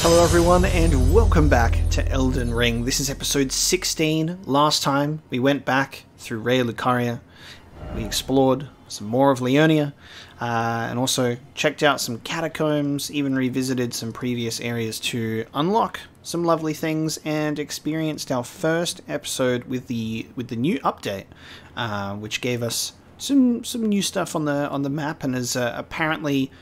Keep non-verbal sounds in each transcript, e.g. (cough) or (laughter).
Hello, everyone, and welcome back to Elden Ring. This is episode 16. Last time we went back through Raya Lucaria, we explored some more of Liurnia, uh, and also checked out some catacombs, even revisited some previous areas to unlock some lovely things, and experienced our first episode with the with the new update, uh, which gave us some some new stuff on the on the map, and has uh, apparently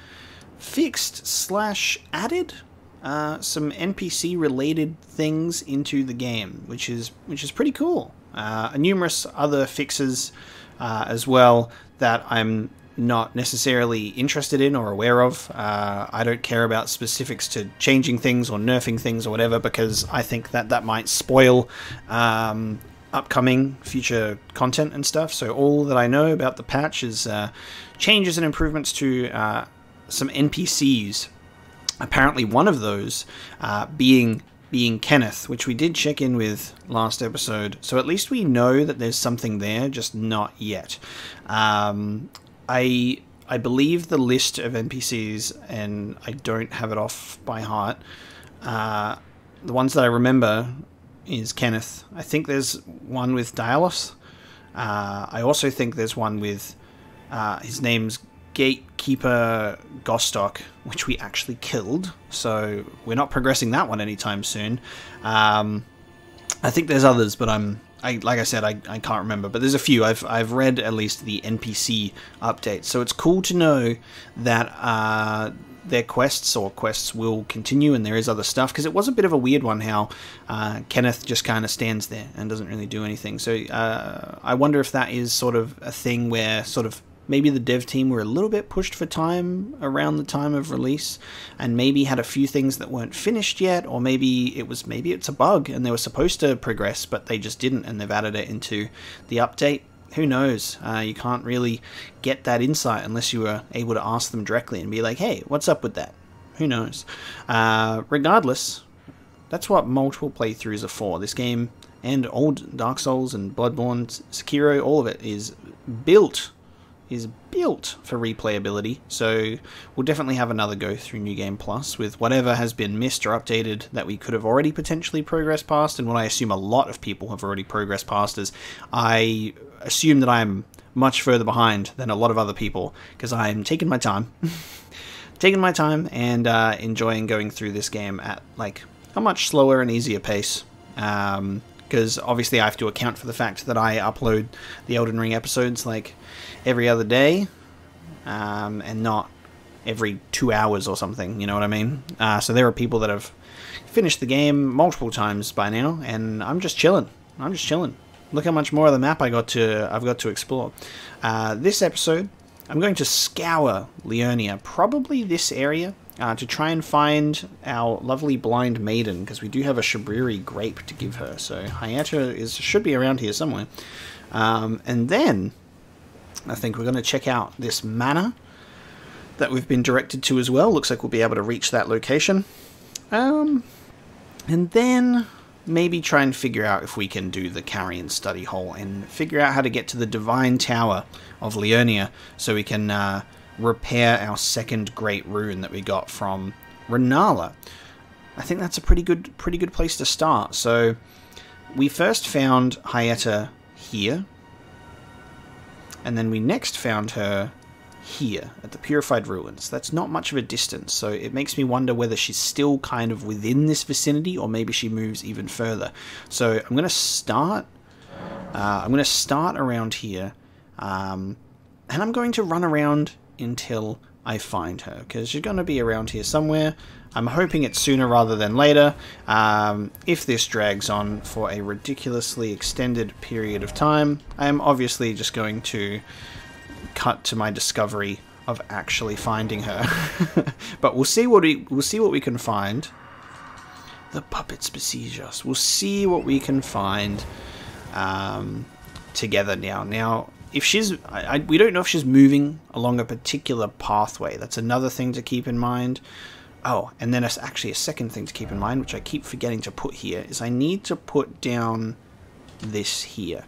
fixed slash added uh, some NPC related things into the game, which is which is pretty cool. Uh, numerous other fixes uh, as well that I'm not necessarily interested in or aware of. Uh, I don't care about specifics to changing things or nerfing things or whatever because I think that that might spoil um, upcoming future content and stuff. So all that I know about the patch is uh, changes and improvements to some NPCs. Apparently, one of those uh, being being Kenneth, which we did check in with last episode. So at least we know that there's something there, just not yet. Um, I I believe the list of NPCs, and I don't have it off by heart. Uh, the ones that I remember is Kenneth. I think there's one with Diallos. Uh, I also think there's one with uh, his name's Gatekeeper Gostoc, which we actually killed. So we're not progressing that one anytime soon. Um, I think there's others, but I'm I, like I said, I, I can't remember, but there's a few. I've, I've read at least the NPC updates, so it's cool to know that uh, their quests or quests will continue and there is other stuff, because it was a bit of a weird one how uh, Kenneth just kind of stands there and doesn't really do anything. So uh, I wonder if that is sort of a thing where sort of maybe the dev team were a little bit pushed for time around the time of release and maybe had a few things that weren't finished yet or maybe it was maybe it's a bug and they were supposed to progress but they just didn't and they've added it into the update. Who knows? Uh, you can't really get that insight unless you were able to ask them directly and be like hey what's up with that? Who knows? Uh, regardless that's what multiple playthroughs are for. This game and old dark souls and bloodborne sekiro all of it is built is built for replayability, so we'll definitely have another go through New Game Plus with whatever has been missed or updated that we could have already potentially progressed past, and what I assume a lot of people have already progressed past is I assume that I'm much further behind than a lot of other people because I'm taking my time, (laughs) taking my time and uh, enjoying going through this game at like a much slower and easier pace. Um, because obviously I have to account for the fact that I upload the Elden Ring episodes like every other day, um, and not every two hours or something. You know what I mean? Uh, so there are people that have finished the game multiple times by now, and I'm just chilling. I'm just chilling. Look how much more of the map I got to I've got to explore. Uh, this episode, I'm going to scour Liurnia, probably this area, uh, to try and find our lovely blind maiden, because we do have a Shabriri grape to give her. So Hyetta is should be around here somewhere. Um, and then I think we're going to check out this manor that we've been directed to as well. Looks like we'll be able to reach that location. Um, and then maybe try and figure out if we can do the Carian Study Hall and figure out how to get to the Divine Tower of Liurnia so we can uh, repair our second great rune that we got from Rennala. I think that's a pretty good pretty good place to start. So we first found Hyetta here and then we next found her here at the Purified Ruins. That's not much of a distance, so it makes me wonder whether she's still kind of within this vicinity or maybe she moves even further. So I'm going to start. Uh, I'm going to start around here, um, and I'm going to run around until I find her because she's going to be around here somewhere. I'm hoping it's sooner rather than later. Um, if this drags on for a ridiculously extended period of time, I am obviously just going to cut to my discovery of actually finding her. (laughs) but we'll see what we we'll see what we can find. The puppets besiege us. We'll see what we can find um, together now. Now, if she's, I, I, we don't know if she's moving along a particular pathway. That's another thing to keep in mind. Oh, and then it's actually a second thing to keep in mind, which I keep forgetting to put here, is I need to put down this here.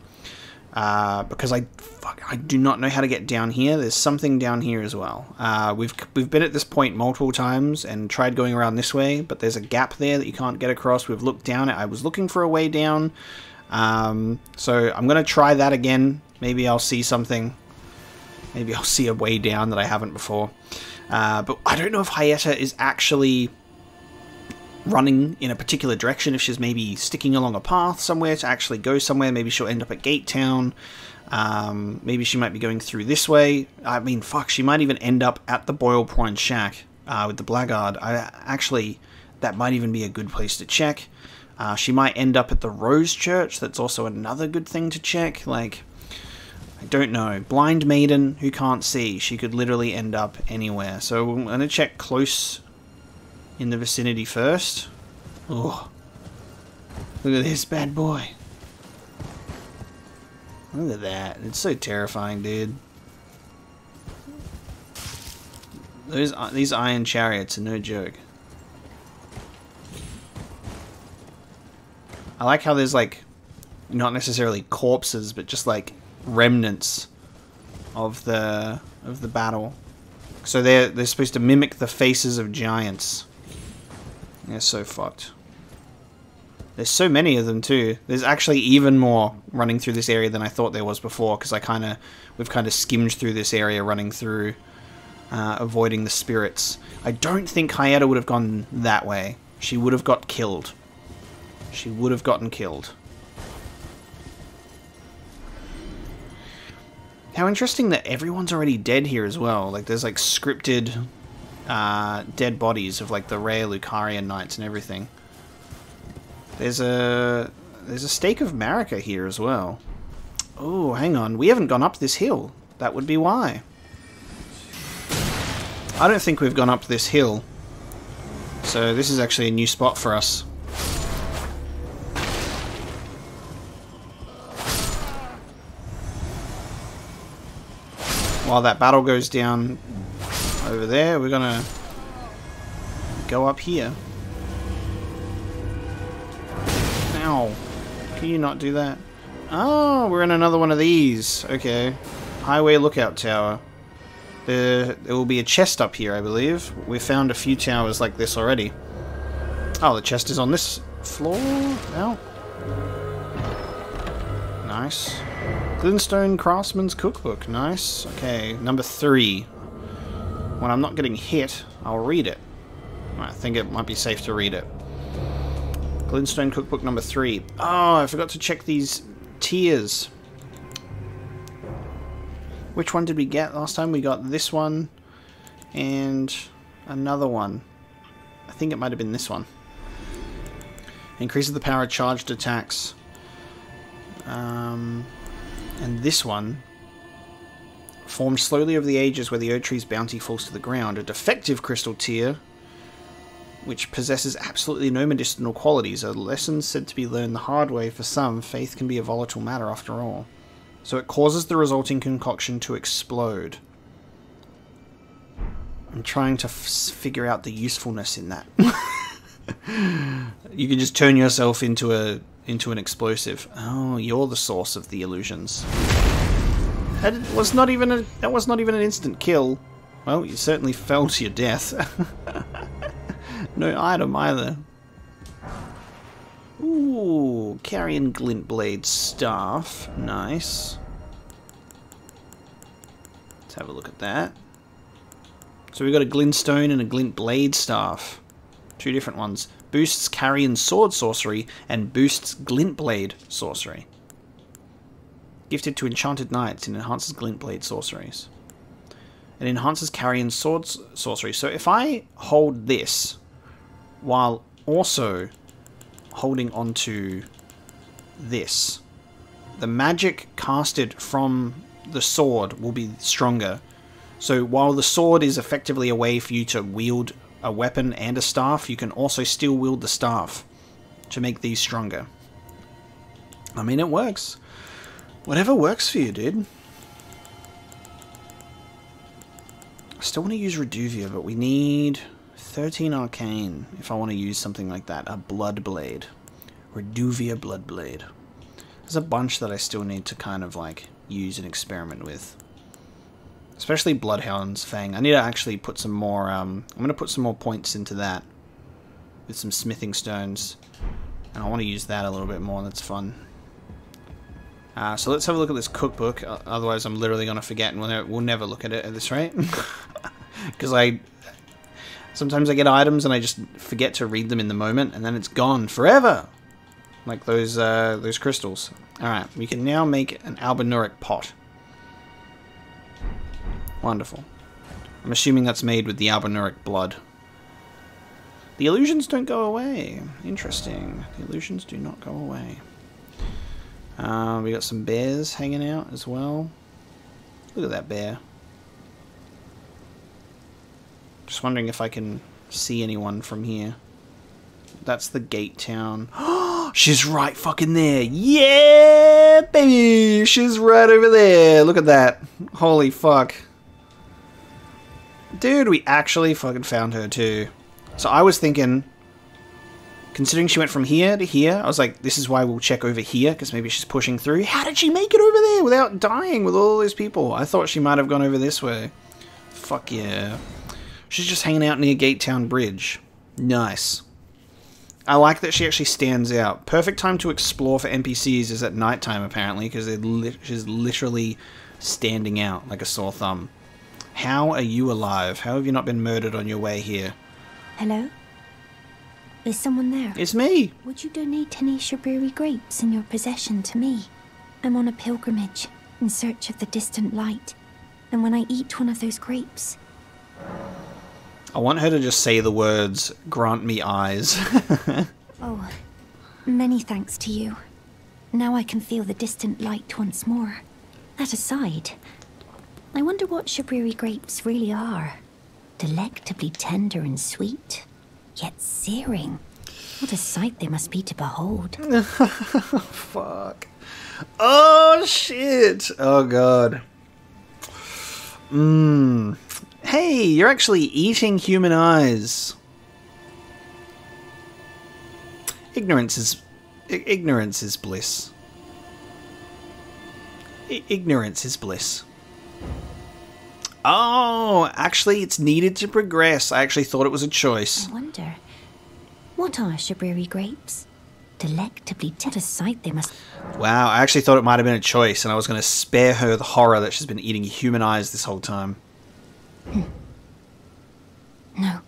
Uh, because I fuck, I do not know how to get down here. There's something down here as well. Uh, we've we've been at this point multiple times and tried going around this way, but there's a gap there that you can't get across. We've looked down. I was looking for a way down, um, so I'm gonna try that again. Maybe I'll see something. Maybe I'll see a way down that I haven't before. Uh, but I don't know if Hyetta is actually running in a particular direction, if she's maybe sticking along a path somewhere to actually go somewhere. Maybe she'll end up at Gate Town. Um, maybe she might be going through this way. I mean, fuck, she might even end up at the Boilprawn Shack uh, with the Blackguard. I actually, that might even be a good place to check. Uh, she might end up at the Rose Church. That's also another good thing to check. Like, I don't know. Blind maiden who can't see. She could literally end up anywhere. So I'm going to check close in the vicinity first. Oh, look at this bad boy. Look at that. It's so terrifying, dude. Those uh, these iron chariots are no joke. I like how there's like not necessarily corpses, but just like remnants of the of the battle. So they're they're supposed to mimic the faces of giants. They're so fucked. There's so many of them too. There's actually even more running through this area than I thought there was before because I kind of we've kind of skimmed through this area running through uh, avoiding the spirits. I don't think Hyetta would have gone that way. She would have got killed. She would have gotten killed. How interesting that everyone's already dead here as well. Like, there's, like, scripted uh, dead bodies of, like, the Raya Lucarian knights and everything. There's a... There's a stake of Marika here as well. Oh, hang on. We haven't gone up this hill. That would be why. I don't think we've gone up this hill. So this is actually a new spot for us. While that battle goes down over there, we're gonna go up here. Ow. Can you not do that? Oh, we're in another one of these. Okay. Highway Lookout Tower. There, there will be a chest up here, I believe. We found a few towers like this already. Oh, the chest is on this floor now. Nice. Glintstone Craftsman's Cookbook. Nice. Okay, number three. When I'm not getting hit, I'll read it. I think it might be safe to read it. Glintstone Cookbook number three. Oh, I forgot to check these tears. Which one did we get last time? We got this one and another one. I think it might have been this one. Increases the power of charged attacks. Um, and this one, formed slowly over the ages where the Erdtree's bounty falls to the ground, a defective crystal tear which possesses absolutely no medicinal qualities, a lesson said to be learned the hard way for some, faith can be a volatile matter after all. So it causes the resulting concoction to explode. I'm trying to figure out the usefulness in that. (laughs) you can just turn yourself into a into an explosive. Oh, you're the source of the illusions. That was not even a that was not even an instant kill. Well, you certainly (laughs) fell to your death. (laughs) no item either. Ooh, Carian Glintblade staff. Nice. Let's have a look at that. So we've got a Glintstone and a Glintblade staff. Two different ones boosts Carian Sword sorcery, and boosts Glintblade sorcery. Gifted to Enchanted Knights and enhances Glintblade sorceries. It enhances Carian Sword sorcery. So if I hold this while also holding onto this, the magic casted from the sword will be stronger. So while the sword is effectively a way for you to wield a weapon and a staff, you can also still wield the staff to make these stronger. I mean, it works. Whatever works for you, dude. I still want to use Reduvia, but we need 13 Arcane if I want to use something like that. A Blood Blade. Reduvia Blood Blade. There's a bunch that I still need to kind of like use and experiment with. Especially Bloodhound's Fang. I need to actually put some more, um, I'm going to put some more points into that. With some smithing stones. And I want to use that a little bit more, that's fun. Uh, so let's have a look at this cookbook, otherwise I'm literally going to forget and we'll, never look at it at this rate. (laughs) Because I... Sometimes I get items and I just forget to read them in the moment, and then it's gone forever! Like those, uh, those crystals. Alright, we can now make an albinauric pot. Wonderful. I'm assuming that's made with the albinauric blood. The illusions don't go away. Interesting. The illusions do not go away. Uh, we got some bears hanging out as well. Look at that bear. Just wondering if I can see anyone from here. That's the gate town. (gasps) She's right fucking there. Yeah, baby. She's right over there. Look at that. Holy fuck. Dude, we actually fucking found her too. So I was thinking, considering she went from here to here, I was like, this is why we'll check over here, because maybe she's pushing through. How did she make it over there without dying with all those people? I thought she might have gone over this way. Fuck yeah. She's just hanging out near Gate Town Bridge. Nice. I like that she actually stands out. Perfect time to explore for NPCs is at nighttime, apparently, because li she's literally standing out like a sore thumb. How are you alive? How have you not been murdered on your way here? Hello? Is someone there? It's me! Would you donate any Shabriri grapes in your possession to me? I'm on a pilgrimage, in search of the distant light. And when I eat one of those grapes, I want her to just say the words, grant me eyes. (laughs) oh, many thanks to you. Now I can feel the distant light once more. That aside, I wonder what Shabriri grapes really are. Delectably tender and sweet, yet searing. What a sight they must be to behold. (laughs) Fuck. Oh, shit. Oh, God. Mmm. Hey, you're actually eating human eyes. Ignorance is... ignorance is bliss. I ignorance is bliss. Oh, actually, it's needed to progress. I actually thought it was a choice. I wonder, what are Shabriri grapes? Delectably tender sight they must... Wow, I actually thought it might have been a choice, and I was going to spare her the horror that she's been eating human eyes this whole time. Hmm. No.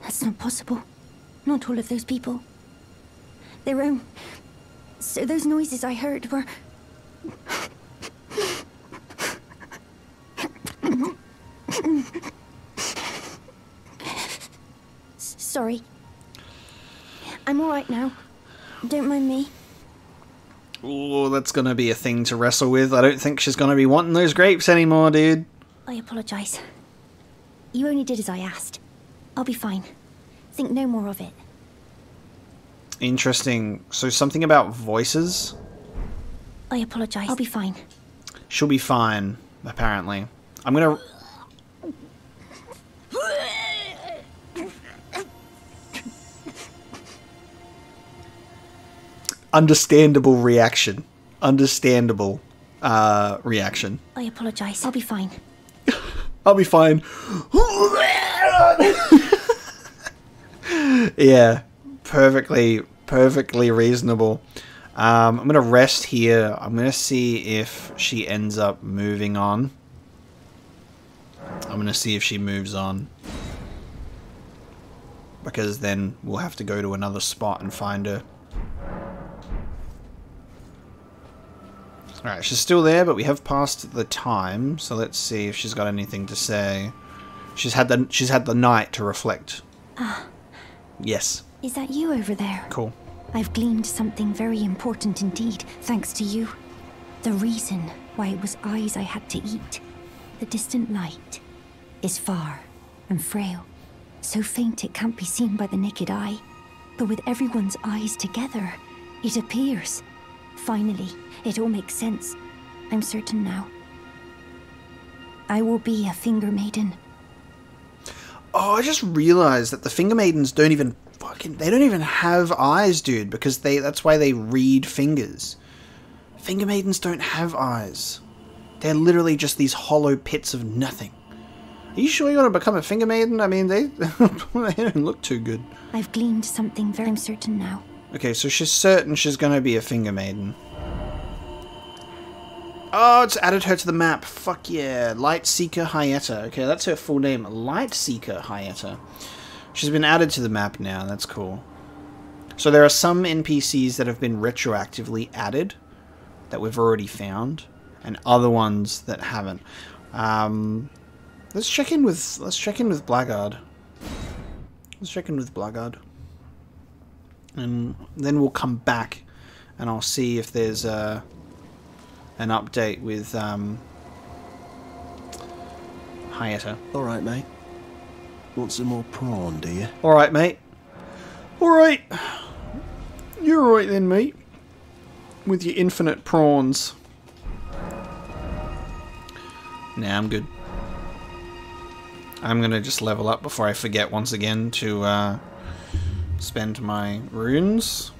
That's not possible. Not all of those people. Their own... So those noises I heard were... Sorry. I'm alright now. Don't mind me. Oh, that's gonna be a thing to wrestle with. I don't think she's gonna be wanting those grapes anymore, dude. I apologise. You only did as I asked. I'll be fine. Think no more of it. Interesting. So something about voices? I apologise. I'll be fine. She'll be fine, apparently. I'm gonna... Understandable reaction. Understandable uh, reaction. I apologise. I'll be fine. (laughs) I'll be fine. (laughs) yeah, perfectly, perfectly reasonable. Um, I'm going to rest here. I'm going to see if she ends up moving on. I'm going to see if she moves on. Because then we'll have to go to another spot and find her. Alright, she's still there, but we have passed the time, so let's see if she's got anything to say. She's had the she's had the night to reflect. Ah. Yes. Is that you over there? Cool. I've gleaned something very important indeed, thanks to you. The reason why it was eyes I had to eat. The distant light is far and frail. So faint it can't be seen by the naked eye. But with everyone's eyes together, it appears. Finally, it all makes sense. I'm certain now. I will be a Finger Maiden. Oh, I just realized that the Finger Maidens don't even fucking they don't even have eyes, dude, because they that's why they read fingers. Finger maidens don't have eyes. They're literally just these hollow pits of nothing. Are you sure you want to become a finger maiden? I mean, they, (laughs) they don't look too good. I've gleaned something very certain now. Okay, so she's certain she's going to be a finger maiden. Oh, it's added her to the map. Fuck yeah. Light Seeker Hyetta. Okay, that's her full name. Light Seeker Hyetta. She's been added to the map now. That's cool. So there are some NPCs that have been retroactively added that we've already found, and other ones that haven't. Um, let's check in with let's check in with Blackguard. Let's check in with Blackguard, and then we'll come back, and I'll see if there's a an update with um, Hyetta. All right, mate. Want some more prawn, do you? All right, mate. All right. You're all right then, mate. With your infinite prawns. Nah, I'm good. I'm gonna just level up before I forget once again to uh, spend my runes.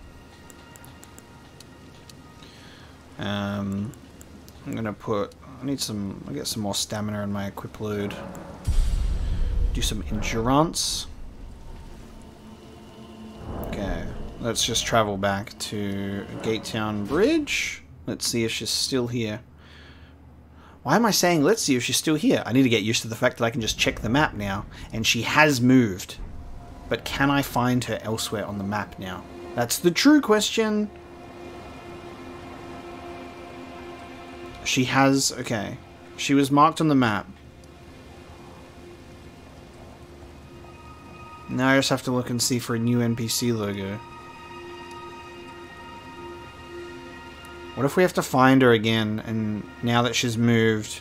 Um, I'm gonna put. I need some. I get some more stamina in my equip load. Do some endurance. Okay, let's just travel back to Gate Town Bridge. Let's see if she's still here. Why am I saying let's see if she's still here? I need to get used to the fact that I can just check the map now, and she has moved. But can I find her elsewhere on the map now? That's the true question. She has... Okay. She was marked on the map. Now I just have to look and see for a new NPC logo. What if we have to find her again, and now that she's moved...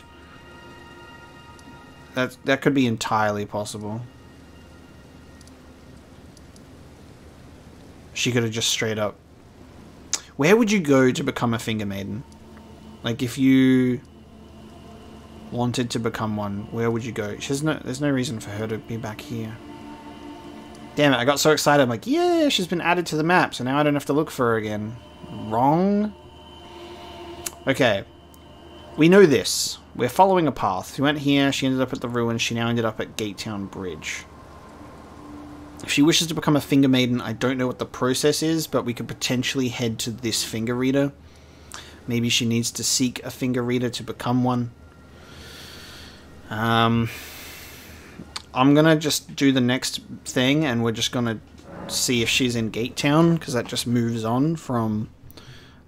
That, that could be entirely possible. She could have just straight up... Where would you go to become a Finger Maiden? Like, if you wanted to become one, where would you go? She's no, there's no reason for her to be back here. Damn it, I got so excited. I'm like, yeah, she's been added to the map, so now I don't have to look for her again. Wrong? Okay. We know this. We're following a path. She went here, she ended up at the ruins, she now ended up at Gatetown Bridge. If she wishes to become a Finger Maiden, I don't know what the process is, but we could potentially head to this Finger Reader. Maybe she needs to seek a Finger Reader to become one. Um... I'm gonna just do the next thing and we're just gonna see if she's in Gate Town because that just moves on from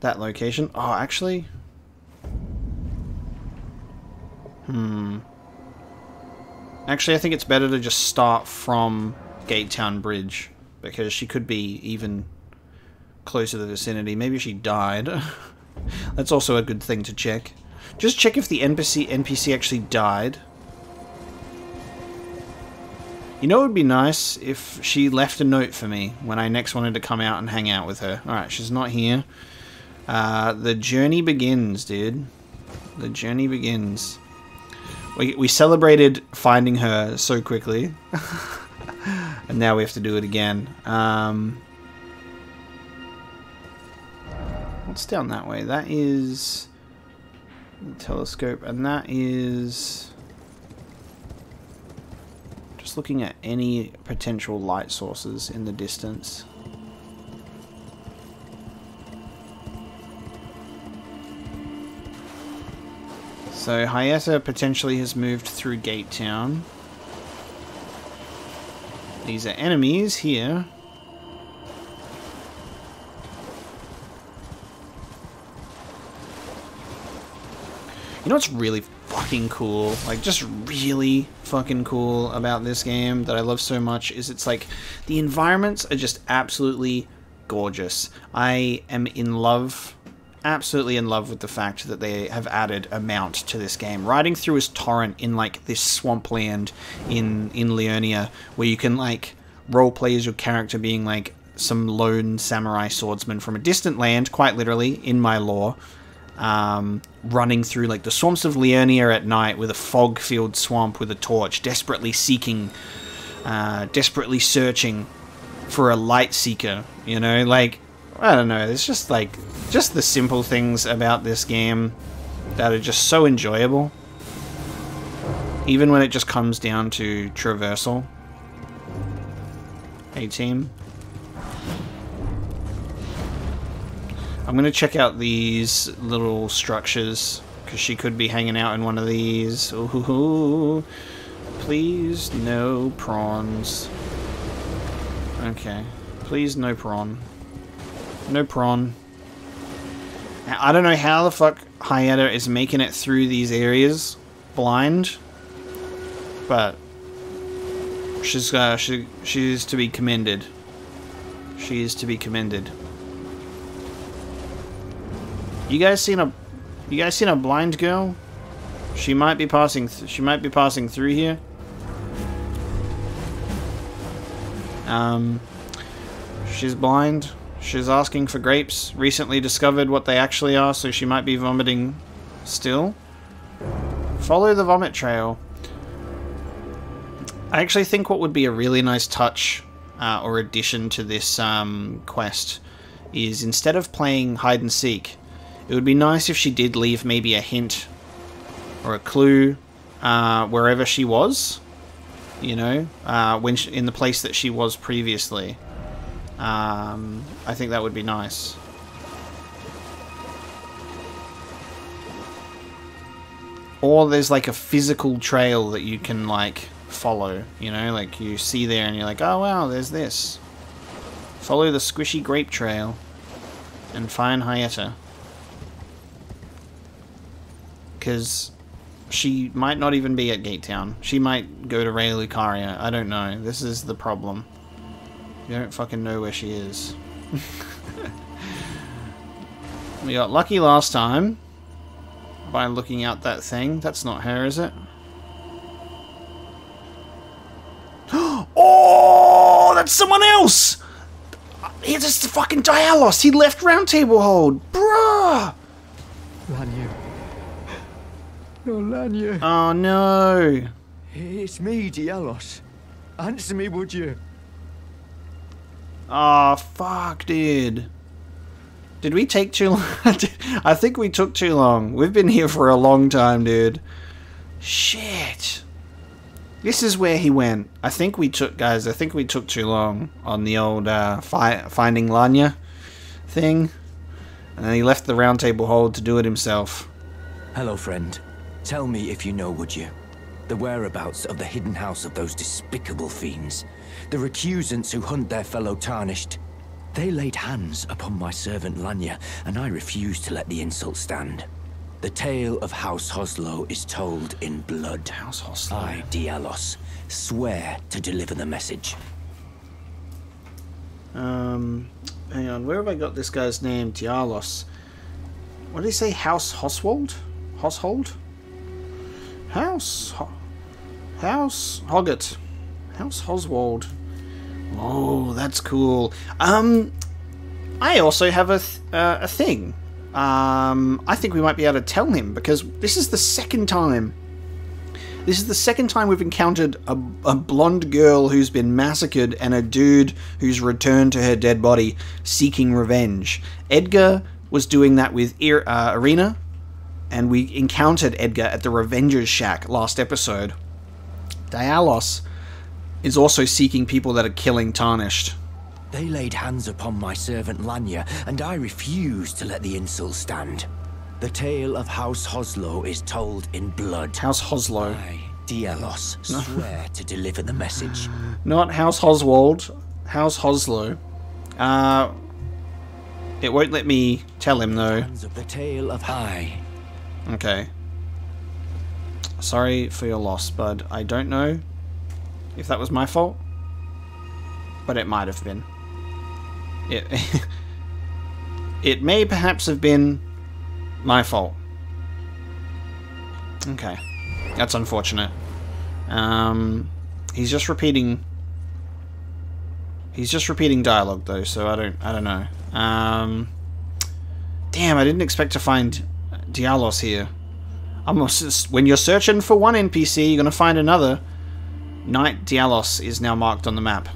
that location. Oh, actually. Hmm. Actually, I think it's better to just start from Gate Town Bridge because she could be even closer to the vicinity. Maybe she died. (laughs) That's also a good thing to check. Just check if the NPC NPC actually died. You know, it would be nice if she left a note for me when I next wanted to come out and hang out with her. Alright, she's not here. Uh, the journey begins, dude. The journey begins. We, we celebrated finding her so quickly. (laughs) and now we have to do it again. Um, what's down that way? That is the telescope, and that is just looking at any potential light sources in the distance. So Hyetta potentially has moved through Gate Town. These are enemies here. You know what's really fucking cool, like just really fucking cool about this game that I love so much is it's like the environments are just absolutely gorgeous. I am in love, absolutely in love with the fact that they have added a mount to this game. Riding through this torrent in like this swampland in in Liurnia where you can like roleplay as your character being like some lone samurai swordsman from a distant land, quite literally, in my lore um, running through like the swamps of Liurnia at night with a fog-filled swamp with a torch, desperately seeking, uh, desperately searching for a light seeker, you know? Like, I don't know, it's just like, just the simple things about this game that are just so enjoyable. Even when it just comes down to traversal. Hey team. I'm gonna check out these little structures because she could be hanging out in one of these. Ooh, please no prawns. Okay, please no prawn. No prawn. I don't know how the fuck Hyetta is making it through these areas blind, but she's uh, she she's to be commended. She is to be commended. You guys seen a you guys seen a blind girl? She might be passing she might be passing through here. Um she's blind. She's asking for grapes. Recently discovered what they actually are, so she might be vomiting still. Follow the vomit trail. I actually think what would be a really nice touch uh, or addition to this um, quest is instead of playing hide and seek, it would be nice if she did leave maybe a hint or a clue uh, wherever she was. You know, uh, when she, in the place that she was previously. Um, I think that would be nice. Or there's like a physical trail that you can like follow, you know, like you see there and you're like, oh wow, there's this. Follow the squishy grape trail and find Hyetta. Because she might not even be at Gate Town. She might go to Raya Lucaria. I don't know. This is the problem. You don't fucking know where she is. (laughs) we got lucky last time by looking out that thing. That's not her, is it? (gasps) oh, that's someone else! It's just the fucking Diallos. He left Roundtable Hold. Bruh! Lanya. No, Lanya. Oh no. It's me, Diallos. Answer me, would you? Oh, fuck, dude. Did we take too long? (laughs) I think we took too long. We've been here for a long time, dude. Shit. This is where he went. I think we took, guys, I think we took too long on the old uh, fi Finding Lanya thing. And then he left the roundtable hold to do it himself. Hello, friend. Tell me if you know, would you? The whereabouts of the hidden house of those despicable fiends. The recusants who hunt their fellow tarnished. They laid hands upon my servant Lanya, and I refused to let the insult stand. The tale of House Hoslow is told in blood. House Hoslow. I, Diallos, swear to deliver the message. Um, hang on. Where have I got this guy's name? Diallos. What did he say? House Hoswald? Hoshold? House... Ho House Hoggett. House Hoswald. Oh, that's cool. Um, I also have a th uh, a thing. Um, I think we might be able to tell him because this is the second time. This is the second time we've encountered a, a blonde girl who's been massacred and a dude who's returned to her dead body seeking revenge. Edgar was doing that with Ir uh, Irina, and we encountered Edgar at the Revengers Shack last episode. Diallos is also seeking people that are killing Tarnished. They laid hands upon my servant Lanya, and I refused to let the insult stand. The tale of House Hoslow is told in blood. House Hoslow. I, Diallos, (laughs) swear to deliver the message. Not House Hoswald. House Hoslow. Uh, it won't let me tell him though. The tale of I. Okay. Sorry for your loss, bud. I don't know if that was my fault, but it might have been. It, (laughs) it may perhaps have been my fault. Okay. That's unfortunate. Um, he's just repeating... He's just repeating dialogue, though, so I don't, I don't know. Um, damn, I didn't expect to find Diallos here. I'm when you're searching for one NPC, you're going to find another. Knight Diallos is now marked on the map.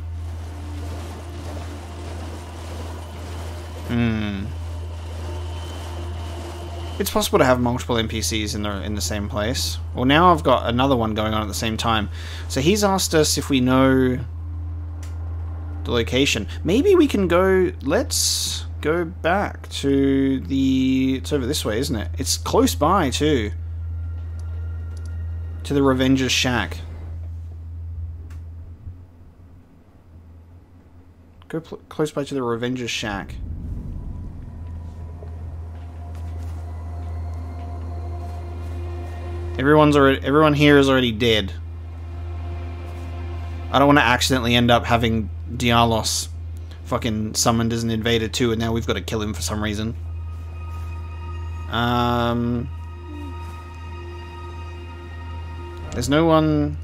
Hmm. It's possible to have multiple NPCs in the in the same place. Well, now I've got another one going on at the same time. So he's asked us if we know the location. Maybe we can go. Let's go back to the. It's over this way, isn't it? It's close by too. To the Revenger's shack. Go close by to the Revenger's shack. Everyone's already, everyone here is already dead. I don't want to accidentally end up having Diallos fucking summoned as an invader too, and now we've got to kill him for some reason. Um, there's no one.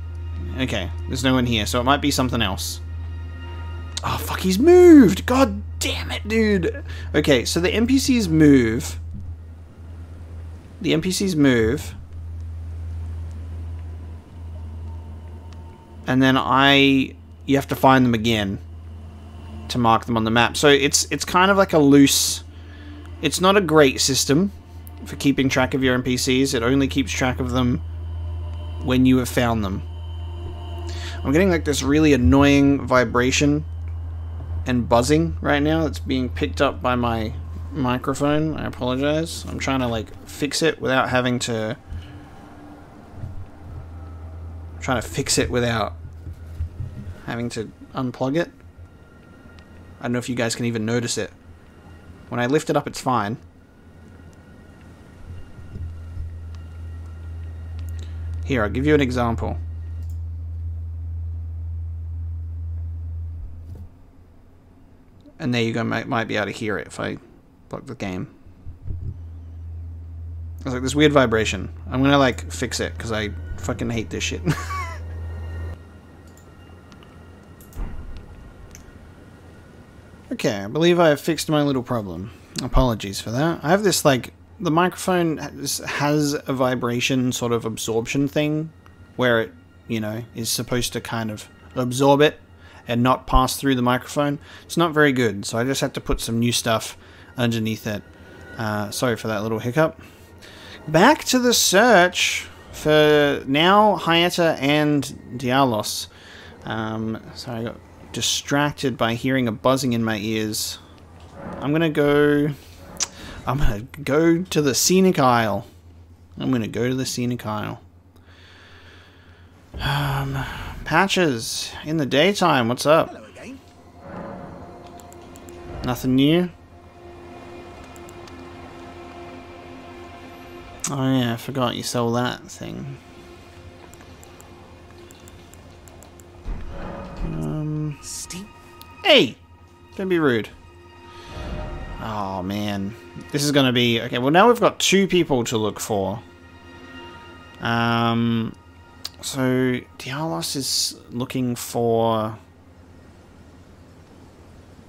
Okay, there's no one here, so it might be something else. Oh fuck, he's moved! God damn it, dude! Okay, so the NPCs move. The NPCs move. and then I you have to find them again to mark them on the map. So it's it's kind of like a loose it's not a great system for keeping track of your NPCs. It only keeps track of them when you have found them. I'm getting like this really annoying vibration and buzzing right now that's being picked up by my microphone. I apologize. I'm trying to like fix it without having to trying to fix it without having to unplug it. I don't know if you guys can even notice it. When I lift it up, it's fine. Here, I'll give you an example. And there you go, might, might be able to hear it if I plug the game. It's like this weird vibration. I'm gonna like fix it because I fucking hate this shit. (laughs) okay, I believe I have fixed my little problem. Apologies for that. I have this like the microphone has a vibration sort of absorption thing where it, you know, is supposed to kind of absorb it and not pass through the microphone. It's not very good, so I just had to put some new stuff underneath it. Uh, sorry for that little hiccup. Back to the search for now Hyetta and Diallos. Um, sorry, I got distracted by hearing a buzzing in my ears. I'm gonna go. I'm gonna go to the scenic isle. I'm gonna go to the scenic isle. Um, patches in the daytime. What's up? Nothing new. Oh yeah, I forgot you sold that thing. Um. Steam. Hey, don't be rude. Oh man, this is gonna be okay. Well, now we've got two people to look for. Um. So Diallos is looking for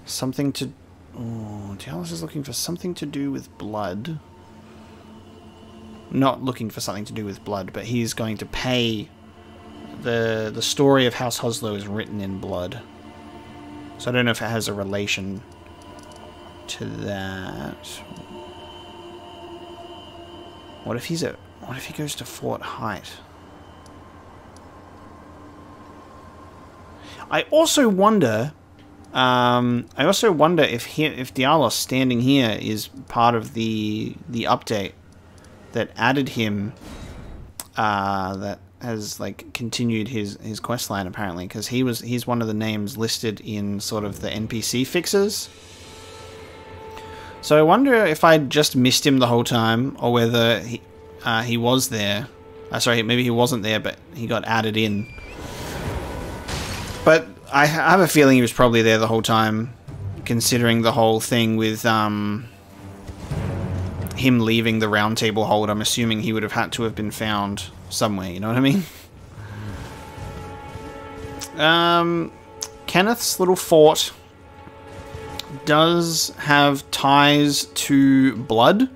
something to. Oh, Diallos is looking for something to do with blood not looking for something to do with blood, but he's going to pay the the story of House Hoslow is written in blood. So I don't know if it has a relation to that. What if he's a what if he goes to Fort Haight? I also wonder um, I also wonder if he, if Diallos standing here is part of the the update that added him uh, that has like continued his his quest line apparently because he was he's one of the names listed in sort of the NPC fixes. So I wonder if I just missed him the whole time or whether he uh, he was there. Uh, sorry, maybe he wasn't there, but he got added in. But I have a feeling he was probably there the whole time, considering the whole thing with um, him leaving the round table hold, I'm assuming he would have had to have been found somewhere, you know what I mean? Um, Kenneth's little fort does have ties to blood.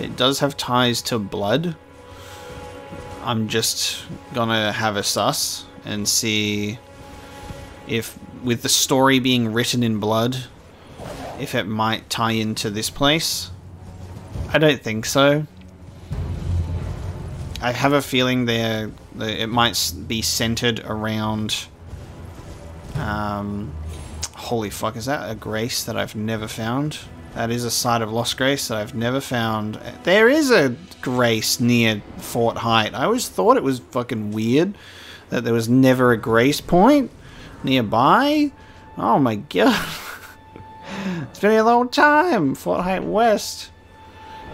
It does have ties to blood. I'm just gonna have a sus and see if with the story being written in blood, if it might tie into this place. I don't think so. I have a feeling there it might be centered around. Um, holy fuck! Is that a grace that I've never found? That is a site of lost grace that I've never found. There is a grace near Fort Haight. I always thought it was fucking weird that there was never a grace point nearby. Oh my god. (laughs) it's been a long time. Fort Haight West.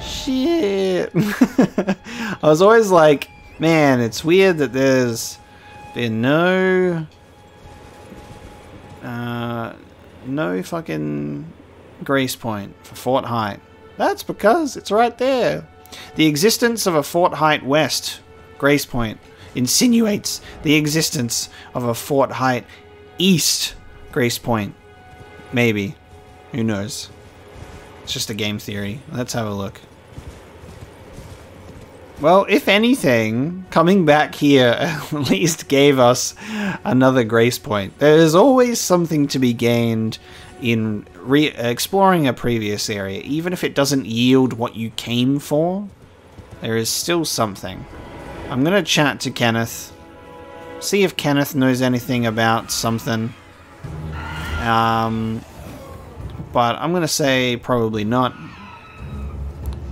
Shit. (laughs) I was always like, man, it's weird that there's been no... Uh, no fucking Grace Point for Fort Haight. That's because it's right there. The existence of a Fort Haight West Grace Point insinuates the existence of a Fort Haight East Grace Point. Maybe. Who knows? It's just a game theory. Let's have a look. Well, if anything, coming back here (laughs) at least gave us another grace point. There is always something to be gained in re- exploring a previous area, even if it doesn't yield what you came for, there is still something. I'm going to chat to Kenneth, see if Kenneth knows anything about something. Um, but I'm going to say probably not.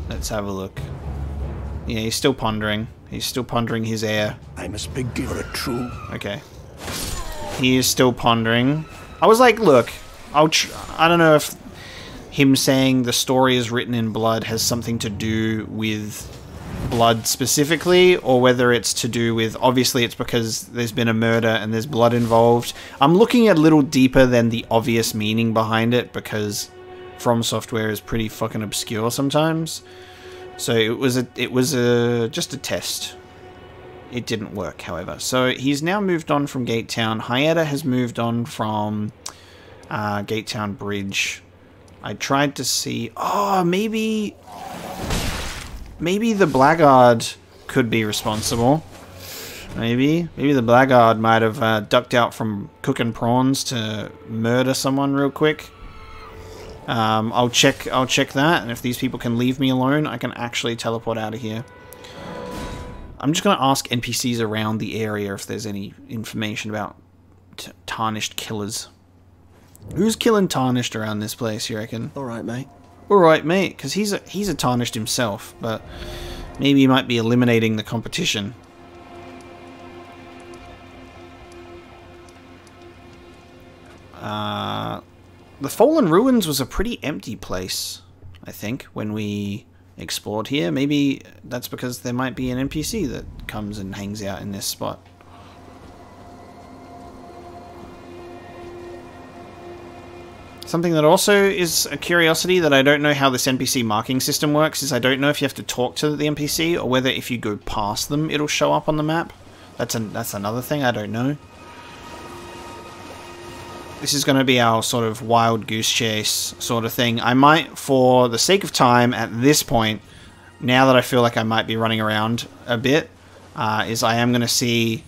Let's have a look. Yeah, he's still pondering. He's still pondering his air. I must be given a true. Okay. He is still pondering. I was like, look, I'll I don't know if him saying the story is written in blood has something to do with blood specifically or whether it's to do with obviously it's because there's been a murder and there's blood involved. I'm looking a little deeper than the obvious meaning behind it because From Software is pretty fucking obscure sometimes. So it was a it was a just a test. It didn't work, however. So he's now moved on from Gate Town. Hyetta has moved on from uh, Gatetown Bridge. I tried to see... Oh, maybe... Maybe the Blackguard could be responsible. Maybe. Maybe the Blackguard might have uh, ducked out from cooking prawns to murder someone real quick. Um, I'll check I'll check that, and if these people can leave me alone, I can actually teleport out of here. I'm just going to ask NPCs around the area if there's any information about tarnished killers. Who's killing Tarnished around this place, you reckon? Alright, mate. Alright, mate, because he's a, he's a Tarnished himself, but maybe he might be eliminating the competition. Uh, the Fallen Ruins was a pretty empty place, I think, when we explored here. Maybe that's because there might be an NPC that comes and hangs out in this spot. Something that also is a curiosity that I don't know how this NPC marking system works is I don't know if you have to talk to the NPC or whether if you go past them it'll show up on the map. That's an, that's another thing I don't know. This is going to be our sort of wild goose chase sort of thing. I might, for the sake of time at this point, now that I feel like I might be running around a bit, uh, is I am going to see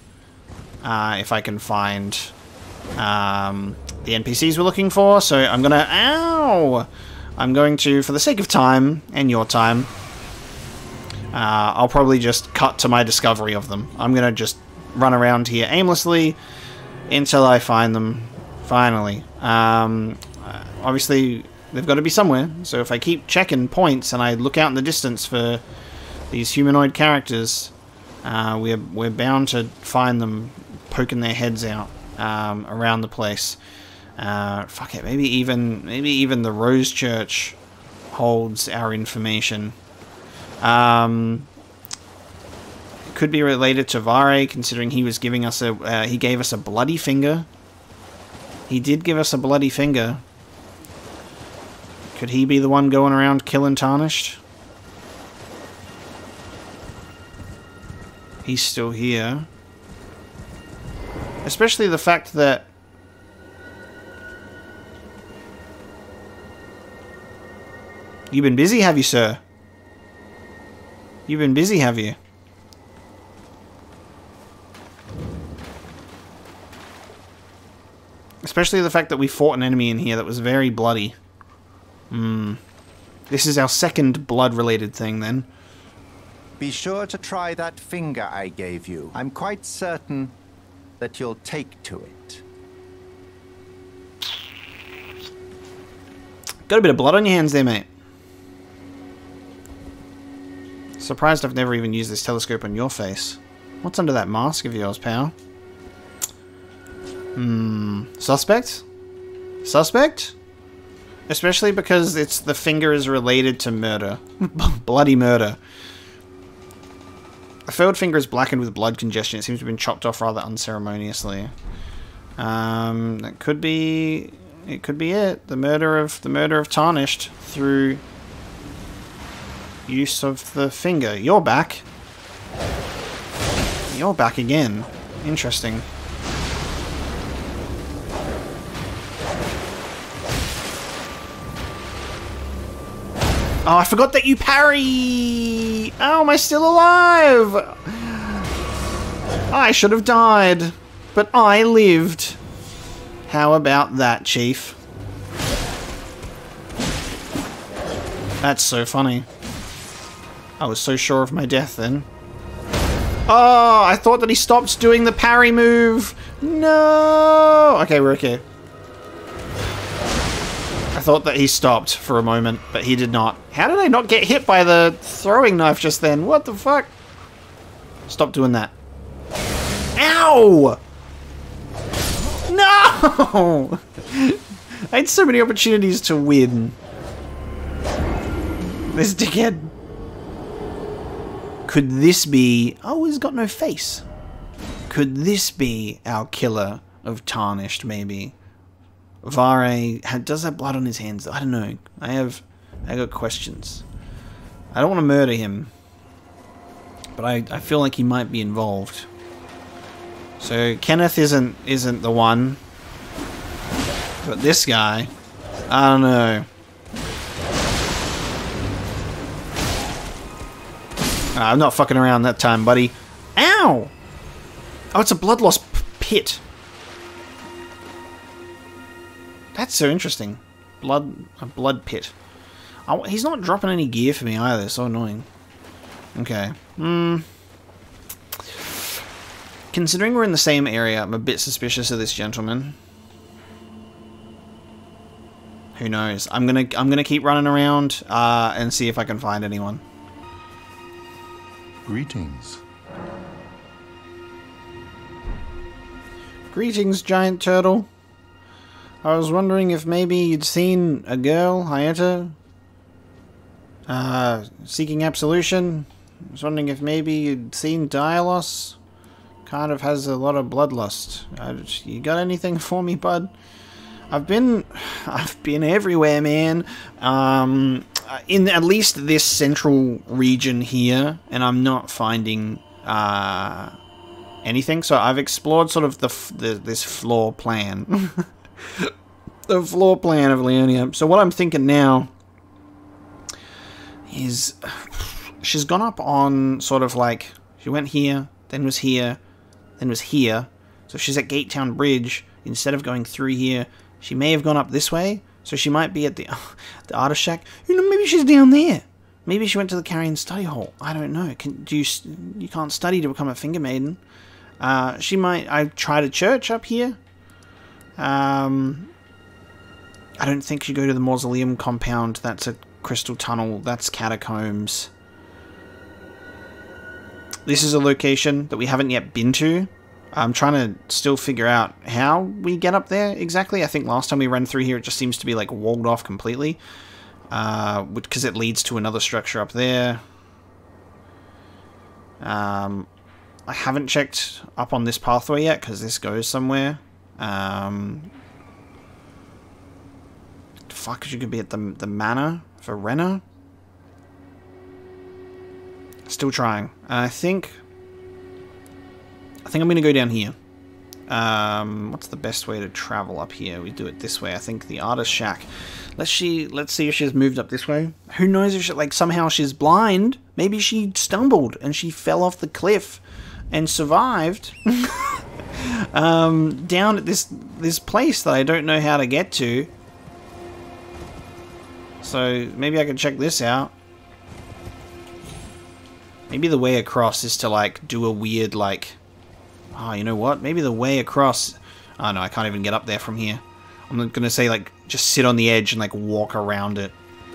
uh, if I can find um, the NPCs we're looking for, so I'm gonna... Ow! I'm going to, for the sake of time, and your time, uh, I'll probably just cut to my discovery of them. I'm gonna just run around here aimlessly until I find them, finally. Um, obviously, they've got to be somewhere, so if I keep checking points and I look out in the distance for these humanoid characters, uh, we're, we're bound to find them poking their heads out um, around the place. Uh, fuck it, maybe even maybe even the Rose Church holds our information. Um, could be related to Vare, considering he was giving us a uh, he gave us a bloody finger. He did give us a bloody finger. Could he be the one going around killing Tarnished? He's still here. Especially the fact that You've been busy, have you, sir? You've been busy, have you? Especially the fact that we fought an enemy in here that was very bloody. Hmm. This is our second blood-related thing, then. Be sure to try that finger I gave you. I'm quite certain that you'll take to it. Got a bit of blood on your hands there, mate. Surprised I've never even used this telescope on your face. What's under that mask of yours, pal? Hmm. Suspect? Suspect? Especially because it's the finger is related to murder. (laughs) Bloody murder. The third finger is blackened with blood congestion. It seems to have been chopped off rather unceremoniously. Um, that could be it could be it. The murder of the murder of Tarnished through use of the finger. You're back. You're back again. Interesting. Oh, I forgot that you parry! Oh, am I still alive? I should have died, but I lived. How about that, Chief? That's so funny. I was so sure of my death then. Oh, I thought that he stopped doing the parry move. No. Okay, we're okay. I thought that he stopped for a moment, but he did not. How did I not get hit by the throwing knife just then? What the fuck? Stop doing that. Ow! No! (laughs) I had so many opportunities to win. This dickhead. Could this be... Oh, he's got no face. Could this be our killer of Tarnished, maybe? Vare does have blood on his hands. I don't know. I have... I got questions. I don't want to murder him. But I, I feel like he might be involved. So Kenneth isn't isn't the one. But this guy, I don't know. I'm not fucking around that time, buddy. Ow! Oh, it's a blood loss pit. That's so interesting. Blood, a blood pit. Oh, he's not dropping any gear for me either. So annoying. Okay. Hmm. Considering we're in the same area, I'm a bit suspicious of this gentleman. Who knows? I'm gonna I'm gonna keep running around uh, and see if I can find anyone. Greetings. Greetings, giant turtle. I was wondering if maybe you'd seen a girl, Hyetta, uh, seeking absolution. I was wondering if maybe you'd seen Diallos. Kind of has a lot of bloodlust. Uh, you got anything (laughs) for me, bud? I've been, (sighs) I've been everywhere, man. Um, in at least this central region here, and I'm not finding uh, anything. So I've explored sort of the, the this floor plan, (laughs) the floor plan of Liurnia. So what I'm thinking now is she's gone up on sort of like she went here, then was here, then was here. So she's at Gate Town Bridge. Instead of going through here, she may have gone up this way. So she might be at the (laughs) the artist shack. You know, maybe she's down there. Maybe she went to the Carian Study Hall. I don't know. Can do you you can't study to become a finger maiden? Uh, she might. I tried a church up here. Um, I don't think she go to the mausoleum compound. That's a crystal tunnel. That's catacombs. This is a location that we haven't yet been to. I'm trying to still figure out how we get up there exactly. I think last time we ran through here, it just seems to be like walled off completely. Because uh, it leads to another structure up there. Um, I haven't checked up on this pathway yet, because this goes somewhere. Um, fuck, you could be at the, the manor for Renna? Still trying. I think I think I'm going to go down here. Um, what's the best way to travel up here? We do it this way. I think the artist shack. Let's she let's see if she's moved up this way. Who knows if she like somehow she's blind? Maybe she stumbled and she fell off the cliff and survived. (laughs) um, down at this this place that I don't know how to get to. So maybe I can check this out. Maybe the way across is to like do a weird like. Oh, you know what? Maybe the way across. Oh no, I can't even get up there from here. I'm not gonna say like just sit on the edge and like walk around it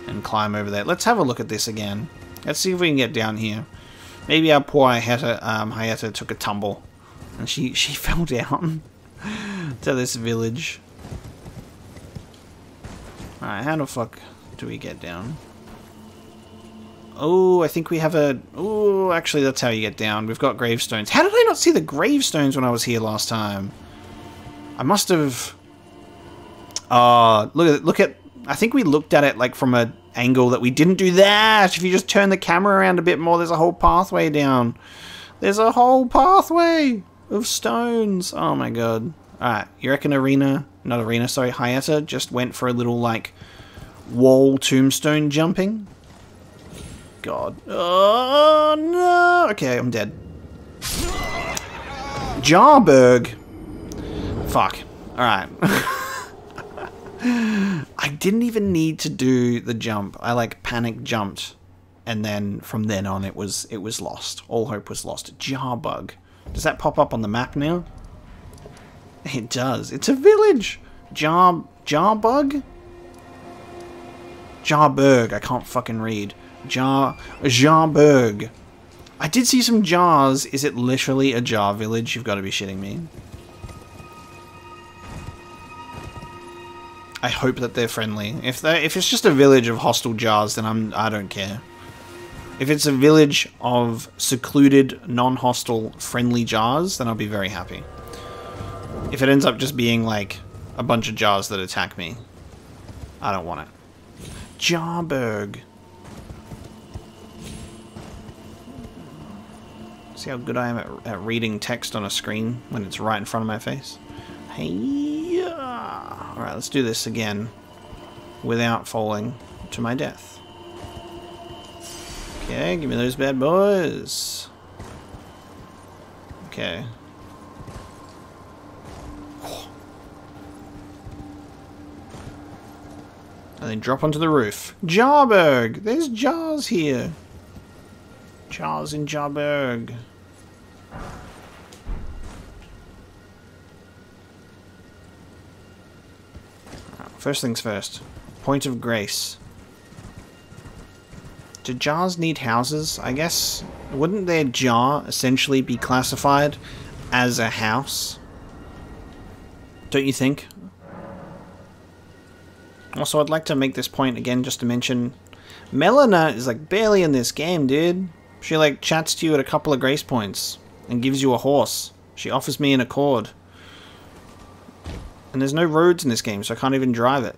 and climb over there. Let's have a look at this again. Let's see if we can get down here. Maybe our poor Hyetta, um, Hyetta took a tumble and she (laughs) she fell down to this village. Alright, how the fuck do we get down? Oh, I think we have a... Oh, actually, that's how you get down. We've got gravestones. How did I not see the gravestones when I was here last time? I must have... Uh, look at... Look at... I think we looked at it, like, from a angle that we didn't do that. If you just turn the camera around a bit more, there's a whole pathway down. There's a whole pathway of stones. Oh, my God. Alright, you reckon Arena... Not Arena, sorry, Hyetta just went for a little, like, wall tombstone jumping? God. Oh, no. Okay, I'm dead. Jarburg. Fuck. Alright. (laughs) I didn't even need to do the jump. I like panic jumped. And then from then on it was it was lost. All hope was lost. Jarbug. Does that pop up on the map now? It does. It's a village. Jar Jarbug? Jarburg. I can't fucking read. Jar Jarburg. I did see some jars. Is it literally a jar village? You've got to be shitting me. I hope that they're friendly. If they if it's just a village of hostile jars, then I'm I don't care. If it's a village of secluded, non-hostile, friendly jars, then I'll be very happy. If it ends up just being like a bunch of jars that attack me, I don't want it. Jarburg. See how good I am at, at, reading text on a screen when it's right in front of my face? Hey, Alright, let's do this again without falling to my death. Okay, give me those bad boys. Okay. And then drop onto the roof. Jarburg! There's jars here. Jars in Jarburg. First things first. Point of Grace. Do jars need houses? I guess... Wouldn't their jar essentially be classified as a house? Don't you think? Also, I'd like to make this point again just to mention... Melina is like barely in this game, dude. She like chats to you at a couple of grace points and gives you a horse. She offers me an accord. And there's no roads in this game, so I can't even drive it.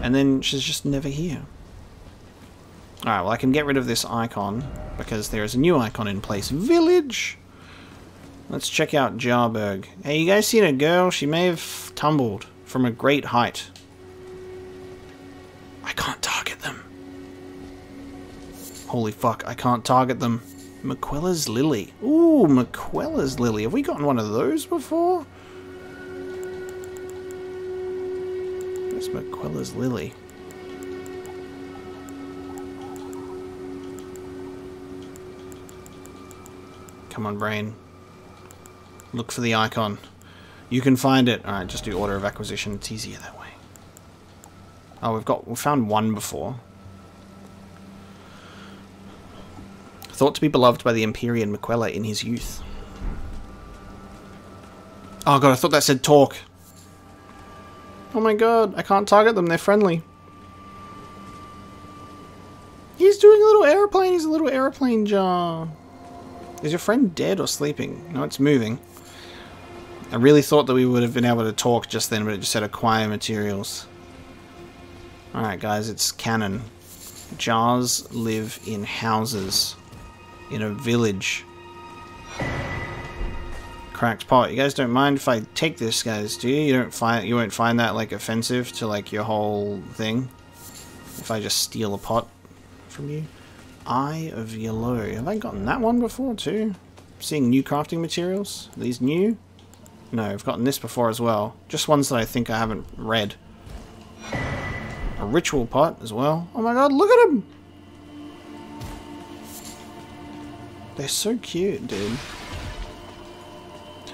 And then she's just never here. Alright, well I can get rid of this icon, because there is a new icon in place. Village! Let's check out Jarburg. Hey, you guys seen a girl? She may have tumbled from a great height. I can't target them. Holy fuck, I can't target them. Miquella's Lily. Ooh, Miquella's Lily. Have we gotten one of those before? Where's Miquella's Lily? Come on, brain. Look for the icon. You can find it. Alright, just do order of acquisition. It's easier that way. Oh, we've got... We found one before. Thought to be beloved by the Empyrean Miquella in his youth. Oh god, I thought that said talk. Oh my god, I can't target them, they're friendly. He's doing a little airplane, he's a little airplane jar. Is your friend dead or sleeping? No, it's moving. I really thought that we would have been able to talk just then, but it just said acquire materials. Alright guys, it's canon. Jars live in houses in a village. Cracked pot. You guys don't mind if I take this, guys, do you? You don't find you won't find that like offensive to like your whole thing? If I just steal a pot from you? Eye of Yelough. Have I gotten that one before too? seeing new crafting materials? Are these new? No, I've gotten this before as well. Just ones that I think I haven't read. A ritual pot as well. Oh my god, look at them! They're so cute, dude.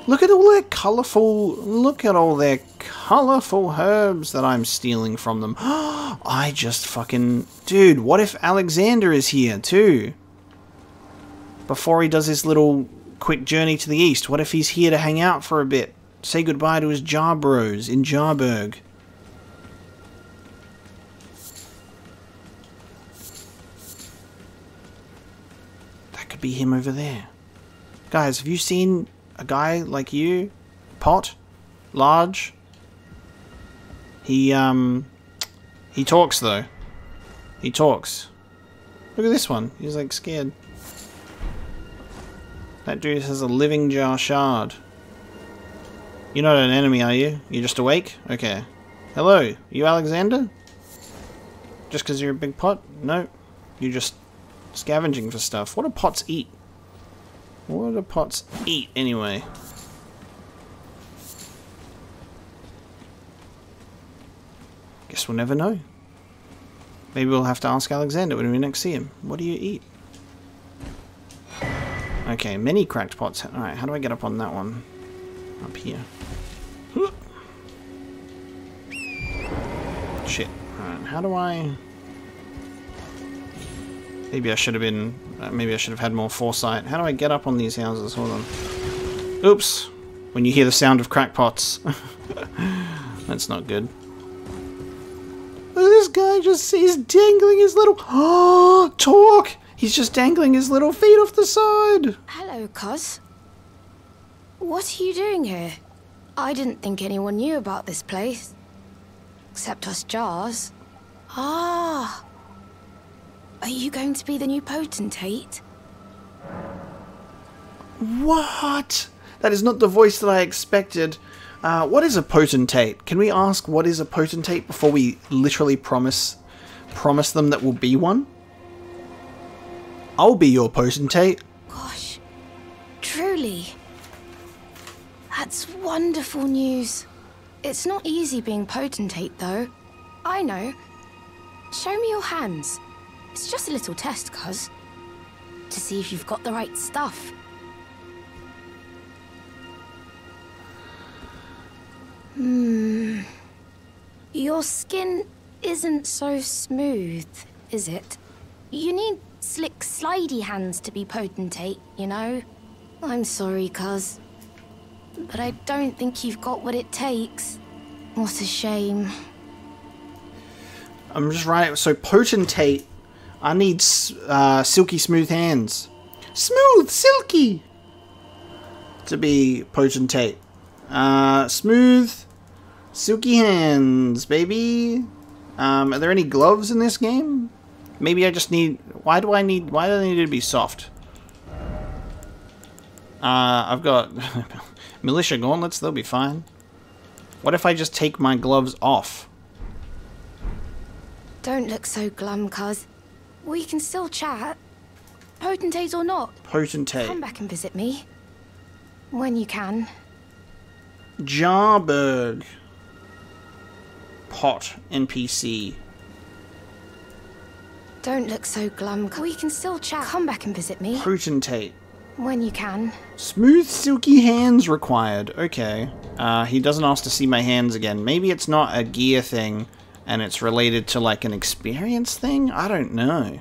Look at all their colourful... Look at all their colourful herbs that I'm stealing from them. (gasps) I just fucking... Dude, what if Alexander is here, too? Before he does his little quick journey to the east, what if he's here to hang out for a bit? Say goodbye to his Jar Bros in Jarburg. Be him over there. Guys, have you seen a guy like you? Pot? Large? He, um... He talks, though. He talks. Look at this one. He's, like, scared. That dude has a living jar shard. You're not an enemy, are you? You're just awake? Okay. Hello, you Alexander? Just because you're a big pot? No. You're just scavenging for stuff. What do pots eat? What do pots eat, anyway? Guess we'll never know. Maybe we'll have to ask Alexander when we next see him. What do you eat? Okay, many cracked pots. Alright, how do I get up on that one? Up here. Shit. Alright, how do I... Maybe I should have been... Uh, maybe I should have had more foresight. How do I get up on these houses? Hold on. Oops! When you hear the sound of crackpots. (laughs) That's not good. Look this guy just he's dangling his little... (gasps) Oh, talk! He's just dangling his little feet off the side! Hello, Cos. What are you doing here? I didn't think anyone knew about this place. Except us jars. Ah. Are you going to be the new potentate? What? That is not the voice that I expected. Uh, what is a potentate? Can we ask what is a potentate before we literally promise promise them that we'll be one? I'll be your potentate. Gosh. Truly. That's wonderful news. It's not easy being potentate, though. I know. Show me your hands. It's just a little test, cuz. To see if you've got the right stuff. Hmm. Your skin isn't so smooth, is it? You need slick, slidey hands to be potentate, you know? I'm sorry, cuz. But I don't think you've got what it takes. What a shame. I'm just right. So potentate. I need uh, silky smooth hands. Smooth, silky. To be potentate. Uh, smooth, silky hands, baby. Um, are there any gloves in this game? Maybe I just need... Why do I need... Why do they need to be soft? Uh, I've got... (laughs) militia gauntlets, they'll be fine. What if I just take my gloves off? Don't look so glum, cuz. We can still chat. Potentate or not. Potentate. Come back and visit me. When you can. Jarburg. Pot NPC. Don't look so glum. We can still chat. Come back and visit me. Potentate. When you can. Smooth, silky hands required. Okay. Uh, he doesn't ask to see my hands again. Maybe it's not a gear thing, and it's related to, like, an experience thing? I don't know.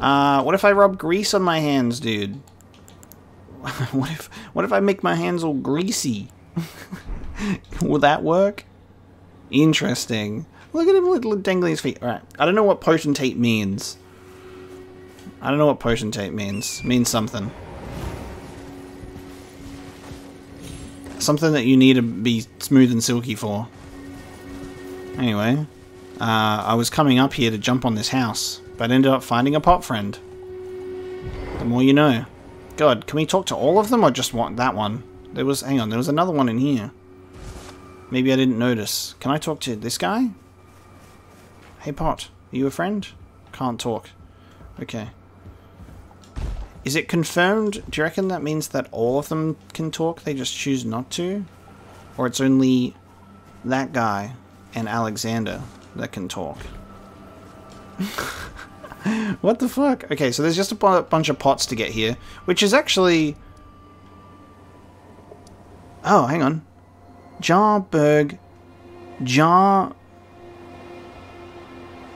Uh, what if I rub grease on my hands, dude? (laughs) what if what if I make my hands all greasy? (laughs) Will that work? Interesting. Look at him little dangling his feet. Alright. I don't know what potentate means. I don't know what potentate means. It means something. Something that you need to be smooth and silky for. Anyway. Uh, I was coming up here to jump on this house, but ended up finding a pot friend. The more you know. God, can we talk to all of them or just want that one? There was, hang on, there was another one in here. Maybe I didn't notice. Can I talk to this guy? Hey Pot, are you a friend? Can't talk. Okay. Is it confirmed? Do you reckon that means that all of them can talk? They just choose not to? Or it's only that guy and Alexander that can talk? (laughs) what the fuck? Okay, so there's just a bunch of pots to get here, which is actually... Oh, hang on. Jarburg... Jar...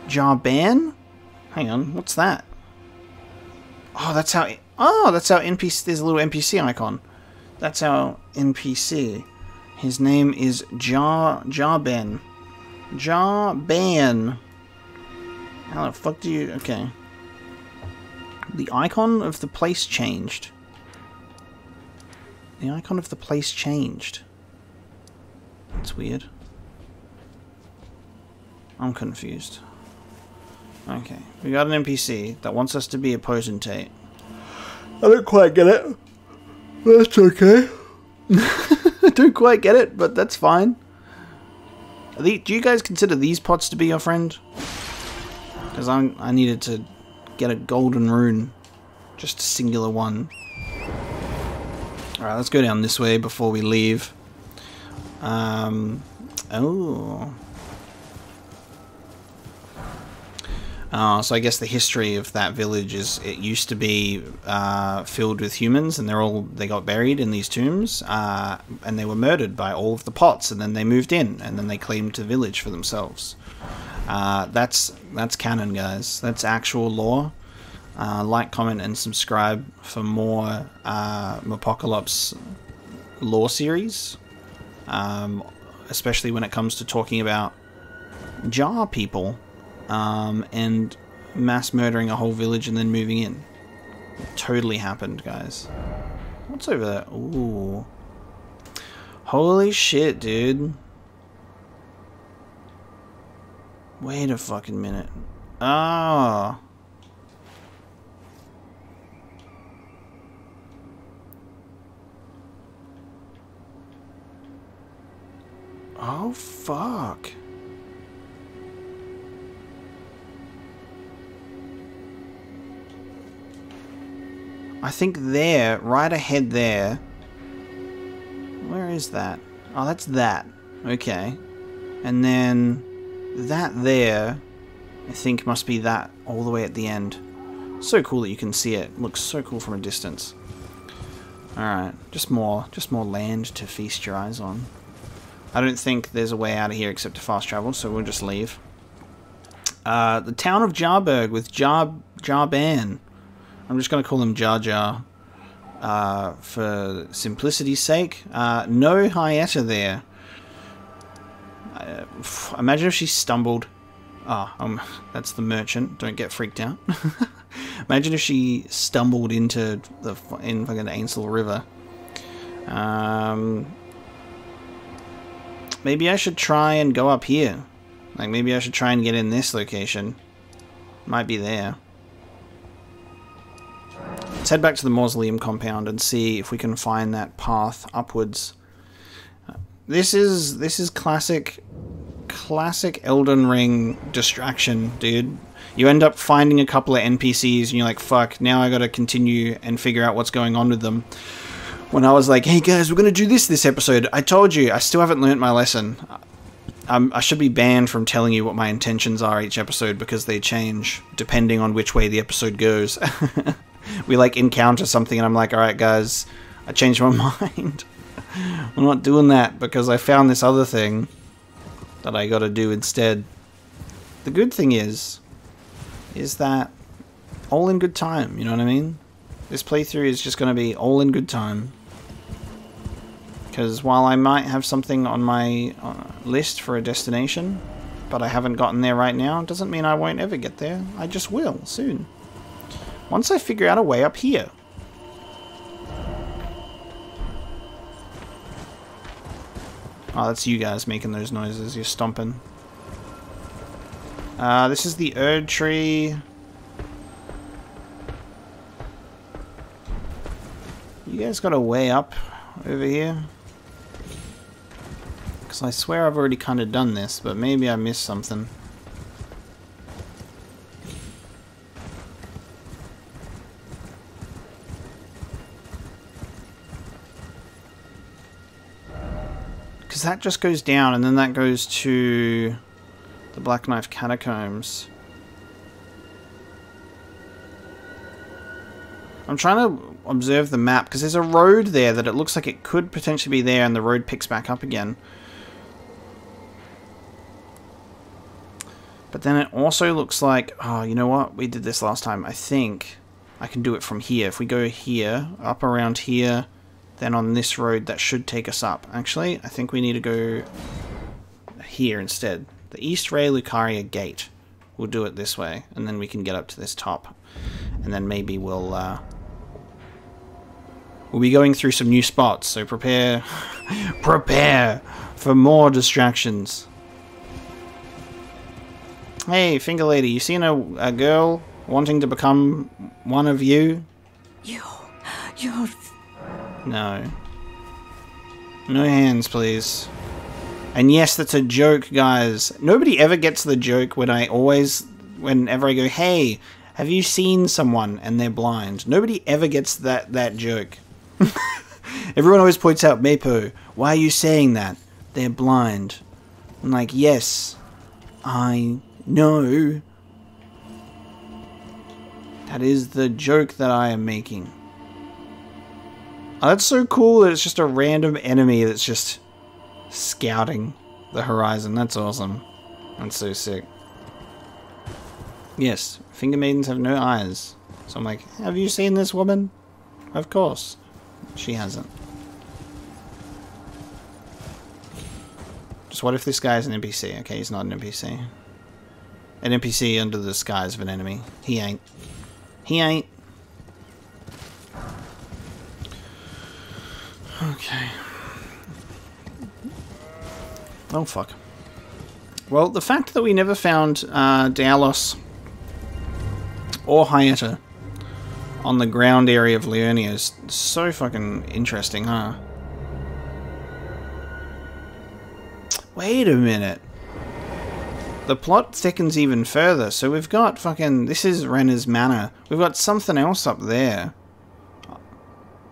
Jarban? Hang on, what's that? Oh, that's how... Oh, that's how NPC... There's a little NPC icon. That's our NPC. His name is Jar... Jarben. Jarban. How the fuck do you... Okay. The icon of the place changed. The icon of the place changed. That's weird. I'm confused. Okay, we got an NPC that wants us to be a potentate. I don't quite get it. That's okay. (laughs) I don't quite get it, but that's fine. Do you guys consider these pots to be your friend? Because I I needed to get a golden rune. Just a singular one. Alright, let's go down this way before we leave. Um, oh. Uh, so I guess the history of that village is it used to be uh, filled with humans, and they're all they got buried in these tombs, uh, and they were murdered by all of the pots, and then they moved in, and then they claimed the village for themselves. Uh, that's that's canon, guys. That's actual lore. Uh, like, comment, and subscribe for more uh, Apocalypse lore series, um, especially when it comes to talking about jar people um, and mass murdering a whole village and then moving in. Totally happened, guys. What's over there? Ooh. Holy shit, dude. Wait a fucking minute. Ah. Oh. Oh, fuck. I think there, right ahead there. Where is that? Oh, that's that. Okay. And then that there, I think must be that all the way at the end. So cool that you can see it. Looks so cool from a distance. Alright, just more, just more land to feast your eyes on. I don't think there's a way out of here except to fast travel, so we'll just leave. Uh, the town of Jarburg with Jar Jarban. I'm just going to call him Jar Jar uh, for simplicity's sake. Uh, no Hyetta there. Uh, imagine if she stumbled. Ah, oh, um, that's the merchant. Don't get freaked out. (laughs) imagine if she stumbled into the in fucking Ainsel River. Um, maybe I should try and go up here. Like maybe I should try and get in this location. Might be there. Let's head back to the mausoleum compound and see if we can find that path upwards. This is this is classic classic Elden Ring distraction, dude. You end up finding a couple of NPCs and you're like, fuck, now I gotta continue and figure out what's going on with them. When I was like, hey guys, we're gonna do this this episode, I told you, I still haven't learnt my lesson. I'm, um, I should be banned from telling you what my intentions are each episode because they change depending on which way the episode goes. (laughs) (laughs) we like encounter something and I'm like, alright guys, I changed my (laughs) mind. I'm not doing that because I found this other thing that I gotta do instead. The good thing is, is that all in good time, you know what I mean? This playthrough is just gonna be all in good time. Because while I might have something on my uh, list for a destination, but I haven't gotten there right now, doesn't mean I won't ever get there. I just will, soon. Once I figure out a way up here. Oh, that's you guys making those noises. You're stomping. Uh, this is the Erdtree. You guys got a way up over here? Because I swear I've already kind of done this, but maybe I missed something. Because that just goes down, and then that goes to the Black Knife Catacombs. I'm trying to observe the map, because there's a road there that it looks like it could potentially be there, and the road picks back up again. But then it also looks like, oh, you know what? We did this last time. I think I can do it from here. If we go here, up around here, then on this road, that should take us up. Actually, I think we need to go here instead. The East Raya Lucaria Gate. We'll do it this way, and then we can get up to this top. And then maybe we'll, uh, We'll be going through some new spots, so prepare... (laughs) prepare for more distractions. Hey, Finger Lady, you seen a, a girl wanting to become one of you? You. You're. No. No hands, please. And yes, that's a joke, guys. Nobody ever gets the joke when I always, whenever I go, hey, have you seen someone and they're blind? Nobody ever gets that, that joke. (laughs) Everyone always points out, Mapo, why are you saying that? They're blind. I'm like, yes, I know. That is the joke that I am making. Oh, that's so cool that it's just a random enemy that's just scouting the horizon. That's awesome. That's so sick. Yes, finger maidens have no eyes. So I'm like, have you seen this woman? Of course. She hasn't. Just what if this guy's an NPC? Okay, he's not an NPC. An NPC under the disguise of an enemy. He ain't. He ain't. Okay. Oh, fuck. Well, the fact that we never found uh, Diallos or Hyetta on the ground area of Liurnia is so fucking interesting, huh? Wait a minute. The plot thickens even further, so we've got fucking... This is Renna's Manor. We've got something else up there.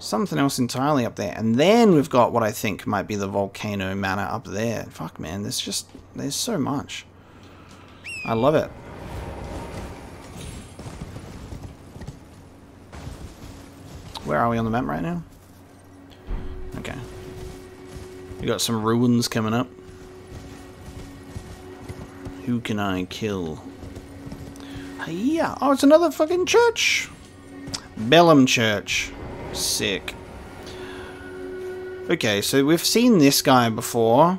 Something else entirely up there. And then we've got what I think might be the Volcano Manor up there. Fuck, man. There's just... There's so much. I love it. Where are we on the map right now? Okay. We got some ruins coming up. Who can I kill? Yeah. Oh, it's another fucking church. Bellum Church. Sick. Okay, so we've seen this guy before.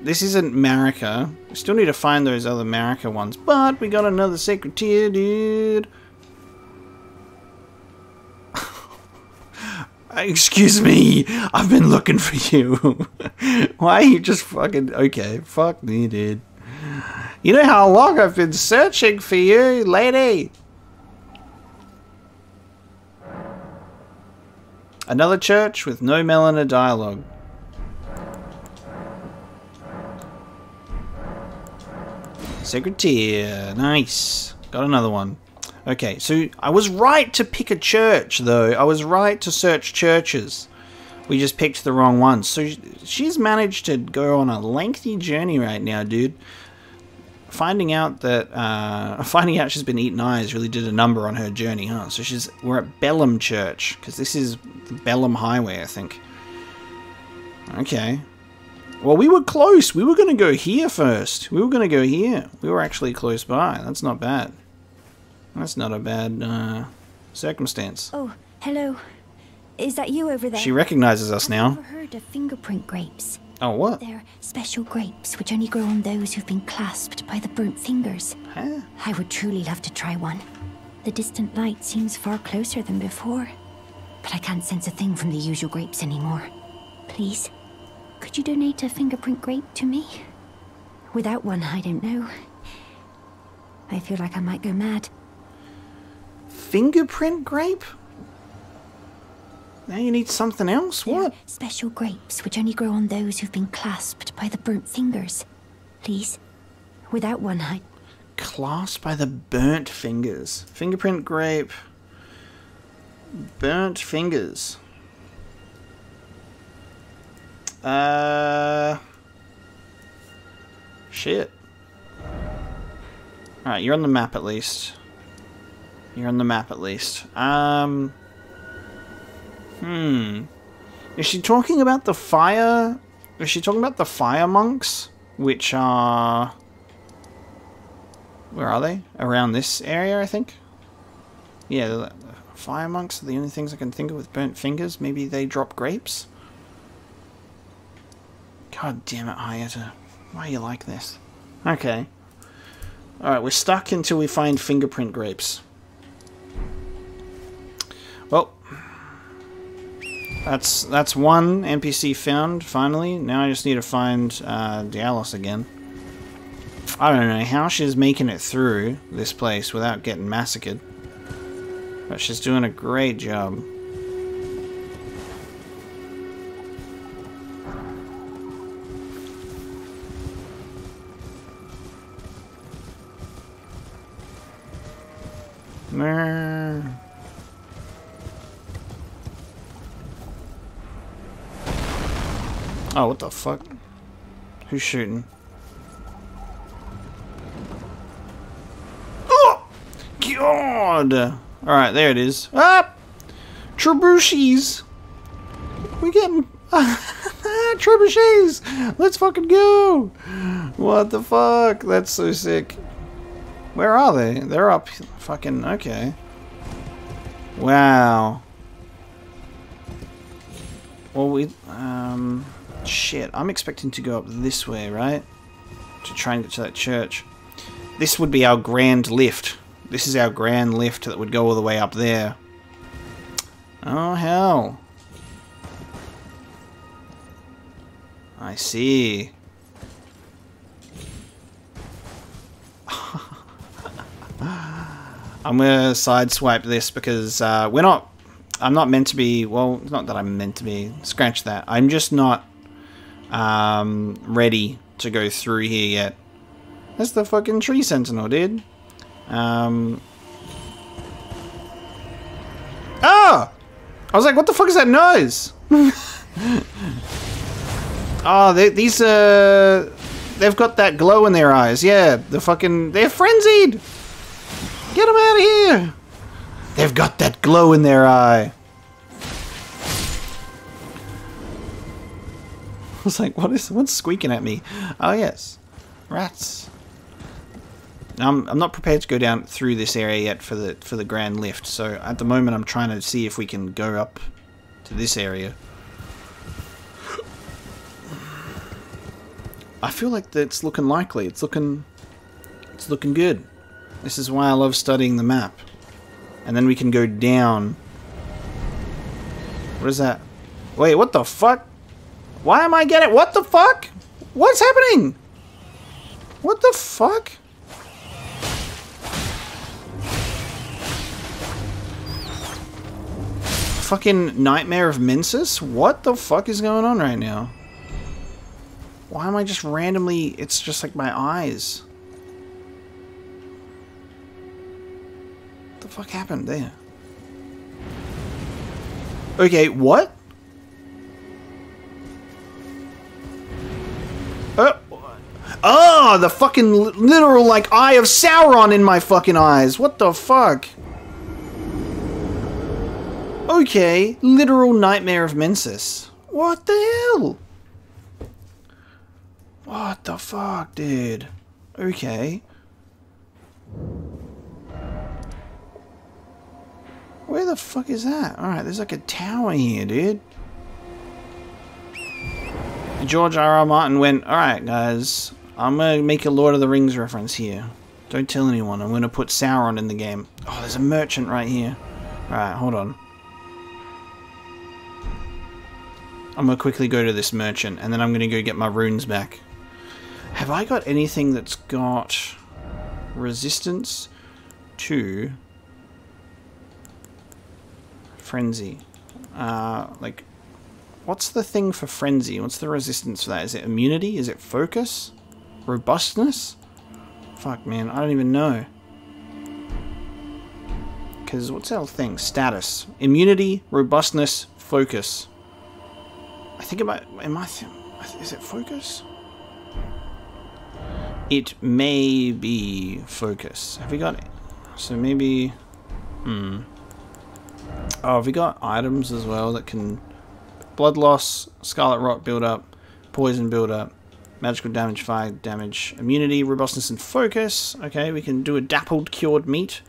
This isn't Marika. We still need to find those other Marika ones. But we got another sacred tear, dude. (laughs) Excuse me, I've been looking for you. (laughs) Why are you just fucking... Okay, fuck me, dude. You know how long I've been searching for you, lady? Another church with no Melina dialogue. Sacred Tear. Nice. Got another one. Okay, so I was right to pick a church, though. I was right to search churches. We just picked the wrong one. So she's managed to go on a lengthy journey right now, dude. Finding out that uh, (laughs) finding out she's been eaten eyes really did a number on her journey, huh? So she's we're at Bellum Church because this is the Bellum Highway, I think. Okay. Well, we were close. We were going to go here first. We were going to go here. We were actually close by. That's not bad. That's not a bad uh, circumstance. Oh, hello. Is that you over there? She recognizes us Have now. you ever heard of fingerprint grapes? Oh, what? They're special grapes which only grow on those who've been clasped by the burnt fingers. Huh? I would truly love to try one. The distant light seems far closer than before, but I can't sense a thing from the usual grapes anymore. Please, could you donate a fingerprint grape to me? Without one, I don't know. I feel like I might go mad. Fingerprint grape? Now you need something else? What? special grapes which only grow on those who've been clasped by the burnt fingers. Please, without one, I. Clasped by the burnt fingers. Fingerprint grape. Burnt fingers. Uh. Shit. Alright, you're on the map at least. You're on the map at least. Um. Hmm. Is she talking about the fire? Is she talking about the fire monks? Which are. Where are they? Around this area, I think? Yeah, the fire monks are the only things I can think of with burnt fingers. Maybe they drop grapes? God damn it, Hyetta. Why are you like this? Okay. Alright, we're stuck until we find fingerprint grapes. Well, that's that's one NPC found, finally. Now I just need to find uh, Diallos again. I don't know how she's making it through this place without getting massacred. But she's doing a great job. Mer. Oh, what the fuck? Who's shooting? Oh! God! Alright, there it is. Ah! Trebuchets! We getting... (laughs) Trebuchets! Let's fucking go! What the fuck? That's so sick. Where are they? They're up fucking... Okay. Wow. Well, we... Um... Shit, I'm expecting to go up this way, right? To try and get to that church. This would be our grand lift. This is our grand lift that would go all the way up there. Oh, hell. I see. (laughs) I'm gonna sideswipe this because uh, we're not. I'm not meant to be. Well, not that I'm meant to be. Scratch that. I'm just not um, ready to go through here yet. That's the fucking tree sentinel, dude. Um. Ah! I was like, what the fuck is that noise? oh, (laughs) they, these, uh, they've got that glow in their eyes. Yeah, the fucking, they're frenzied. Get them out of here. They've got that glow in their eye. Was like, what is, what's squeaking at me? Oh, yes. Rats. I'm, I'm not prepared to go down through this area yet for the for the grand lift. So at the moment, I'm trying to see if we can go up to this area. I feel like that's looking likely. It's looking it's looking good. This is why I love studying the map. And then we can go down. What is that? Wait, what the fuck? Why am I getting... What the fuck? What's happening? What the fuck? Fucking Nightmare of Mensis? What the fuck is going on right now? Why am I just randomly... It's just like my eyes. What the fuck happened there? Okay, what? Oh, oh, the fucking literal, like, eye of Sauron in my fucking eyes. What the fuck? Okay, literal nightmare of Mensis. What the hell? What the fuck, dude? Okay. Where the fuck is that? Alright, there's like a tower here, dude. George R. R. Martin went, alright guys, I'm gonna make a Lord of the Rings reference here. Don't tell anyone, I'm gonna put Sauron in the game. Oh, there's a merchant right here. Alright, hold on. I'm gonna quickly go to this merchant, and then I'm gonna go get my runes back. Have I got anything that's got resistance to frenzy? Uh, like, what's the thing for frenzy? What's the resistance for that? Is it immunity? Is it focus? Robustness? Fuck, man, I don't even know. Because what's our thing? Status. Immunity, robustness, focus. I think about. Am I. Is it focus? it may be focus. Have we got it? So maybe... Hmm. Oh, have we got items as well that can... Blood loss, scarlet rot build up, poison build up, magical damage, fire damage, immunity, robustness, and focus. Okay, we can do a dappled cured meat.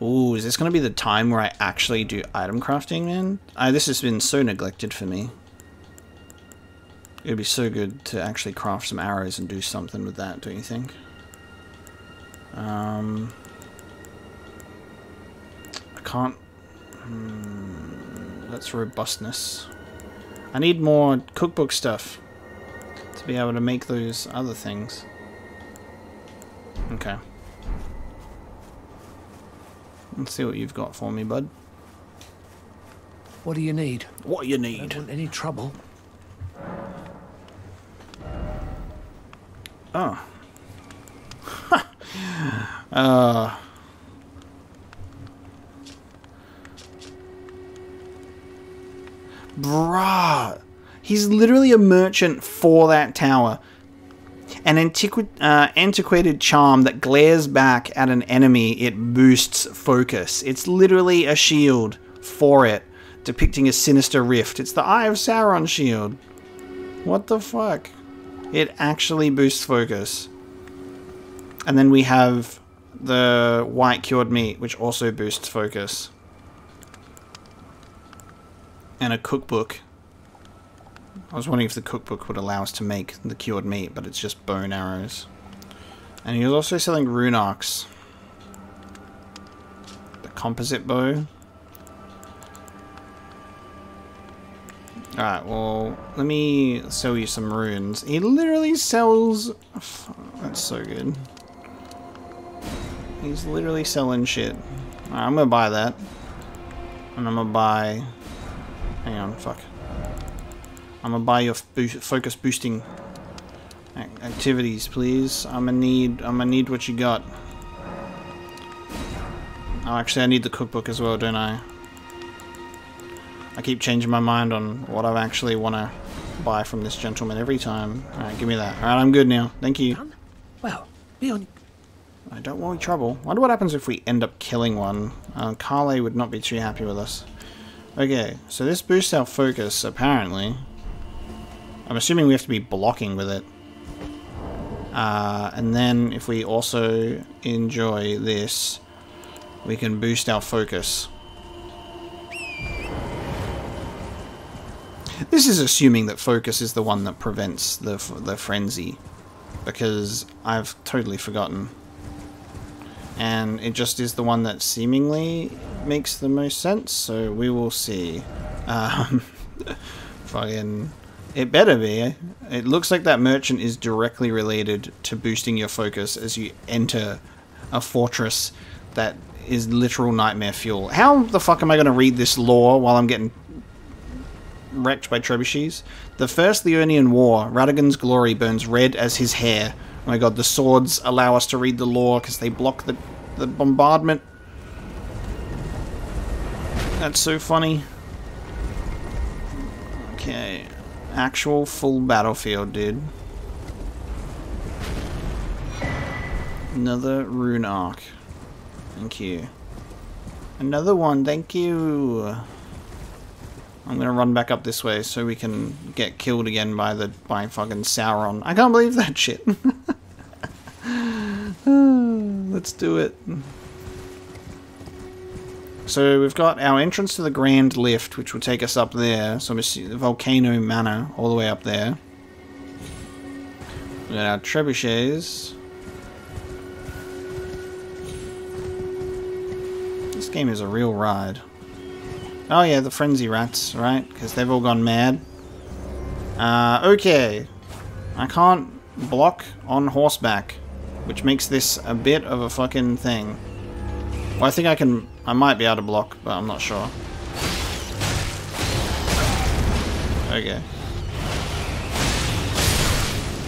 Ooh, is this going to be the time where I actually do item crafting, man? I, this has been so neglected for me. It would be so good to actually craft some arrows and do something with that, don't you think? Um, I can't... Hmm, that's robustness. I need more cookbook stuff to be able to make those other things. Okay. Let's see what you've got for me, bud. What do you need? What you need? any trouble. Oh. (laughs) uh. Bruh. A merchant for that tower. An antiqu- uh, antiquated charm that glares back at an enemy, it boosts focus. It's literally a shield for it, depicting a sinister rift. It's the Eye of Sauron shield. What the fuck? It actually boosts focus. And then we have the white cured meat, which also boosts focus. And a cookbook. I was wondering if the cookbook would allow us to make the cured meat, but it's just bone arrows. And he was also selling rune arcs. The composite bow. Alright, well, let me sell you some runes. He literally sells... That's so good. He's literally selling shit. Alright, I'm gonna buy that. And I'm gonna buy... Hang on, fuck. I'm gonna buy your boost, focus boosting activities, please. I'm gonna need, I'm gonna need what you got. Oh, actually, I need the cookbook as well, don't I? I keep changing my mind on what I actually want to buy from this gentleman every time. Alright, give me that. Alright, I'm good now. Thank you. Done? Well, be on. I don't want trouble. wonder what happens if we end up killing one. Uh, Kale would not be too happy with us. Okay, so this boosts our focus, apparently. I'm assuming we have to be blocking with it. Uh, and then if we also enjoy this, we can boost our focus. This is assuming that focus is the one that prevents the, the frenzy. Because I've totally forgotten. And it just is the one that seemingly makes the most sense, so we will see. Um, (laughs) fucking... It better be. It looks like that merchant is directly related to boosting your focus as you enter a fortress that is literal nightmare fuel. How the fuck am I going to read this lore while I'm getting wrecked by trebuchets? The First Leonian War, Radigan's glory burns red as his hair. Oh my god, the swords allow us to read the lore because they block the, the bombardment. That's so funny. Okay. Actual full battlefield, dude. Another rune arc. Thank you. Another one, thank you. I'm gonna run back up this way so we can get killed again by the by fucking Sauron. I can't believe that shit. (laughs) Let's do it. So we've got our entrance to the Grand Lift, which will take us up there. So we see the Volcano Manor all the way up there. We got our trebuchets. This game is a real ride. Oh yeah, the frenzy rats, right? Because they've all gone mad. Uh, okay. I can't block on horseback, which makes this a bit of a fucking thing. Well, I think I can... I might be able to block, but I'm not sure. Okay.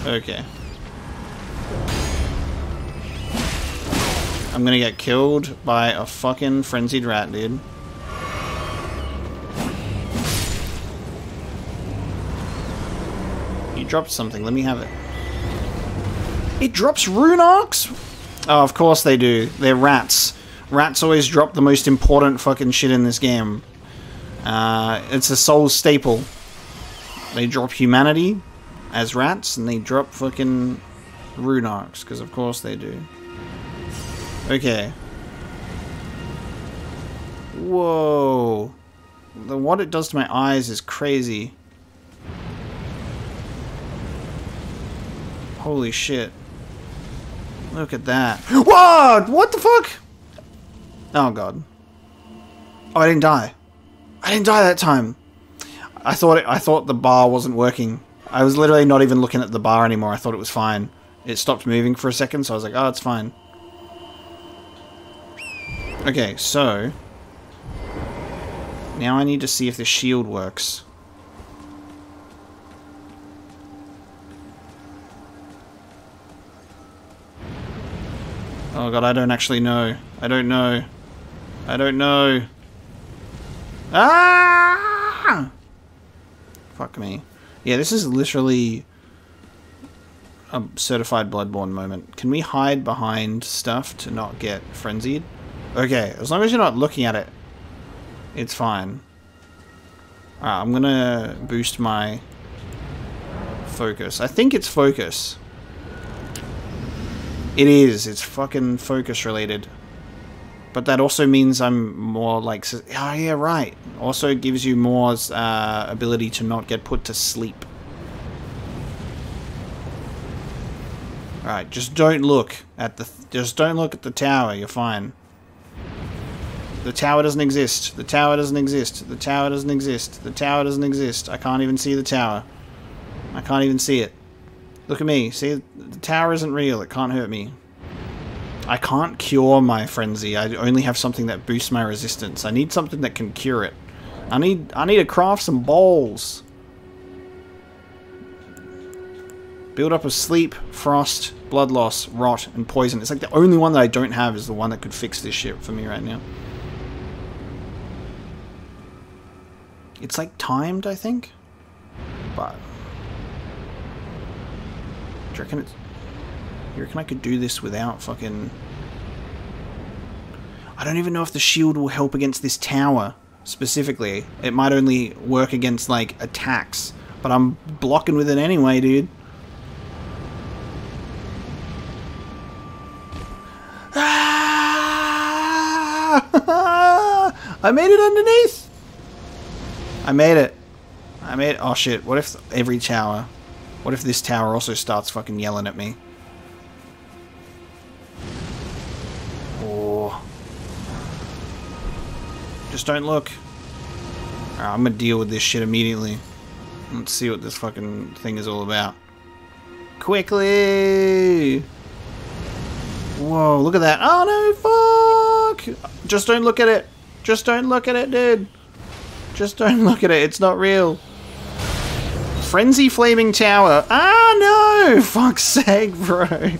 Okay. I'm gonna get killed by a fucking frenzied rat, dude. You dropped something, let me have it. It drops rune arcs? Oh, of course they do. They're rats. Rats always drop the most important fucking shit in this game. Uh, it's a soul staple. They drop humanity as rats, and they drop fucking arcs, because of course they do. Okay. Whoa. The, what it does to my eyes is crazy. Holy shit. Look at that. What? What the fuck? Oh god. Oh, I didn't die. I didn't die that time. I thought it, I thought the bar wasn't working. I was literally not even looking at the bar anymore. I thought it was fine. It stopped moving for a second, so I was like, oh, it's fine. Okay, so... Now I need to see if the shield works. Oh god, I don't actually know. I don't know. I don't know. Ah! Fuck me. Yeah, this is literally a certified Bloodborne moment. Can we hide behind stuff to not get frenzied? Okay, as long as you're not looking at it, it's fine. Alright, I'm gonna boost my focus. I think it's focus. It is. It's fucking focus related. But that also means I'm more like... Oh, yeah, right. Also gives you more uh, ability to not get put to sleep. Alright, just don't look at the... Just don't look at the tower. You're fine. The tower doesn't exist. The tower doesn't exist. The tower doesn't exist. The tower doesn't exist. I can't even see the tower. I can't even see it. Look at me. See, the tower isn't real. It can't hurt me. I can't cure my frenzy. I only have something that boosts my resistance. I need something that can cure it. I need I need to craft some balls. Build up of sleep, frost, blood loss, rot, and poison. It's like the only one that I don't have is the one that could fix this shit for me right now. It's like timed, I think. But do you reckon it's... You reckon I could do this without fucking... I don't even know if the shield will help against this tower, specifically. It might only work against, like, attacks. But I'm blocking with it anyway, dude. Ah! (laughs) I made it underneath! I made it. I made... it. Oh, shit. What if every tower... What if this tower also starts fucking yelling at me? Just don't look. Right, I'm gonna deal with this shit immediately. Let's see what this fucking thing is all about. Quickly! Whoa, look at that. Oh no, fuck! Just don't look at it. Just don't look at it, dude. Just don't (laughs) look at it. It's not real. Frenzy Flaming Tower. Ah, no! (laughs) Fuck's sake, bro. (laughs)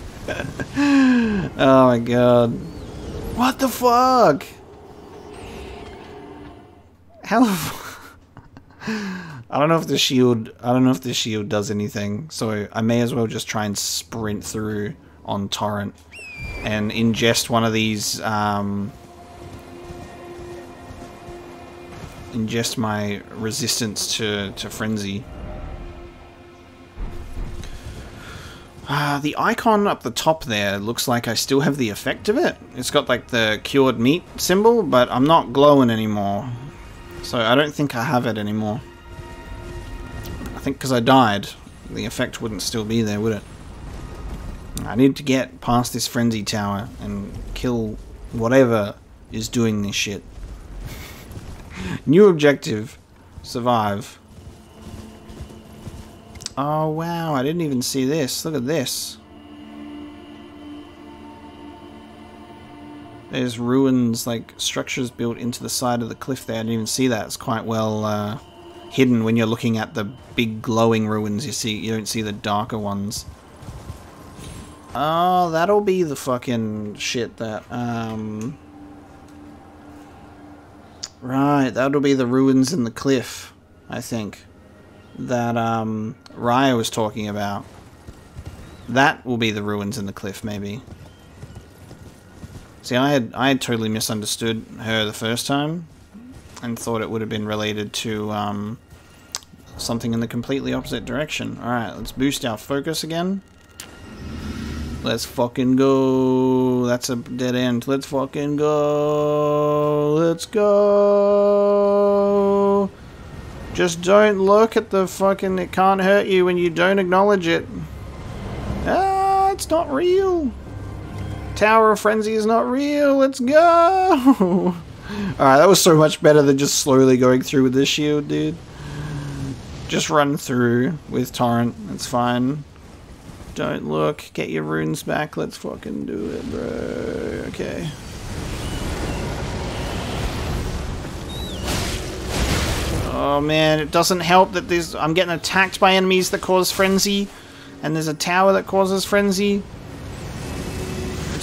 oh my god. What the fuck? (laughs) I don't know if the shield I don't know if the shield does anything, so I may as well just try and sprint through on torrent and ingest one of these um, ingest my resistance to, to frenzy. Uh, the icon up the top there looks like I still have the effect of it. It's got like the cured meat symbol, but I'm not glowing anymore. So I don't think I have it anymore. I think because I died, the effect wouldn't still be there, would it? I need to get past this frenzy tower and kill whatever is doing this shit. (laughs) New objective. Survive. Oh, wow, I didn't even see this. Look at this. There's ruins, like structures built into the side of the cliff there. I didn't even see that. It's quite well uh, hidden when you're looking at the big glowing ruins. You see, you don't see the darker ones. Oh, that'll be the fucking shit that, um... Right, that'll be the ruins in the cliff, I think that um, Raya was talking about. That will be the ruins in the cliff, maybe. See, I had I had totally misunderstood her the first time, and thought it would have been related to um, something in the completely opposite direction. All right, let's boost our focus again. Let's fucking go. That's a dead end. Let's fucking go. Let's go. Just don't look at the fucking. It can't hurt you when you don't acknowledge it. Ah, it's not real. Tower of Frenzy is not real. Let's go. (laughs) Alright, that was so much better than just slowly going through with this shield, dude. Just run through with Torrent. It's fine. Don't look. Get your runes back. Let's fucking do it, bro. Okay. Oh man, it doesn't help that there's I'm getting attacked by enemies that cause frenzy, and there's a tower that causes frenzy.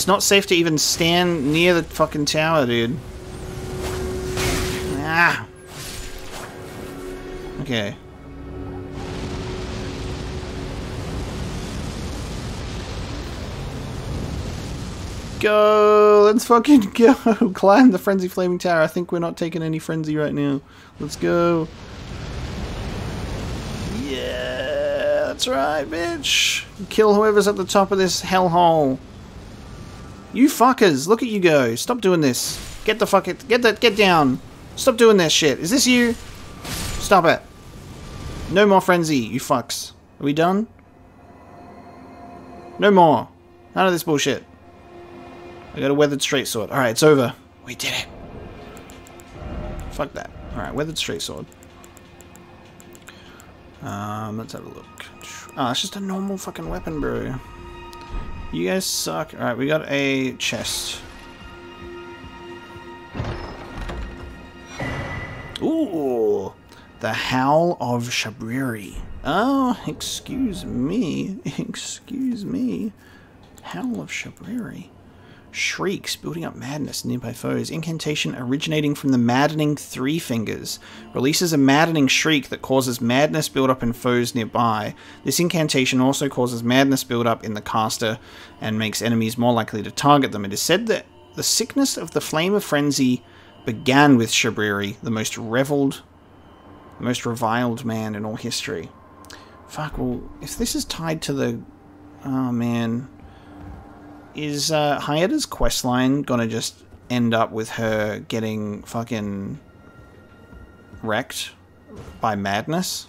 It's not safe to even stand near the fucking tower, dude. Ah. Okay. Go! Let's fucking (laughs) go! Climb the Frenzy Flaming Tower. I think we're not taking any Frenzy right now. Let's go. Yeah, that's right, bitch. Kill whoever's at the top of this hellhole. You fuckers, look at you go. Stop doing this. Get the fuck it. Get that. Get down. Stop doing that shit. Is this you? Stop it. No more frenzy, you fucks. Are we done? No more. None of this bullshit. I got a weathered straight sword. Alright, it's over. We did it. Fuck that. Alright, weathered straight sword. Um, let's have a look. Oh, it's just a normal fucking weapon, bro. You guys suck. Alright, we got a chest. Ooh! The Howl of Shabriri. Oh, excuse me. (laughs) Excuse me. Howl of Shabriri. Shrieks, building up madness nearby foes. Incantation originating from the maddening Three Fingers. Releases a maddening shriek that causes madness build up in foes nearby. This incantation also causes madness build up in the caster and makes enemies more likely to target them. It is said that the sickness of the Flame of Frenzy began with Shabriri, the most reveled, the most reviled man in all history. Fuck, well, if this is tied to the... Oh, man is uh, Hyetta's questline gonna just end up with her getting fucking wrecked by madness?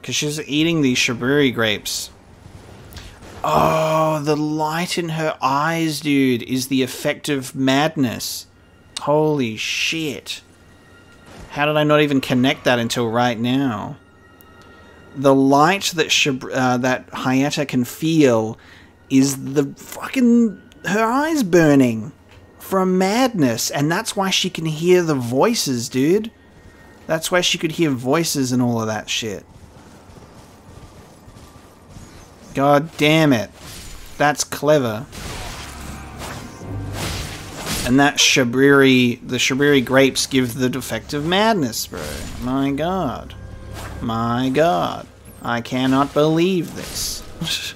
Because she's eating these Shabriri grapes. Oh, the light in her eyes, dude, is the effect of madness. Holy shit. How did I not even connect that until right now? The light that Shab uh, that Hyetta can feel is the fucking her eyes burning from madness. And that's why she can hear the voices dude. That's why she could hear voices and all of that shit. God damn it. That's clever. And that shabriri the shabriri grapes give the defective madness bro. My god. My god. I cannot believe this (laughs)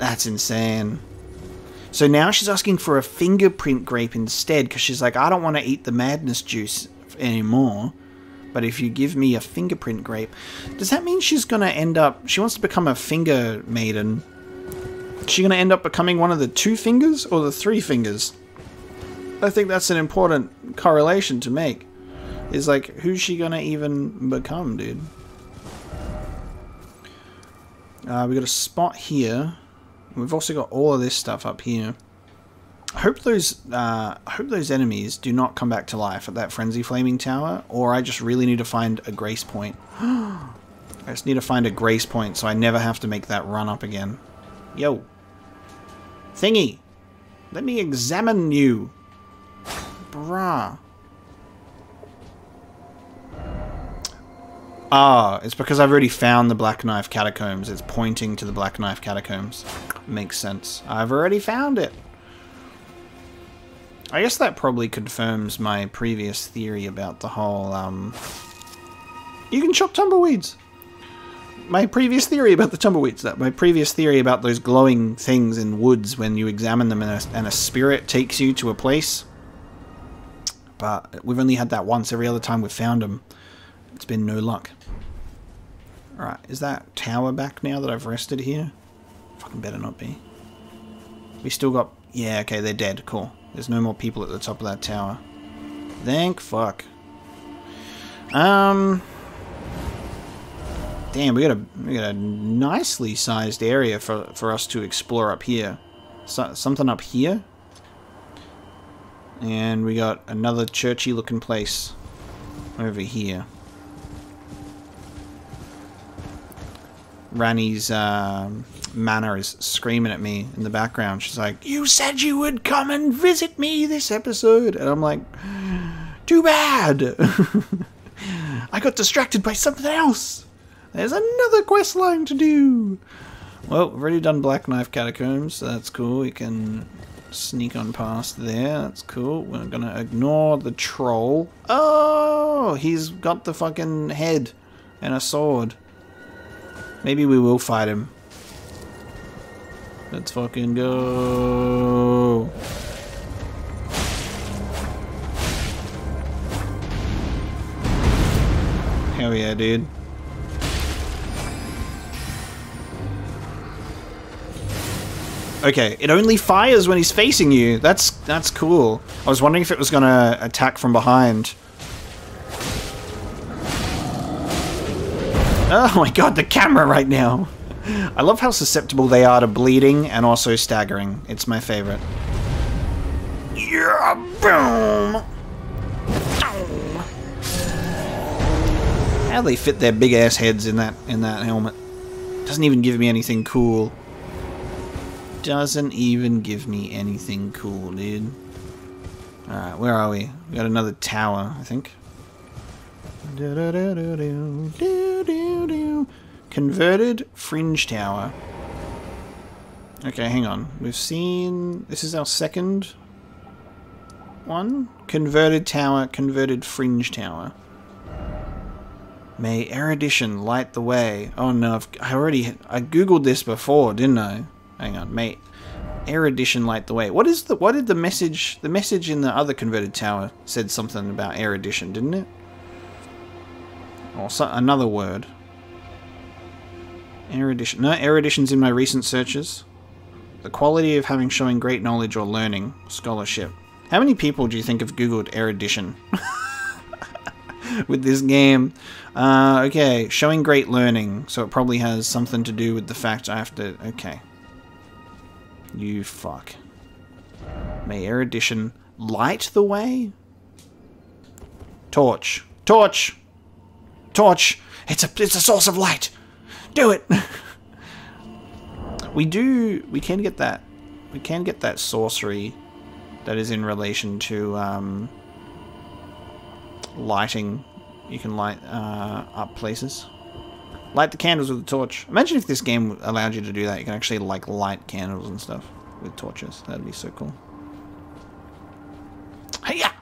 That's insane. So now she's asking for a fingerprint grape instead because she's like, I don't want to eat the madness juice anymore. But if you give me a fingerprint grape, does that mean she's going to end up, she wants to become a finger maiden? Is she going to end up becoming one of the two fingers or the three fingers? I think that's an important correlation to make. Is like, who's she going to even become, dude? Uh, we got a spot here. We've also got all of this stuff up here. I hope those uh, I hope those enemies do not come back to life at that frenzy flaming tower, or I just really need to find a grace point. (gasps) I just need to find a grace point so I never have to make that run up again. Yo. Thingy! Let me examine you! Bruh. Ah, it's because I've already found the Black Knife Catacombs. It's pointing to the Black Knife Catacombs. Makes sense. I've already found it. I guess that probably confirms my previous theory about the whole, um... You can chop tumbleweeds! my previous theory about the tumbleweeds. That my previous theory about those glowing things in woods when you examine them and a, and a spirit takes you to a place. But we've only had that once. Every other time we've found them, it's been no luck. Alright, is that tower back now that I've rested here? Fucking better not be. We still got... Yeah, okay, they're dead. Cool. There's no more people at the top of that tower. Thank fuck. Um... Damn, we got a we got a nicely sized area for for us to explore up here. So, something up here, and we got another churchy looking place over here. Ranni's um, manor is screaming at me in the background. She's like, "You said you would come and visit me this episode," and I'm like, "Too bad. (laughs) I got distracted by something else." There's another quest line to do! Well, we've already done Black Knife Catacombs, so that's cool. We can sneak on past there. That's cool. We're gonna ignore the troll. Oh! He's got the fucking head and a sword. Maybe we will fight him. Let's fucking go! Hell yeah, dude. Okay, it only fires when he's facing you. That's that's cool. I was wondering if it was gonna attack from behind. Oh my god, the camera right now. I love how susceptible they are to bleeding and also staggering. It's my favorite. Yeah, boom. How they fit their big ass heads in that in that helmet. Doesn't even give me anything cool doesn't even give me anything cool, dude. Alright, where are we? We got another tower, I think. Converted Fringe Tower. Okay, hang on. We've seen... This is our second one? Converted Tower, Converted Fringe Tower. May erudition light the way. Oh no, I've, I already... I googled this before, didn't I? Hang on, mate. Erudition light the way. What is the what did the message the message in the other converted tower said something about erudition, didn't it? Or so, another word. Erudition. No, erudition's in my recent searches. The quality of having showing great knowledge or learning, scholarship. How many people do you think have googled erudition? (laughs) with this game. Uh, okay, showing great learning. So it probably has something to do with the fact I have to... Okay. You fuck. May erudition light the way? Torch. Torch! Torch! It's a it's a source of light! Do it! (laughs) we do we can get that we can get that sorcery that is in relation to um, lighting. You can light uh, up places. Light the candles with a torch. Imagine if this game allowed you to do that. You can actually like light candles and stuff with torches. That'd be so cool. Hiya!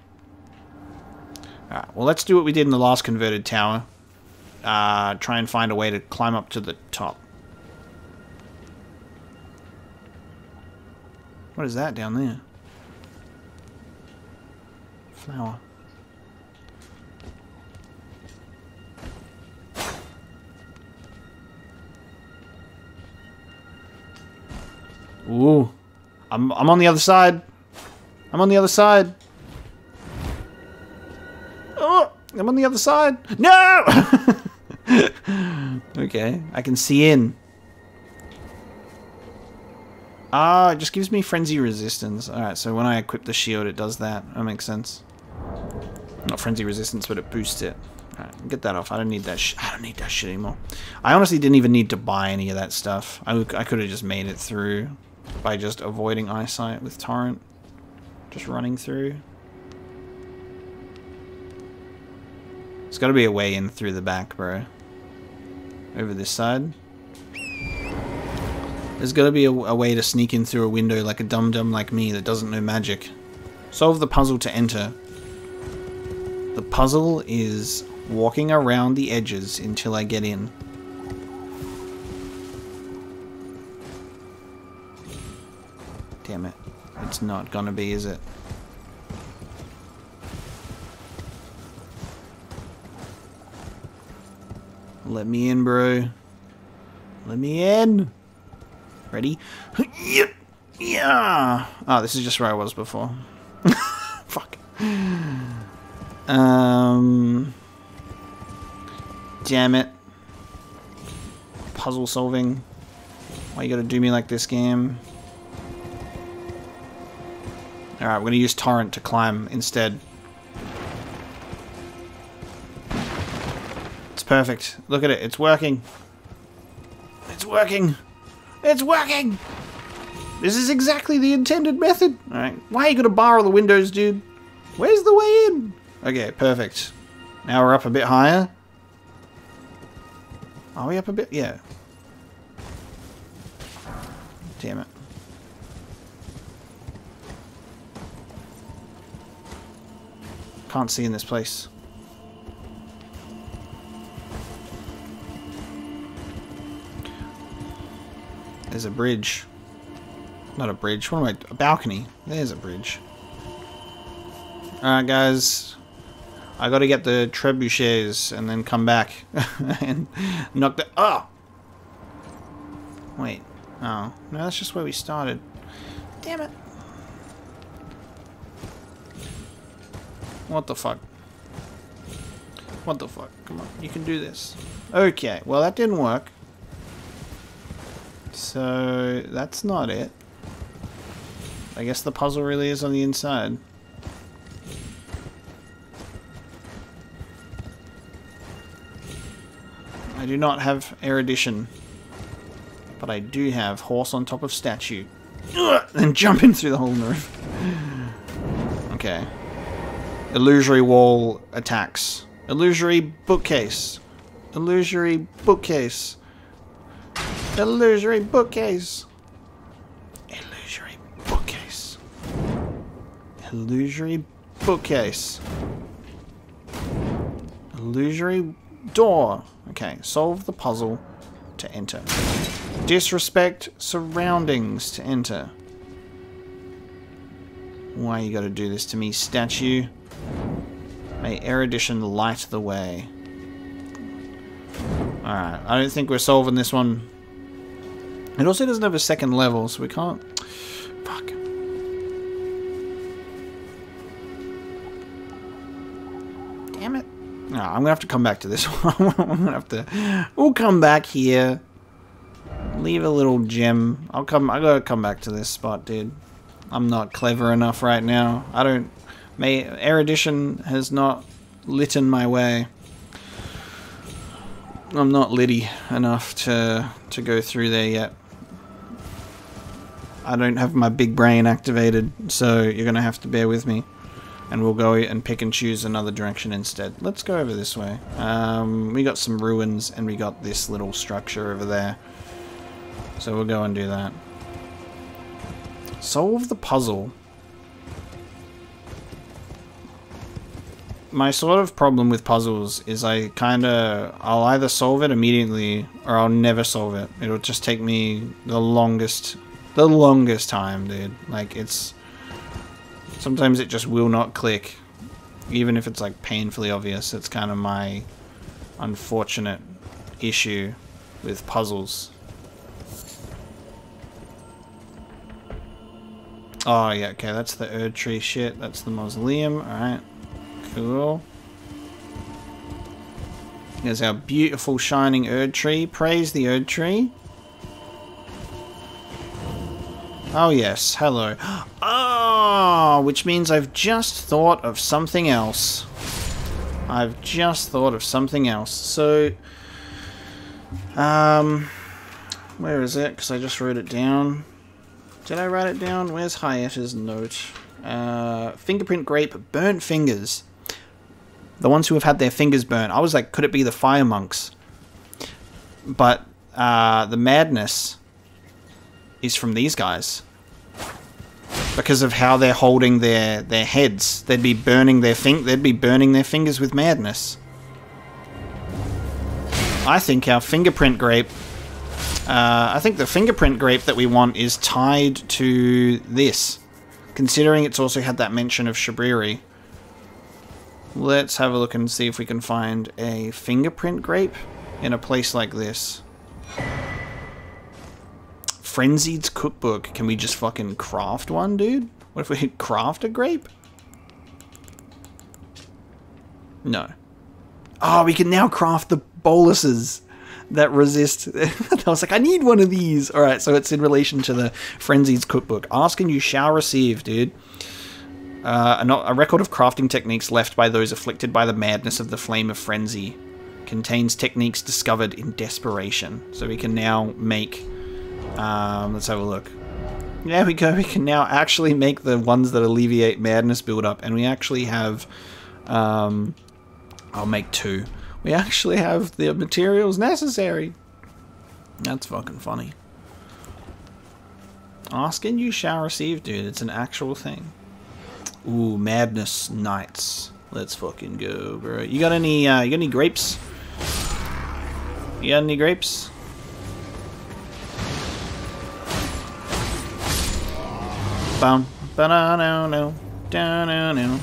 Alright, well let's do what we did in the last converted tower. Uh, try and find a way to climb up to the top. What is that down there? Flower. Ooh. I'm, I'm on the other side. I'm on the other side. Oh, I'm on the other side. No! (laughs) okay, I can see in. Ah, it just gives me frenzy resistance. Alright, so when I equip the shield, it does that. That makes sense. Not frenzy resistance, but it boosts it. Alright, get that off. I don't need that I don't need that shit anymore. I honestly didn't even need to buy any of that stuff. I, I could have just made it through by just avoiding eyesight with torrent. Just running through. There's gotta be a way in through the back, bro. Over this side. There's gotta be a, a way to sneak in through a window like a dum-dum like me that doesn't know magic. Solve the puzzle to enter. The puzzle is walking around the edges until I get in. Damn it. It's not gonna be, is it? Let me in, bro. Let me in. Ready? Yeah. Oh, this is just where I was before. (laughs) Fuck. Um. Damn it. Puzzle solving. Why you gotta do me like this game? Alright, we're gonna use Torrent to climb instead. Perfect. Look at it, it's working. It's working. It's working! This is exactly the intended method. Alright, why are you gonna bar all the windows, dude? Where's the way in? Okay, perfect. Now we're up a bit higher. Are we up a bit? Yeah. Damn it. Can't see in this place. There's a bridge. Not a bridge. What am I? A balcony. There's a bridge. Alright, guys. I gotta get the trebuchets and then come back (laughs) and knock the. Oh! Wait. Oh. No, that's just where we started. Damn it. What the fuck? What the fuck? Come on, you can do this. Okay, well that didn't work. So, that's not it. I guess the puzzle really is on the inside. I do not have erudition. But I do have horse on top of statue. Ugh, and jumping through the hole in the roof. (laughs) Okay. Illusory wall attacks. Illusory bookcase. Illusory bookcase. Illusory bookcase. Illusory bookcase. Illusory bookcase. Illusory door. Okay, solve the puzzle to enter. Disrespect surroundings to enter. Why you gotta do this to me, statue? May erudition light the way. Alright, I don't think we're solving this one. It also doesn't have a second level, so we can't... Fuck. Damn it. No, I'm gonna have to come back to this (laughs) one. I'm gonna have to... We'll come back here. Leave a little gem. I'll come... I gotta come back to this spot, dude. I'm not clever enough right now. I don't... May erudition has not lit in my way. I'm not litty enough to to go through there yet. I don't have my big brain activated, so you're gonna have to bear with me. And we'll go and pick and choose another direction instead. Let's go over this way. Um, we got some ruins and we got this little structure over there. So we'll go and do that. Solve the puzzle. my sort of problem with puzzles is I kind of I'll either solve it immediately or I'll never solve it. It'll just take me the longest the longest time, dude. Like it's sometimes it just will not click even if it's like painfully obvious. It's kind of my unfortunate issue with puzzles. Oh yeah, okay, that's the Erdtree shit. That's the mausoleum. All right. Cool. There's our beautiful shining Erdtree. Praise the Erdtree. Oh yes, hello. Oh, which means I've just thought of something else. I've just thought of something else. So, um, where is it? Because I just wrote it down. Did I write it down? Where's Hyetta's note? Uh, fingerprint grape, burnt fingers. The ones who have had their fingers burnt. I was like, could it be the fire monks? But uh, the madness is from these guys. Because of how they're holding their, their heads. They'd be burning their fin they'd be burning their fingers with madness. I think our fingerprint grape Uh, I think the fingerprint grape that we want is tied to this, considering it's also had that mention of Shabriri. Let's have a look and see if we can find a fingerprint grape in a place like this. Frenzied's cookbook. Can we just fucking craft one, dude? What if we hit (laughs) craft a grape? No. Oh, we can now craft the boluses that resist. (laughs) I was like, I need one of these. All right, so it's in relation to the Frenzied's cookbook. Ask and you shall receive, dude. Uh, a, a record of crafting techniques left by those afflicted by the madness of the flame of frenzy contains techniques discovered in desperation. So we can now make. Um, let's have a look. There we go. We can now actually make the ones that alleviate madness build up, and we actually have. Um, I'll make two. We actually have the materials necessary. That's fucking funny. Ask and you shall receive, dude. It's an actual thing. Ooh, Madness Knights. Let's fucking go, bro. You got any, uh, you got any grapes? You got any grapes? Bum, ba da no no, da no no.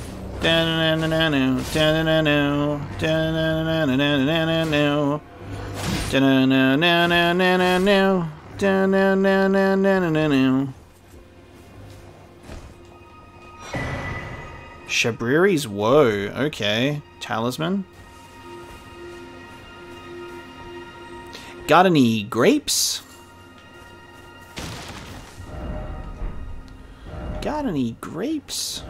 Shabriri's Woe. Okay. Talisman. Got any grapes? Got any grapes?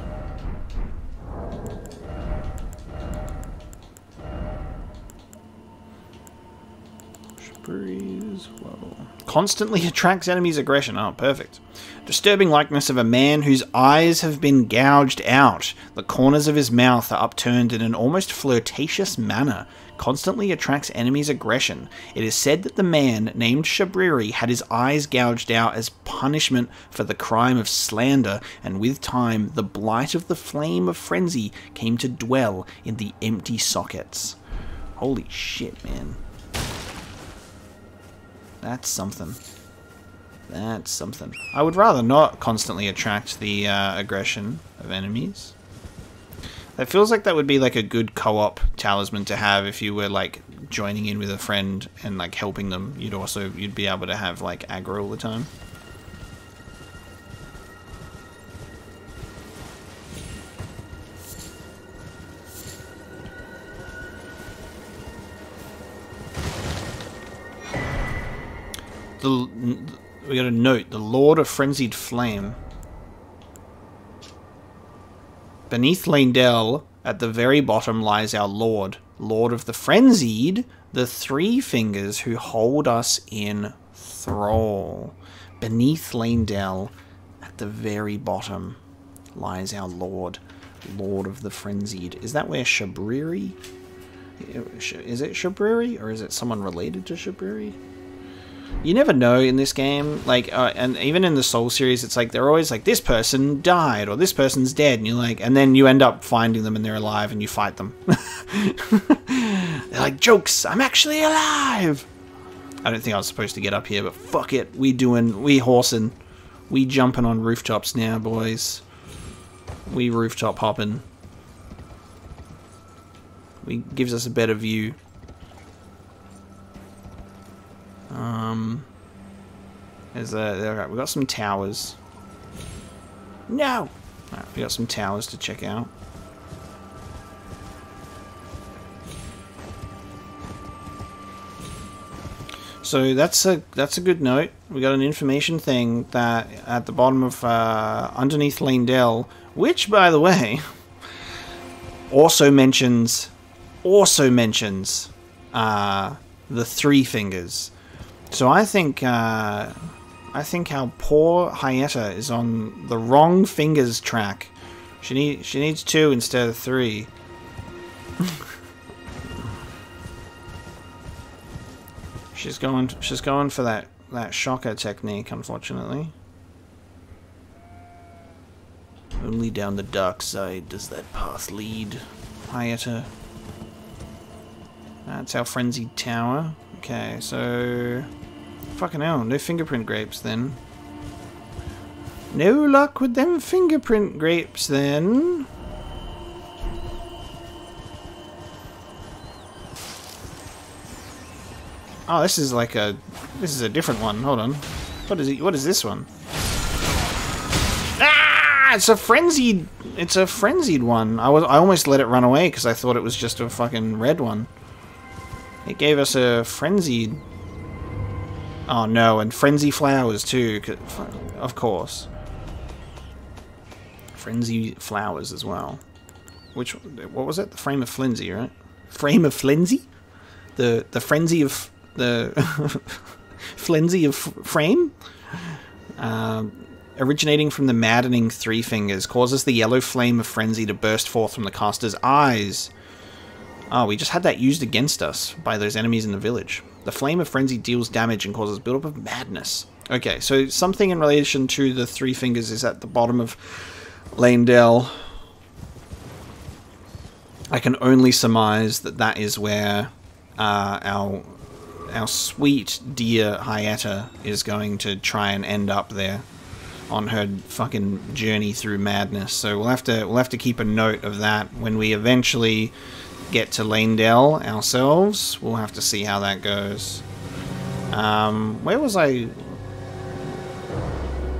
Shabriri's Woe. Constantly (laughs) attracts enemies' aggression. Oh, perfect. Disturbing likeness of a man whose eyes have been gouged out. The corners of his mouth are upturned in an almost flirtatious manner. Constantly attracts enemies' aggression. It is said that the man named Shabriri had his eyes gouged out as punishment for the crime of slander, and with time, the blight of the flame of frenzy came to dwell in the empty sockets. Holy shit, man. That's something. That's something. I would rather not constantly attract the uh, aggression of enemies. It feels like that would be like a good co-op talisman to have if you were like joining in with a friend and like helping them. You'd also you'd be able to have like aggro all the time. The we got a note. The Lord of Frenzied Flame. Beneath Leyndell, at the very bottom, lies our Lord, Lord of the Frenzied, the Three Fingers who hold us in thrall. Beneath Leyndell, at the very bottom, lies our Lord, Lord of the Frenzied. Is that where Shabriri? Is it Shabriri, or is it someone related to Shabriri? You never know in this game. Like, uh, and even in the Soul series, it's like they're always like this person died or this person's dead, and you're like, and then you end up finding them and they're alive, and you fight them. (laughs) they're like jokes. I'm actually alive. I don't think I was supposed to get up here, but fuck it. We doing, we horsing, we jumping on rooftops now, boys. We rooftop hopping. We gives us a better view. Um, is a, we got some towers. No! Right, we got some towers to check out. So that's a that's a good note. We got an information thing that at the bottom of uh, underneath Leyndell, which by the way (laughs) also mentions also mentions uh, the three fingers. So I think uh, I think our poor Hyetta is on the wrong fingers track. She need she needs two instead of three. (laughs) she's going she's going for that that shocker technique, unfortunately. Only down the dark side does that path lead, Hyetta. That's our frenzied tower. Okay, so Fucking hell, no fingerprint grapes then. No luck with them fingerprint grapes then. Oh, this is like a... This is a different one. Hold on. What is it? What is this one? Ah! It's a frenzied... It's a frenzied one. I was. I almost let it run away because I thought it was just a fucking red one. It gave us a frenzied... Oh no, and frenzy flowers too. Of course. Frenzy flowers as well. Which... What was it? The frame of frenzy, right? Frame of frenzy? The, the frenzy of the (laughs) frenzy of frame, um, originating from the maddening three fingers, causes the yellow flame of frenzy to burst forth from the caster's eyes. Oh, we just had that used against us by those enemies in the village. The flame of frenzy deals damage and causes buildup of madness. Okay, so something in relation to the three fingers is at the bottom of Leyndell. I can only surmise that that is where uh, our our sweet dear Hyetta is going to try and end up there on her fucking journey through madness. So we'll have to we'll have to keep a note of that when we eventually get to Leyndell ourselves. We'll have to see how that goes. Um, where was I?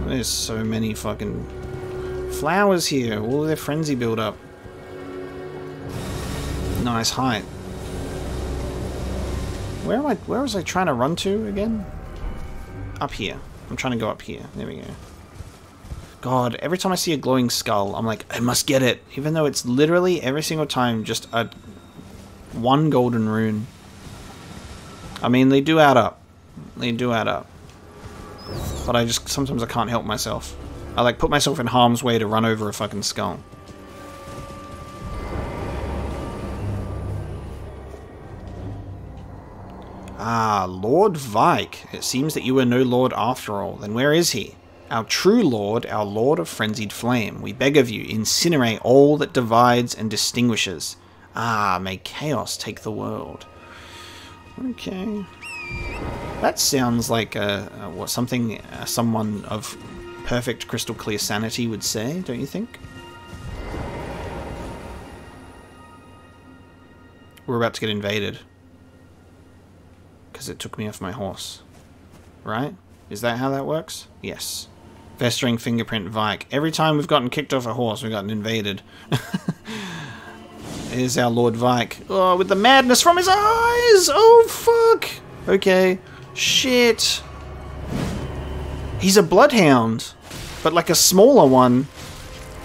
There's so many fucking flowers here. All their frenzy build up. Nice height. Where am I? Where was I trying to run to again? Up here. I'm trying to go up here. There we go. God, every time I see a glowing skull, I'm like, I must get it. Even though it's literally every single time just a one golden rune. I mean, they do add up. They do add up. But I just, sometimes I can't help myself. I like put myself in harm's way to run over a fucking skull. Ah, Lord Vike. It seems that you are no lord after all. Then where is he? Our true lord, our lord of frenzied flame. We beg of you, incinerate all that divides and distinguishes. Ah, may chaos take the world. Okay. That sounds like a, a what something uh, someone of perfect crystal clear sanity would say, don't you think? We're about to get invaded because it took me off my horse. Right? Is that how that works? Yes. Festering Fingerprint Vike. Every time we've gotten kicked off a horse, we've gotten invaded. (laughs) Here's our Lord Vike. Oh, with the madness from his eyes! Oh, fuck! Okay. Shit. He's a bloodhound. But like a smaller one.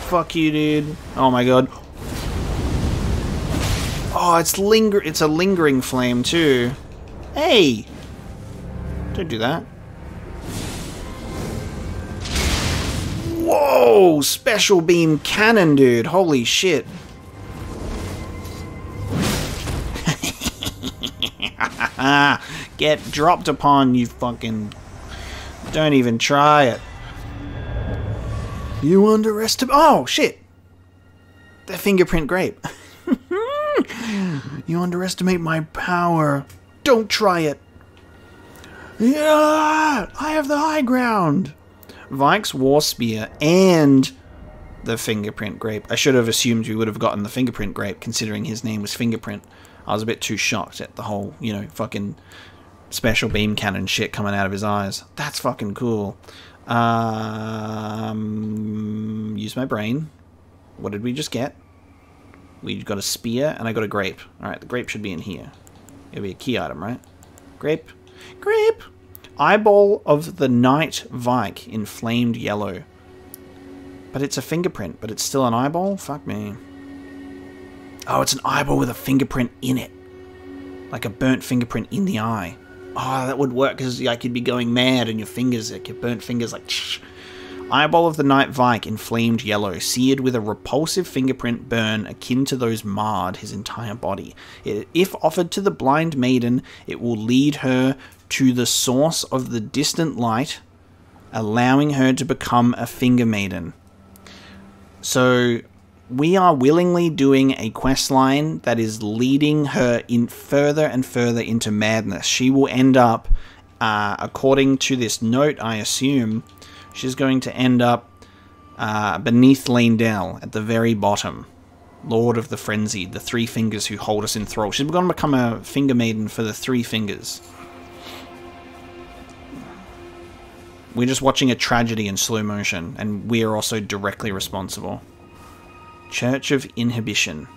Fuck you, dude. Oh my god. Oh, it's linger it's a lingering flame too. Hey! Don't do that. Whoa! Special beam cannon, dude. Holy shit. (laughs) Get dropped upon, you fucking... Don't even try it. You underestimate... Oh, shit! The fingerprint grape. (laughs) you underestimate my power. Don't try it. Yeah, I have the high ground. Vike's War Spear and the Fingerprint Grape. I should have assumed we would have gotten the Fingerprint Grape, considering his name was Fingerprint. I was a bit too shocked at the whole, you know, fucking special beam cannon shit coming out of his eyes. That's fucking cool. Um, use my brain. What did we just get? We got a spear and I got a grape. Alright, the grape should be in here. It'll be a key item, right? Grape. Grape! Eyeball of the Knight Vike in flamed yellow. But it's a fingerprint, but it's still an eyeball? Fuck me. Oh, it's an eyeball with a fingerprint in it. Like a burnt fingerprint in the eye. Oh, that would work because like you'd be going mad and your fingers, like your burnt fingers, like. Shh. Eyeball of the Knight Vike inflamed yellow, seared with a repulsive fingerprint burn akin to those marred his entire body. If offered to the blind maiden, it will lead her to the source of the distant light, allowing her to become a finger maiden. So we are willingly doing a quest line that is leading her in further and further into madness. She will end up uh, according to this note, I assume she's going to end up uh, beneath Leyndell at the very bottom. Lord of the Frenzied, the Three Fingers who hold us in thrall. She's going to become a finger maiden for the Three Fingers. We're just watching a tragedy in slow motion, and we are also directly responsible. Church of Inhibition.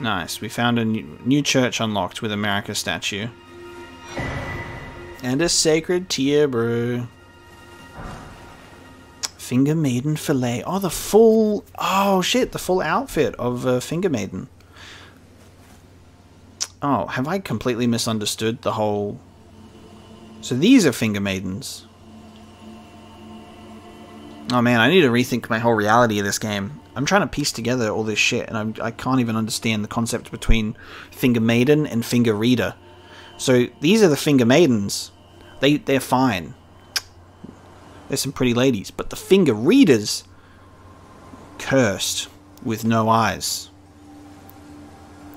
Nice. We found a new, church unlocked with a Marika statue. And a sacred tear, bro. Finger Maiden fillet. Oh, the full... Oh, shit. The full outfit of uh, Finger Maiden. Oh, have I completely misunderstood the whole... So these are Finger Maidens. Oh man, I need to rethink my whole reality of this game. I'm trying to piece together all this shit, and I'm, I can not even understand the concept between Finger Maiden and Finger Reader. So these are the Finger Maidens. They they're fine. They're some pretty ladies, but the Finger Readers, cursed with no eyes.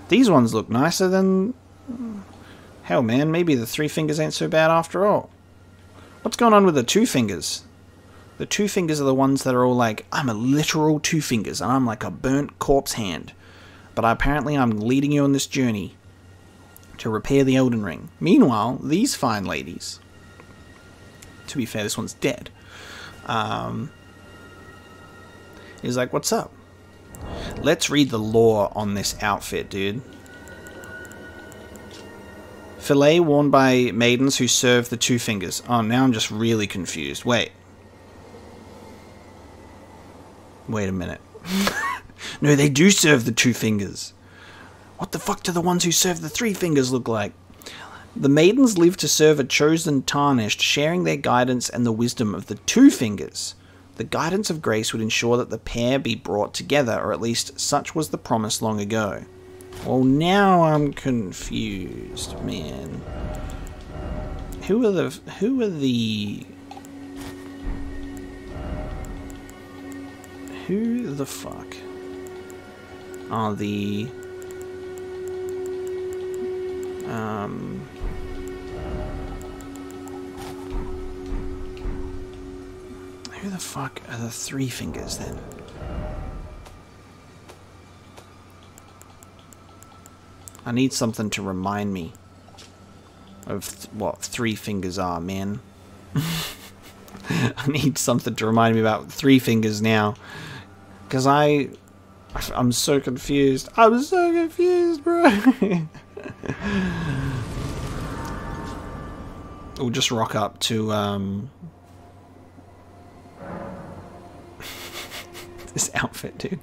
These ones look nicer than. Hell, man, maybe the three fingers ain't so bad after all. What's going on with the two fingers? The two fingers are the ones that are all like, I'm a literal two fingers, and I'm like a burnt corpse hand. But apparently I'm leading you on this journey to repair the Elden Ring. Meanwhile, these fine ladies, to be fair, this one's dead, um, is like, what's up? Let's read the lore on this outfit, dude. Fillet worn by maidens who serve the two fingers. Oh, now I'm just really confused. Wait. Wait a minute. (laughs) no, they do serve the two fingers. What the fuck do the ones who serve the three fingers look like? The maidens live to serve a chosen tarnished, sharing their guidance and the wisdom of the two fingers. The guidance of grace would ensure that the pair be brought together, or at least such was the promise long ago. Well, now I'm confused, man. Who are the who are the who the fuck are the um who the fuck are the three fingers then? I need something to remind me of th what three fingers are, man. (laughs) I need something to remind me about three fingers now. Because I... I'm so confused. I'm so confused, bro. (laughs) we'll just rock up to, um... (laughs) this outfit, dude.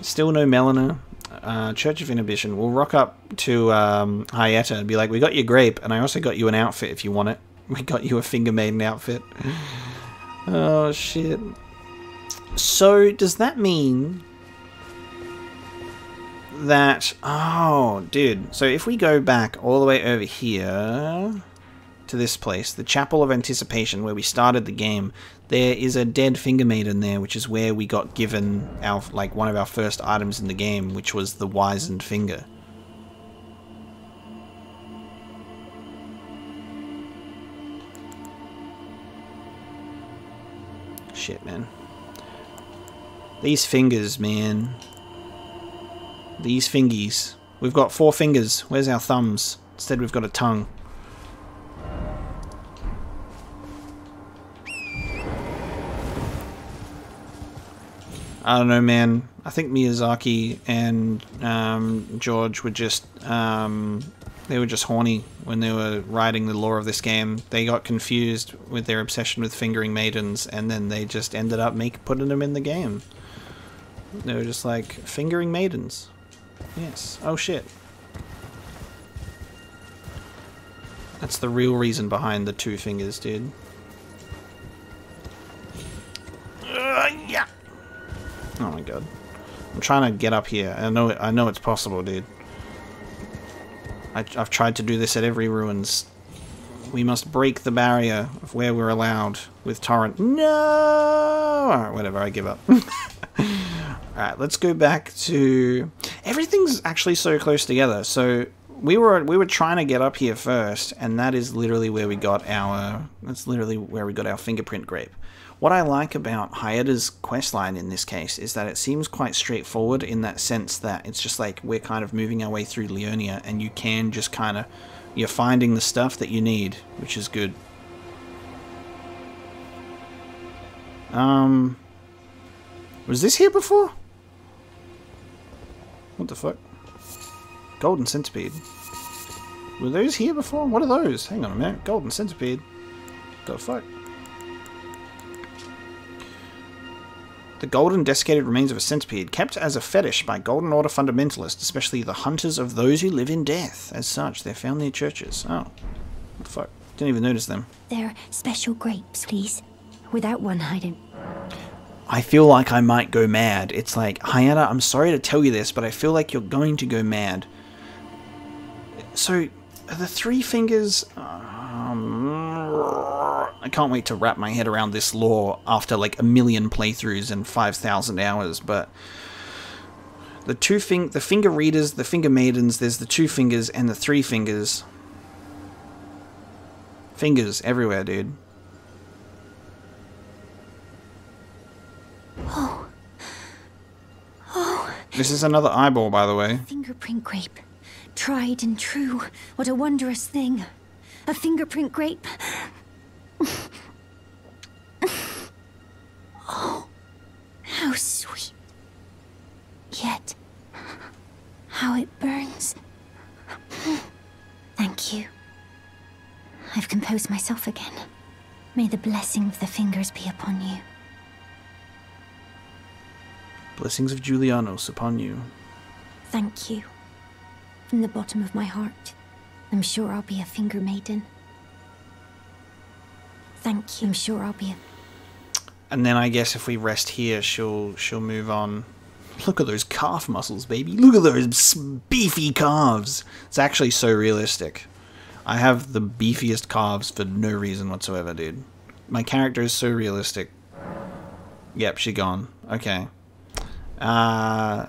Still no Melina. Uh, Church of Inhibition. We'll rock up to um, Hyetta and be like, we got your grape, and I also got you an outfit if you want it. (laughs) We got you a finger maiden outfit. Oh, shit. So, does that mean that... Oh, dude. So if we go back all the way over here to this place, the Chapel of Anticipation, where we started the game, there is a dead finger maiden there, which is where we got given our like one of our first items in the game, which was the wizened finger. Shit, man. These fingers, man. These fingies. We've got four fingers. Where's our thumbs? Instead we've got a tongue. I don't know, man. I think Miyazaki and um, George were just um, they were just horny when they were writing the lore of this game. They got confused with their obsession with fingering maidens, and then they just ended up make putting them in the game. They were just like fingering maidens. Yes. Oh shit. That's the real reason behind the two fingers, dude. Uh, yeah. Oh my god. I'm trying to get up here. I know I know it's possible, dude. I, have tried to do this at every ruins. We must break the barrier of where we're allowed with Torrent. No! Alright, whatever, I give up. (laughs) Alright, let's go back to... Everything's actually so close together. So, we were we were trying to get up here first, and that is literally where we got our. That's literally where we got our fingerprint grape. What I like about Hyetta's questline in this case is that it seems quite straightforward in that sense that it's just like we're kind of moving our way through Liurnia, and you can just kind of you're finding the stuff that you need, which is good. Um, was this here before? What the fuck? Golden centipede. Were those here before? What are those? Hang on a minute. Golden centipede. What The fuck? The golden desiccated remains of a centipede, kept as a fetish by Golden Order fundamentalists, especially the hunters of those who live in death. As such, they're found near churches. Oh. What the fuck? Didn't even notice them. They're special grapes, please. Without one, I don't. I feel like I might go mad. It's like, Hyena, I'm sorry to tell you this, but I feel like you're going to go mad. So, are the three fingers. Um, I can't wait to wrap my head around this lore after like a million playthroughs and 5,000 hours, but. The two fing the finger readers, the finger maidens, there's the two fingers and the three fingers. Fingers everywhere, dude. Oh. Oh. This is another eyeball, by the way. Fingerprint grape. Tried and true. What a wondrous thing. A fingerprint grape. (laughs) oh. How sweet. Yet. How it burns. (sighs) Thank you. I've composed myself again. May the blessing of the fingers be upon you. Blessings of Julianos upon you. Thank you. From the bottom of my heart. I'm sure I'll be a finger maiden. Thank you. I'm sure I'll be. And then I guess if we rest here, she'll she'll move on. Look at those calf muscles, baby. Look at those beefy calves. It's actually so realistic. I have the beefiest calves for no reason whatsoever, dude. My character is so realistic. Yep, she gone. Okay. Uh,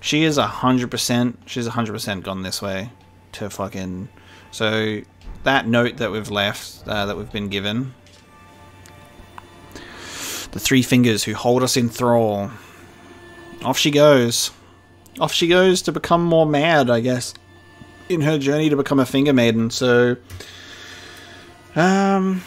she is a hundred percent. She's a hundred percent gone this way to fucking. So that note that we've left, uh, that we've been given. The three fingers who hold us in thrall. Off she goes. Off she goes to become more mad, I guess, in her journey to become a finger maiden. So, um,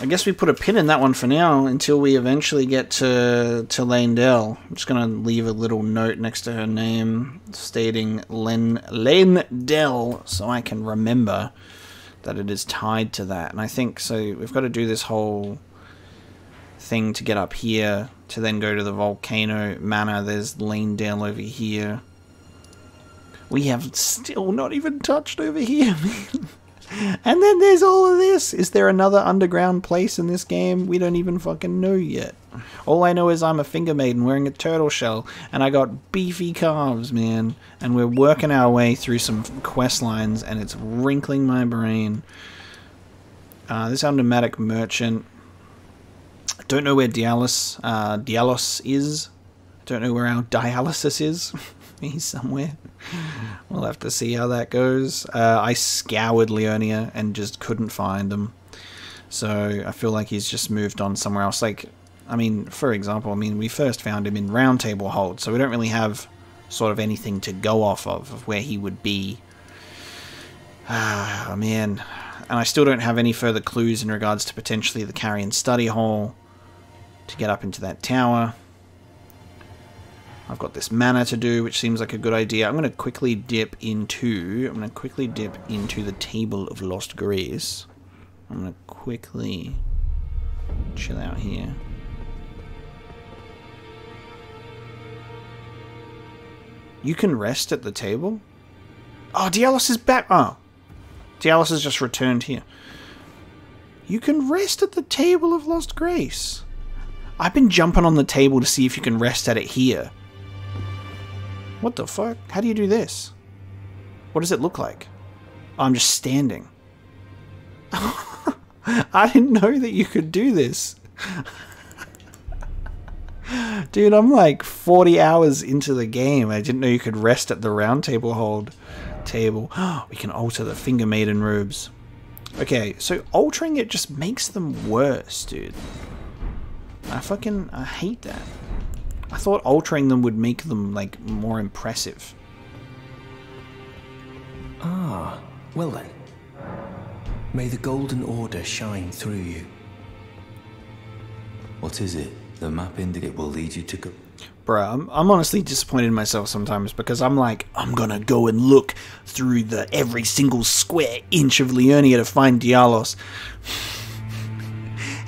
I guess we put a pin in that one for now until we eventually get to to Leyndell. I'm just gonna leave a little note next to her name stating Len Lane Dell so I can remember that it is tied to that. And I think so we've got to do this whole thing to get up here to then go to the volcano manor. There's Leyndell over here. We have still not even touched over here, (laughs) man. And then there's all of this. Is there another underground place in this game? We don't even fucking know yet. All I know is I'm a finger maiden wearing a turtle shell, and I got beefy calves, man. And we're working our way through some quest lines, and it's wrinkling my brain. Uh, this Undermatic Merchant. Don't know where Diallos, uh, Diallos is. Don't know where our dialysis is. (laughs) He's somewhere. (laughs) We'll have to see how that goes. Uh, I scoured Liurnia and just couldn't find him. So I feel like he's just moved on somewhere else. Like, I mean, for example, I mean, we first found him in Roundtable Hold, so we don't really have sort of anything to go off of, of where he would be. (sighs) Ah, man. And I still don't have any further clues in regards to potentially the Carian Study Hall to get up into that tower. I've got this manor to do, which seems like a good idea. I'm going to quickly dip into... I'm going to quickly dip into the Table of Lost Grace. I'm going to quickly chill out here. You can rest at the table? Oh, Diallos is back! Oh. Diallos has just returned here. You can rest at the Table of Lost Grace. I've been jumping on the table to see if you can rest at it here. What the fuck? How do you do this? What does it look like? Oh, I'm just standing. (laughs) I didn't know that you could do this. (laughs) Dude, I'm like 40 hours into the game. I didn't know you could rest at the round table hold table. (gasps) we can alter the finger maiden robes. Okay, so altering it just makes them worse, dude. I fucking I hate that. I thought altering them would make them like more impressive. Ah, well then. May the Golden Order shine through you. What is it? The map indicate will lead you to go. Bruh, I'm, I'm honestly disappointed in myself sometimes because I'm like, I'm gonna go and look through the every single square inch of Liurnia to find Diallos.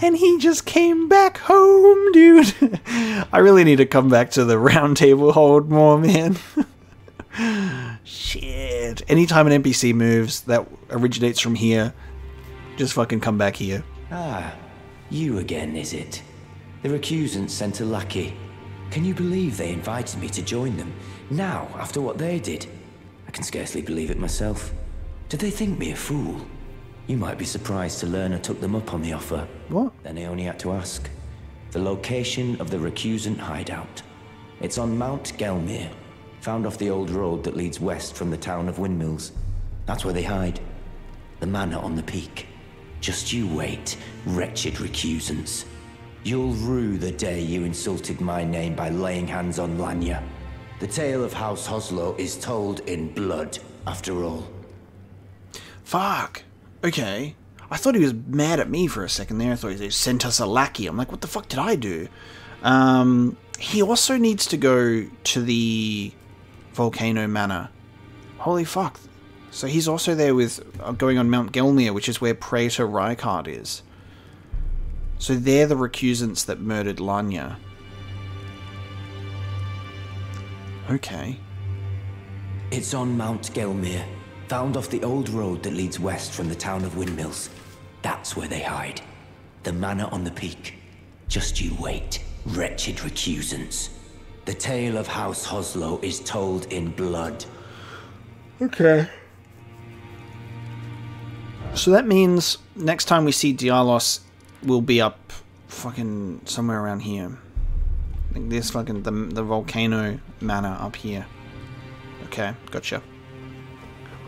And he just came back home, dude. (laughs) I really need to come back to the round table hold more, man. (laughs) Shit. Anytime an NPC moves that originates from here, just fucking come back here. Ah, you again, is it? The recusants sent a lackey. Can you believe they invited me to join them? Now, after what they did? I can scarcely believe it myself. Did they think me a fool? You might be surprised to learn I took them up on the offer. What? Then I only had to ask. The location of the recusant hideout. It's on Mount Gelmir, found off the old road that leads west from the town of Windmills. That's where they hide. The manor on the peak. Just you wait, wretched recusants. You'll rue the day you insulted my name by laying hands on Lanya. The tale of House Hoslo is told in blood, after all. Fuck. Okay. I thought he was mad at me for a second there. I thought he sent us a lackey. I'm like, what the fuck did I do? Um, he also needs to go to the Volcano Manor. Holy fuck. So he's also there with uh, going on Mount Gelmir, which is where Praetor Rykard is. So they're the recusants that murdered Lanya. Okay. It's on Mount Gelmir, found off the old road that leads west from the town of Windmills. That's where they hide. The manor on the peak. Just you wait, wretched recusants. The tale of House Hoslo is told in blood. Okay. So that means next time we see Diallos, we'll be up fucking somewhere around here. I think this fucking the, the volcano manor up here. Okay, gotcha.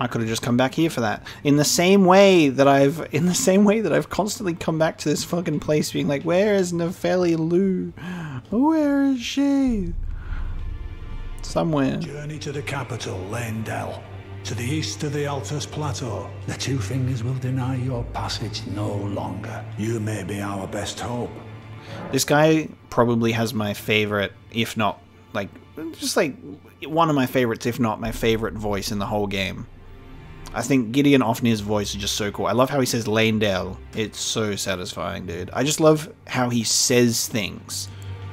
I could have just come back here for that. In the same way that I've in the same way that I've constantly come back to this fucking place being like, where is Nepheli Loux? Where is she? Somewhere. Journey to the capital, Leyndell. To the east of the Altus Plateau. The Two Fingers will deny your passage no longer. You may be our best hope. This guy probably has my favorite, if not like just like one of my favorites, if not my favorite voice in the whole game. I think Gideon Ofnir's voice is just so cool. I love how he says Leyndell. It's so satisfying, dude. I just love how he says things.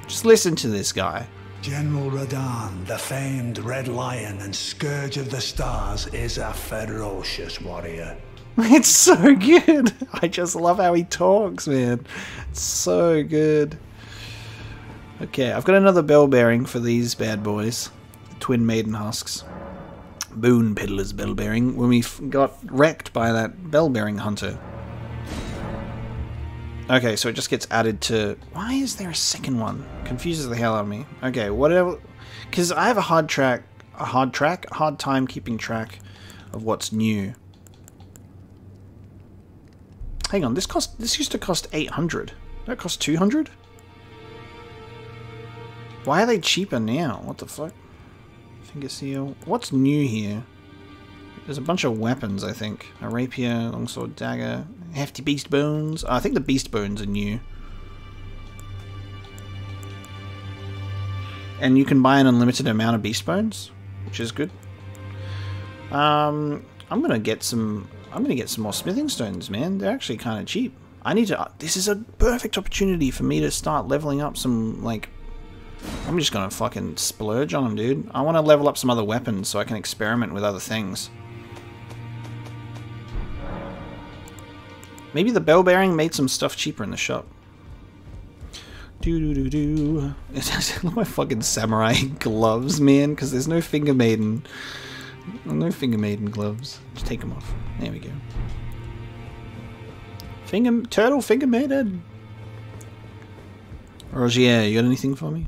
Just listen to this guy. General Radahn, the famed Red Lion and Scourge of the Stars, is a ferocious warrior. (laughs) It's so good. I just love how he talks, man. It's so good. Okay, I've got another bell bearing for these bad boys. Twin maiden husks. Bone Peddler's bell bearing when we got wrecked by that bell bearing hunter. Okay, so it just gets added to... Why is there a second one? Confuses the hell out of me. Okay, whatever... Because I have a hard track... A hard track? A hard time keeping track of what's new. Hang on, this cost... This used to cost 800. That cost 200? Why are they cheaper now? What the fuck? Finger seal. What's new here? There's a bunch of weapons, I think. A rapier, longsword, dagger, hefty beast bones. Oh, I think the beast bones are new. And you can buy an unlimited amount of beast bones, which is good. Um, I'm gonna get some. I'm gonna get some more smithing stones, man. They're actually kind of cheap. I need to. This is a perfect opportunity for me to start leveling up some like I'm just gonna fucking splurge on them, dude. I want to level up some other weapons so I can experiment with other things. Maybe the bell bearing made some stuff cheaper in the shop. Do do do do. (laughs) Look at my fucking samurai (laughs) gloves, man, because there's no finger maiden. No finger maiden gloves. Just take them off. There we go. Finger turtle finger maiden. Rogier, you got anything for me?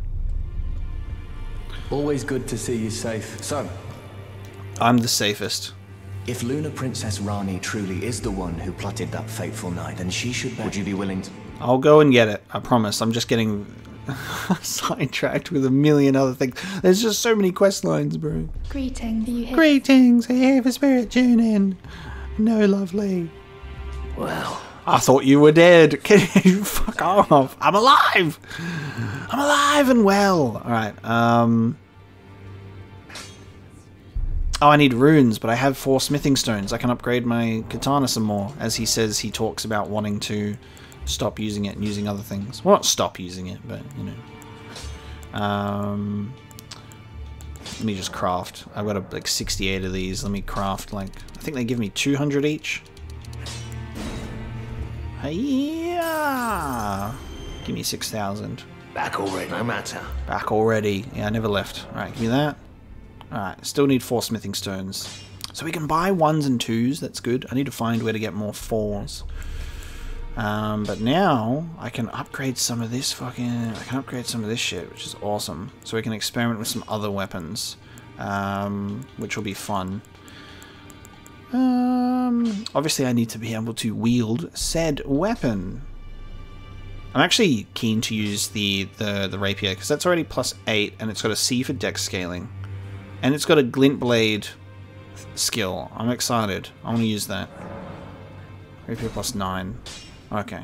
Always good to see you safe. So, I'm the safest. If Lunar Princess Ranni truly is the one who plotted that fateful night, then she should. Would you be willing to? I'll go and get it. I promise. I'm just getting (laughs) sidetracked with a million other things. There's just so many quest lines, bro. Greetings. Are you here? Greetings, I have a spirit tune in. No, lovely. Well, I thought you were dead. (laughs) Can you fuck off? I'm alive. I'm alive and well. All right. Um. Oh, I need runes, but I have four smithing stones. I can upgrade my katana some more, as he says he talks about wanting to stop using it and using other things. Well, not stop using it, but you know. Um. Let me just craft. I've got a, like 68 of these. Let me craft like I think they give me 200 each. Yeah. Give me 6,000. back already, no matter. Back already. Yeah, I never left. Alright, give me that. Alright, still need four smithing stones. So we can buy ones and twos, that's good. I need to find where to get more fours. Um, but now I can upgrade some of this fucking... I can upgrade some of this shit, which is awesome. So we can experiment with some other weapons, um, which will be fun. Um, obviously I need to be able to wield said weapon. I'm actually keen to use the, the, the rapier, because that's already plus 8, and it's got a C for dex scaling. And it's got a glint blade skill. I'm excited. I want to use that. Rapier plus 9. Okay.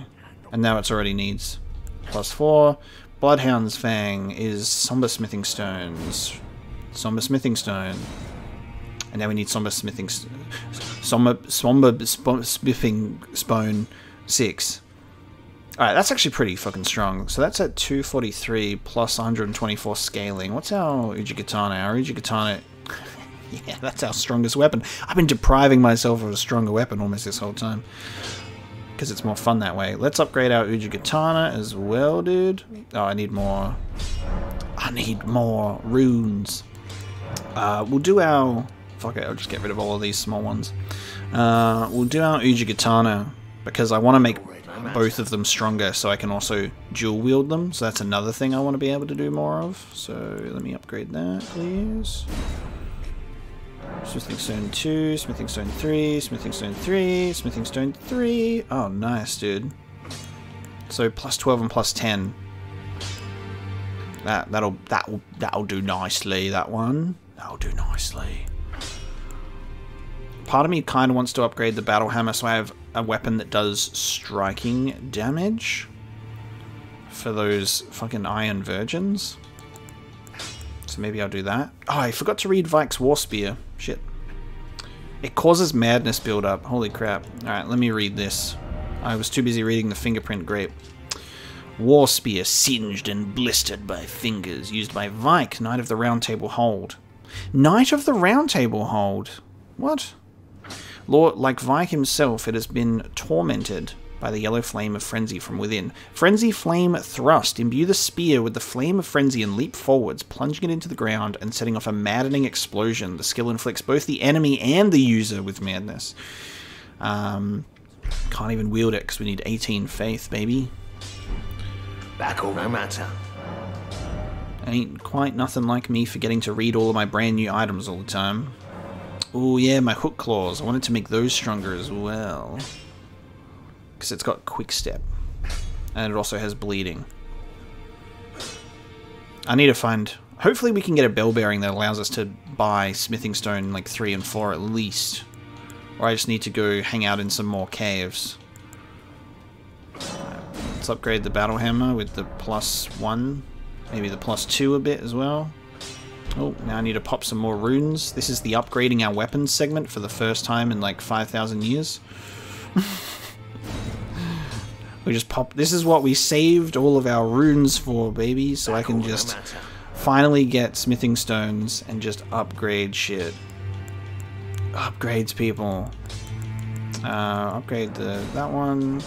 And now it's already needs. Plus 4. Bloodhound's Fang is Somber Smithing Stones. Somber Smithing Stone. And now we need Somber Smithing... Somber, somber Smithing Stone 6. Alright, that's actually pretty fucking strong. So that's at 243 plus 124 scaling. What's our Ujigatana? Our Ujigatana... (laughs) yeah, that's our strongest weapon. I've been depriving myself of a stronger weapon almost this whole time. Because it's more fun that way. Let's upgrade our Ujigatana as well, dude. Oh, I need more... I need more runes. Uh, we'll do our... Fuck it, I'll just get rid of all of these small ones. Uh, we'll do our Ujigatana because I want to make both of them stronger so I can also dual wield them. So that's another thing I want to be able to do more of. So let me upgrade that, please. Smithing Stone 2, Smithing Stone 3, Smithing Stone 3, Smithing Stone 3. Oh, nice, dude. So plus 12 and plus 10. That that'll that'll that'll do nicely. That one that'll do nicely. Part of me kind of wants to upgrade the battle hammer so I have a weapon that does striking damage for those fucking iron virgins. So maybe I'll do that. Oh, I forgot to read Vike's War Spear. Shit. It causes madness buildup. Holy crap. Alright, let me read this. I was too busy reading the fingerprint grape. War Spear singed and blistered by fingers, used by Vike, Knight of the Round Table Hold. Knight of the Round Table Hold? What? Lord, like Vike himself, it has been tormented by the yellow flame of frenzy from within. Frenzy flame thrust. Imbue the spear with the flame of frenzy and leap forwards, plunging it into the ground and setting off a maddening explosion. The skill inflicts both the enemy and the user with madness. Um, can't even wield it because we need 18 faith, baby. Back all no matter. Ain't quite nothing like me forgetting to read all of my brand new items all the time. Oh yeah, my hook claws. I wanted to make those stronger as well. Because it's got quick step. And it also has bleeding. I need to find... Hopefully we can get a bell bearing that allows us to buy smithing stone like 3 and 4 at least. Or I just need to go hang out in some more caves. Let's upgrade the battle hammer with the plus 1. Maybe the plus 2 a bit as well. Oh, now I need to pop some more runes. This is the upgrading our weapons segment for the first time in like 5,000 years. (laughs) we just pop... This is what we saved all of our runes for, baby. So I can just finally get smithing stones and just upgrade shit. Upgrades, people. Uh, upgrade the that one.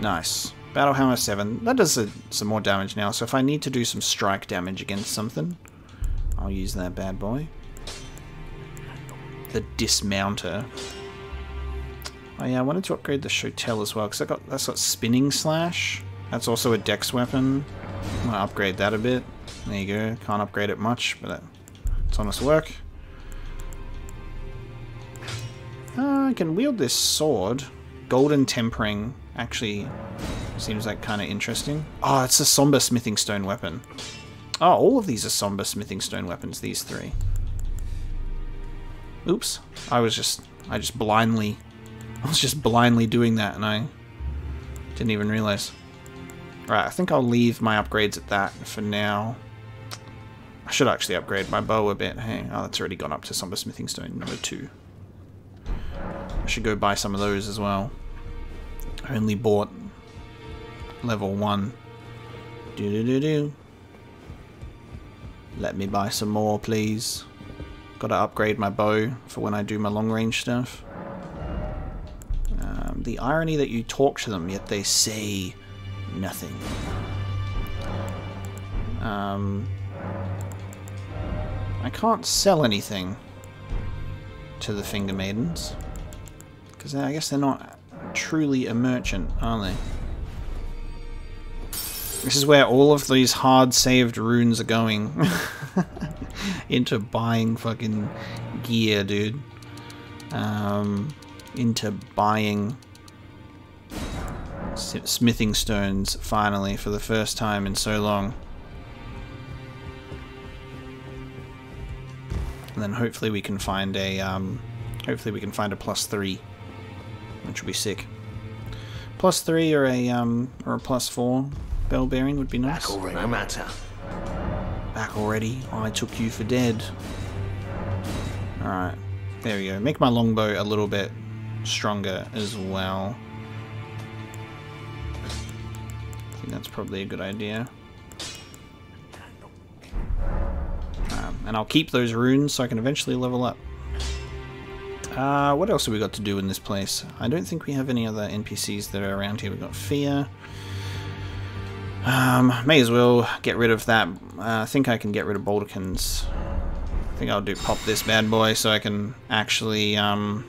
Nice. Battle Hammer 7. That does a, some more damage now, so if I need to do some strike damage against something, I'll use that bad boy. The Dismounter. Oh yeah, I wanted to upgrade the Shotel as well, because I got, that's got Spinning Slash. That's also a dex weapon. I'm to upgrade that a bit. There you go. Can't upgrade it much, but it's honest work. Uh, I can wield this sword. Golden tempering actually seems like kind of interesting. Oh, it's a somber smithing stone weapon. Oh, all of these are somber smithing stone weapons, these three. Oops. I was just, I just blindly, I was just blindly doing that and I didn't even realize. Right, I think I'll leave my upgrades at that for now. I should actually upgrade my bow a bit. Hey, oh, that's already gone up to Somber Smithing Stone number two. I should go buy some of those as well. I only bought level one. Do do do do. Let me buy some more, please. Gotta upgrade my bow for when I do my long range stuff. Um, the irony that you talk to them, yet they say nothing. Um, I can't sell anything to the Finger Maidens. Because I guess they're not truly a merchant, are they? This is where all of these hard saved runes are going. (laughs) into buying fucking gear, dude. Um, into buying smithing stones, finally, for the first time in so long. And then hopefully we can find a, um, hopefully we can find a plus three, which would be sick. Plus three or a, um, or a plus four bell bearing would be nice. Back already, no matter. Back already? I took you for dead. Alright, there we go. Make my longbow a little bit stronger as well. I think that's probably a good idea. Um, and I'll keep those runes so I can eventually level up. Uh, what else have we got to do in this place? I don't think we have any other NPCs that are around here. We've got Fia. Um, may as well get rid of that. Uh, I think I can get rid of Baldurkins. I think I'll do pop this bad boy so I can actually um,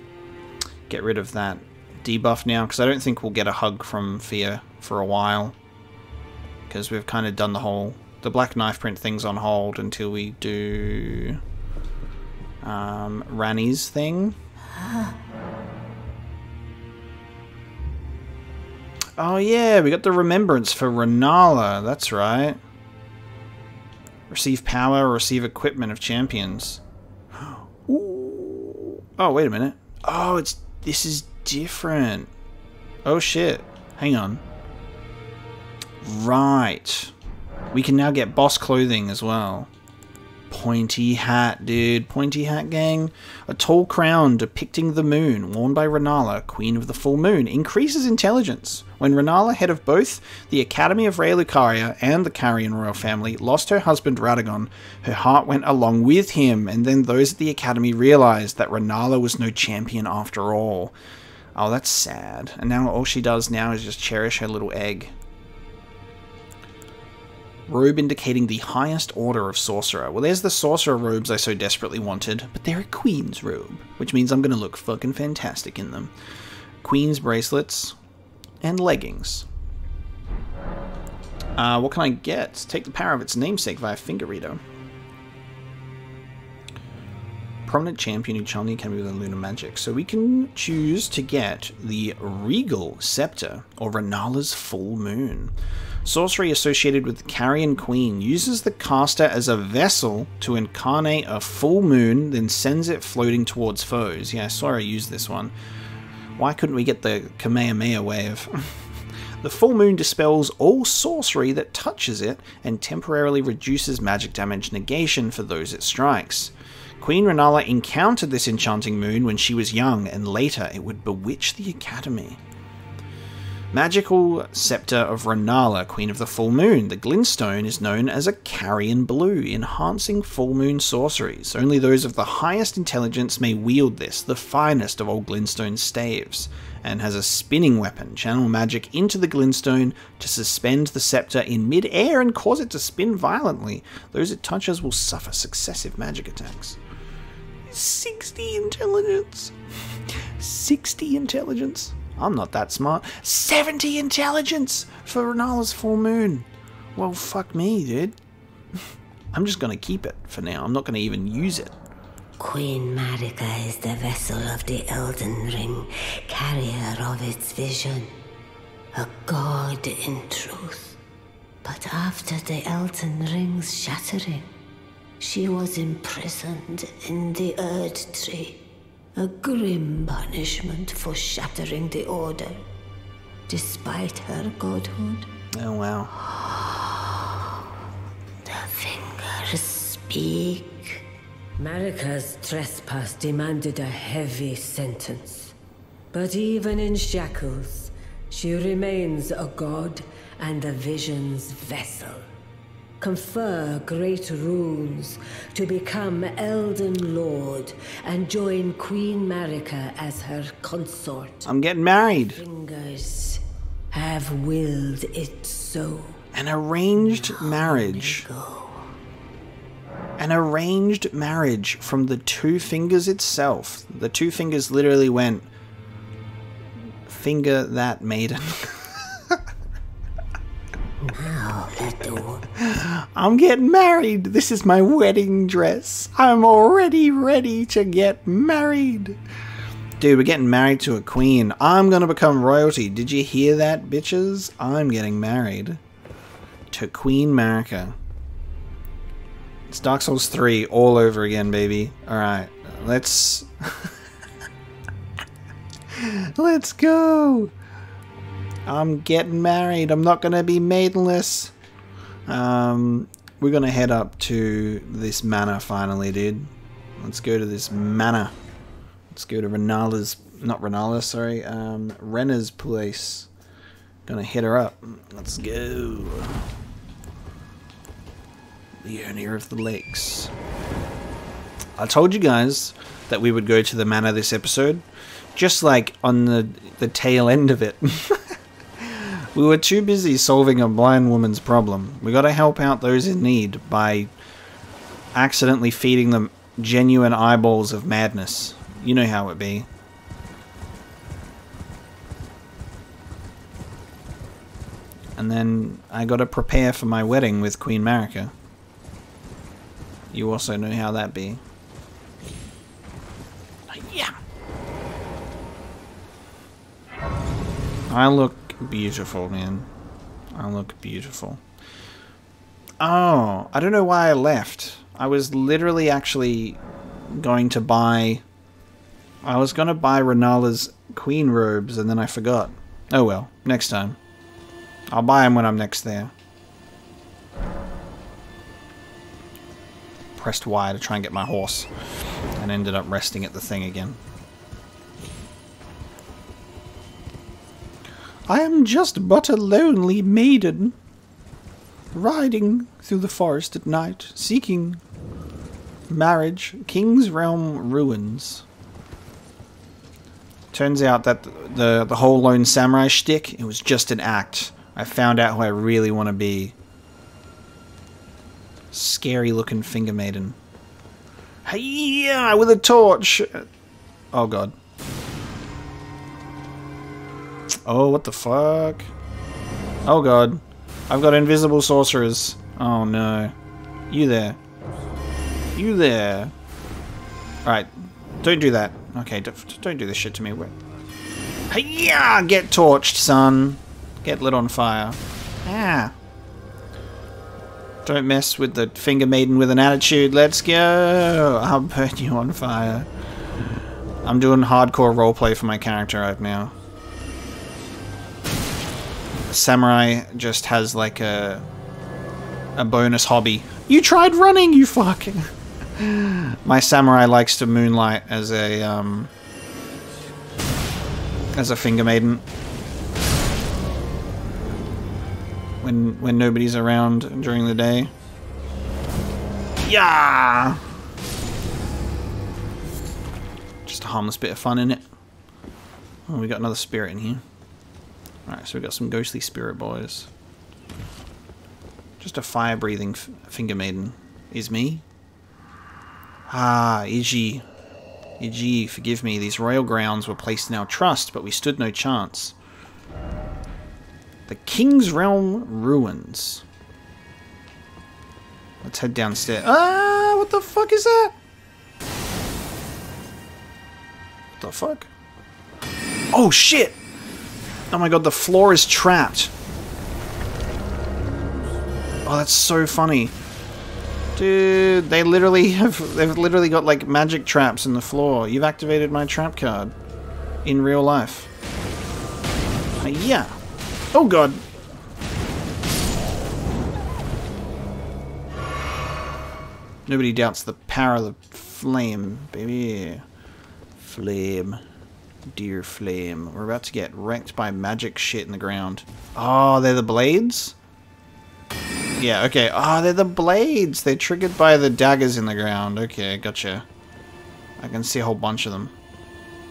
get rid of that debuff now. Because I don't think we'll get a hug from Fia for a while. Because we've kind of done the whole the black knife print things on hold until we do um, Ranni's thing. (gasps) Oh yeah, we got the remembrance for Rennala, that's right. Receive power, receive equipment of champions. (gasps) Ooh. Oh, wait a minute. Oh, it's this is different. Oh shit. Hang on. Right. We can now get boss clothing as well. Pointy hat, dude. Pointy hat gang. A tall crown depicting the moon, worn by Rennala, queen of the full moon, increases intelligence. When Rennala, head of both the Academy of Raya Lucaria and the Carian royal family, lost her husband Radagon, her heart went along with him, and then those at the Academy realized that Rennala was no champion after all. Oh, that's sad. And now all she does now is just cherish her little egg robe indicating the highest order of sorcerer. Well, there's the sorcerer robes I so desperately wanted, but they're a queen's robe, which means I'm to look fucking fantastic in them. Queen's bracelets and leggings. Uh, what can I get? Take the power of its namesake via finger reader. Prominent champion who charmed the Academy with Lunar Magic. So we can choose to get the Regal Scepter or Rennala's Full Moon. Sorcery associated with the Carian Queen uses the caster as a vessel to incarnate a full moon, then sends it floating towards foes. Yeah, sorry, I saw her use this one. Why couldn't we get the Kamehameha wave? (laughs) the full moon dispels all sorcery that touches it and temporarily reduces magic damage negation for those it strikes. Queen Rennala encountered this enchanting moon when she was young, and later it would bewitch the Academy. Magical Scepter of Rennala, Queen of the Full Moon. The Glintstone is known as a Carian Blue, enhancing full moon sorceries. Only those of the highest intelligence may wield this, the finest of all Glintstone staves, and has a spinning weapon. Channel magic into the Glintstone to suspend the scepter in mid-air and cause it to spin violently. Those it touches will suffer successive magic attacks. 60 intelligence. (laughs) 60 intelligence. I'm not that smart. 70 intelligence for Rennala's full moon. Well, fuck me, dude. (laughs) I'm just to keep it for now. I'm not to even use it. Queen Marika is the vessel of the Elden Ring, carrier of its vision. A god in truth. But after the Elden Ring's shattering, she was imprisoned in the Erd Tree. A grim punishment for shattering the Order, despite her godhood. Oh wow. (sighs) The fingers speak. Marika's trespass demanded a heavy sentence. But even in shackles, she remains a god and the vision's vessel. Confer great runes to become Elden Lord and join Queen Marika as her consort. I'm getting married. Fingers have willed it so. An arranged marriage. An arranged marriage from the two fingers itself. The two fingers literally went, finger that maiden. (laughs) (gasps) I'm getting married. This is my wedding dress. I'm already ready to get married. Dude, we're getting married to a queen. I'm gonna become royalty. Did you hear that, bitches? I'm getting married to Queen Marika. It's Dark Souls 3 all over again, baby. Alright, let's... (laughs) let's go! I'm getting married. I'm not gonna be maidenless. Um, we're gonna head up to this manor finally, dude. Let's go to this manor. Let's go to Rennala's, not Renala, sorry, um, Renna's place. Gonna hit her up. Let's go. The owner of the lakes. I told you guys that we would go to the manor this episode, just like on the the tail end of it. (laughs) we were too busy solving a blind woman's problem. We got to help out those in need by accidentally feeding them genuine eyeballs of madness. You know how it be. And then I got to prepare for my wedding with Queen Marika. You also know how that be. Yeah. I look beautiful, man. I look beautiful. Oh, I don't know why I left. I was literally actually going to buy... I was going to buy Rennala's queen robes and then I forgot. Oh well, next time. I'll buy them when I'm next there. Pressed Y to try and get my horse and ended up resting at the thing again. I am just but a lonely maiden, riding through the forest at night, seeking marriage, King's Realm ruins. Turns out that the the whole lone samurai shtick, it was just an act. I found out who I really want to be. Scary looking finger maiden. Yeah, with a torch. Oh god. Oh, what the fuck? Oh god. I've got invisible sorcerers. Oh no. You there. You there. Alright. Don't do that. Okay, don't do this shit to me. Yeah, get torched, son. Get lit on fire. Ah. Don't mess with the finger maiden with an attitude. Let's go. I'll (laughs) burn you on fire. I'm doing hardcore roleplay for my character right now. Samurai just has like a a bonus hobby. You tried running, you fucking. (laughs) My samurai likes to moonlight as a um as a finger maiden. When when nobody's around during the day. Yeah. Just a harmless bit of fun in it. Oh, we got another spirit in here. Alright, so we've got some ghostly spirit boys. Just a fire-breathing finger maiden. Is me? Ah, Iji. Iji, forgive me. These royal grounds were placed in our trust, but we stood no chance. The King's Realm Ruins. Let's head downstairs. Ah, what the fuck is that? What the fuck? Oh shit! Oh my god, the floor is trapped. Oh, that's so funny. Dude, they literally (laughs) have they've literally got like magic traps in the floor. You've activated my trap card in real life. Uh, yeah. Oh god. Nobody doubts the power of the flame, baby. Flame. Dear flame. We're about to get wrecked by magic shit in the ground. Oh, they're the blades? Yeah, okay. Oh, they're the blades. They're triggered by the daggers in the ground. Okay, gotcha. I can see a whole bunch of them.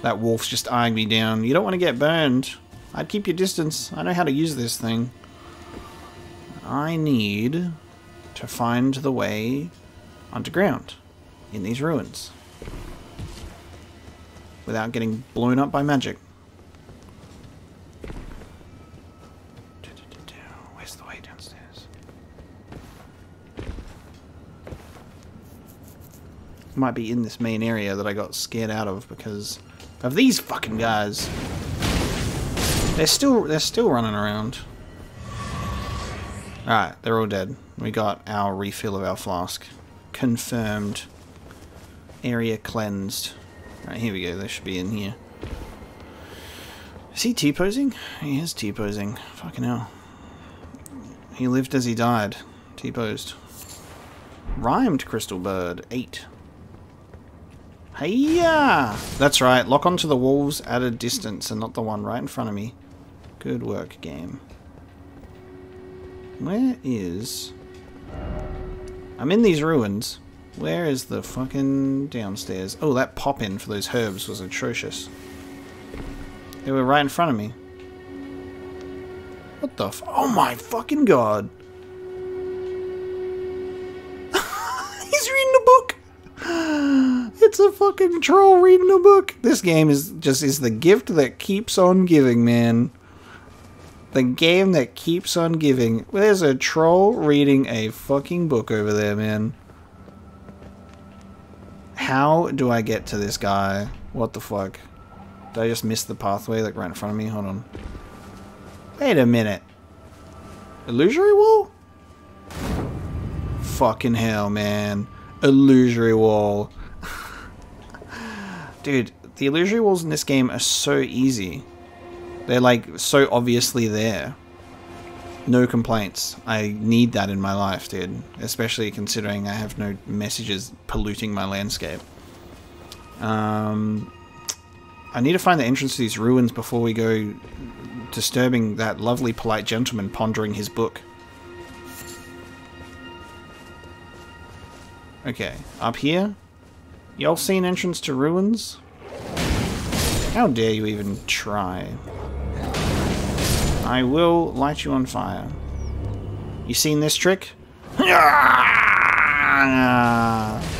That wolf's just eyeing me down. You don't want to get burned. I'd keep your distance. I know how to use this thing. I need to find the way underground in these ruins without getting blown up by magic. Where's the way downstairs? Might be in this main area that I got scared out of because of these fucking guys. They're still they're still running around. Alright, they're all dead. We got our refill of our flask. Confirmed. Area cleansed. Right, here we go. They should be in here. Is he T-posing? He is T-posing. Fucking hell. He lived as he died. T-posed. Rimed Crystal Bud. 8. Hiya! That's right. Lock onto the walls at a distance and not the one right in front of me. Good work, game. Where is... I'm in these ruins. Where is the fucking downstairs? Oh, that pop-in for those herbs was atrocious. They were right in front of me. What the Oh my fucking god! (laughs) He's reading a book! (gasps) It's a fucking troll reading a book! This game is just is the gift that keeps on giving, man. The game that keeps on giving. There's a troll reading a fucking book over there, man. How do I get to this guy? What the fuck? Did I just miss the pathway like right in front of me? Hold on. Wait a minute. Illusory wall? Fucking hell, man. Illusory wall. (laughs) Dude, the illusory walls in this game are so easy. They're like so obviously there. No complaints. I need that in my life, dude. Especially considering I have no messages polluting my landscape. Um, I need to find the entrance to these ruins before we go disturbing that lovely polite gentleman pondering his book. Okay, up here? Y'all see an entrance to ruins? How dare you even try? I will light you on fire. You seen this trick? (laughs)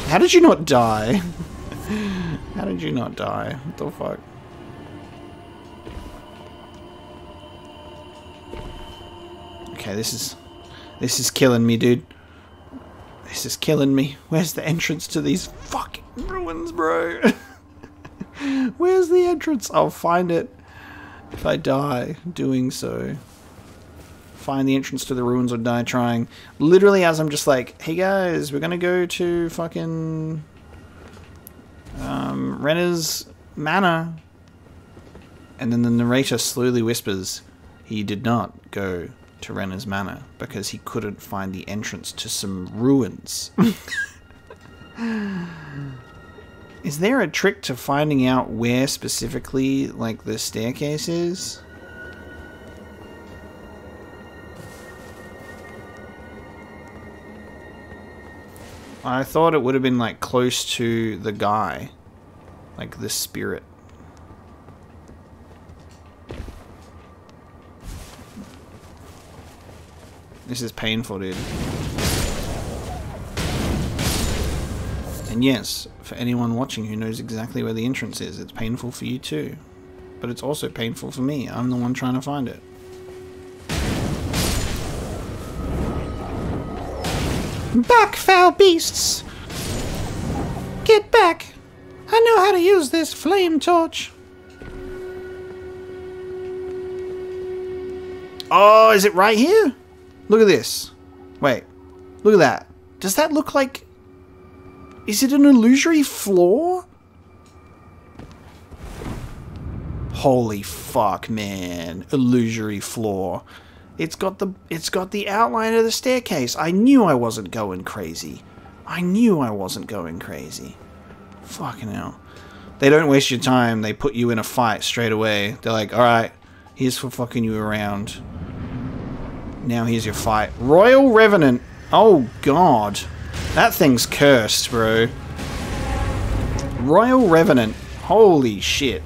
How did you not die? (laughs) How did you not die? What the fuck? Okay, this is this is killing me, dude. This is killing me. Where's the entrance to these fucking ruins, bro? (laughs) Where's the entrance? I'll find it if I die doing so. Find the entrance to the ruins or die trying. Literally as I'm just like, hey guys, we're gonna go to fucking um, Renna's Manor. And then the narrator slowly whispers, he did not go to Renna's Manor because he couldn't find the entrance to some ruins. (laughs) is there a trick to finding out where specifically, like, the staircase is? I thought it would have been, like, close to the guy. Like, the spirit. This is painful, dude. And yes, for anyone watching who knows exactly where the entrance is, it's painful for you too. But it's also painful for me. I'm the one trying to find it. Back, foul beasts! Get back! I know how to use this flame torch. Oh, is it right here? Look at this. Wait. Look at that. Does that look like... Is it an illusory floor? Holy fuck, man. Illusory floor. It's got the it's got the outline of the staircase. I knew I wasn't going crazy. I knew I wasn't going crazy. Fucking hell. They don't waste your time. They put you in a fight straight away. They're like, alright, here's for fucking you around. Now here's your fight. Royal Revenant. Oh, God. That thing's cursed, bro. Royal Revenant. Holy shit.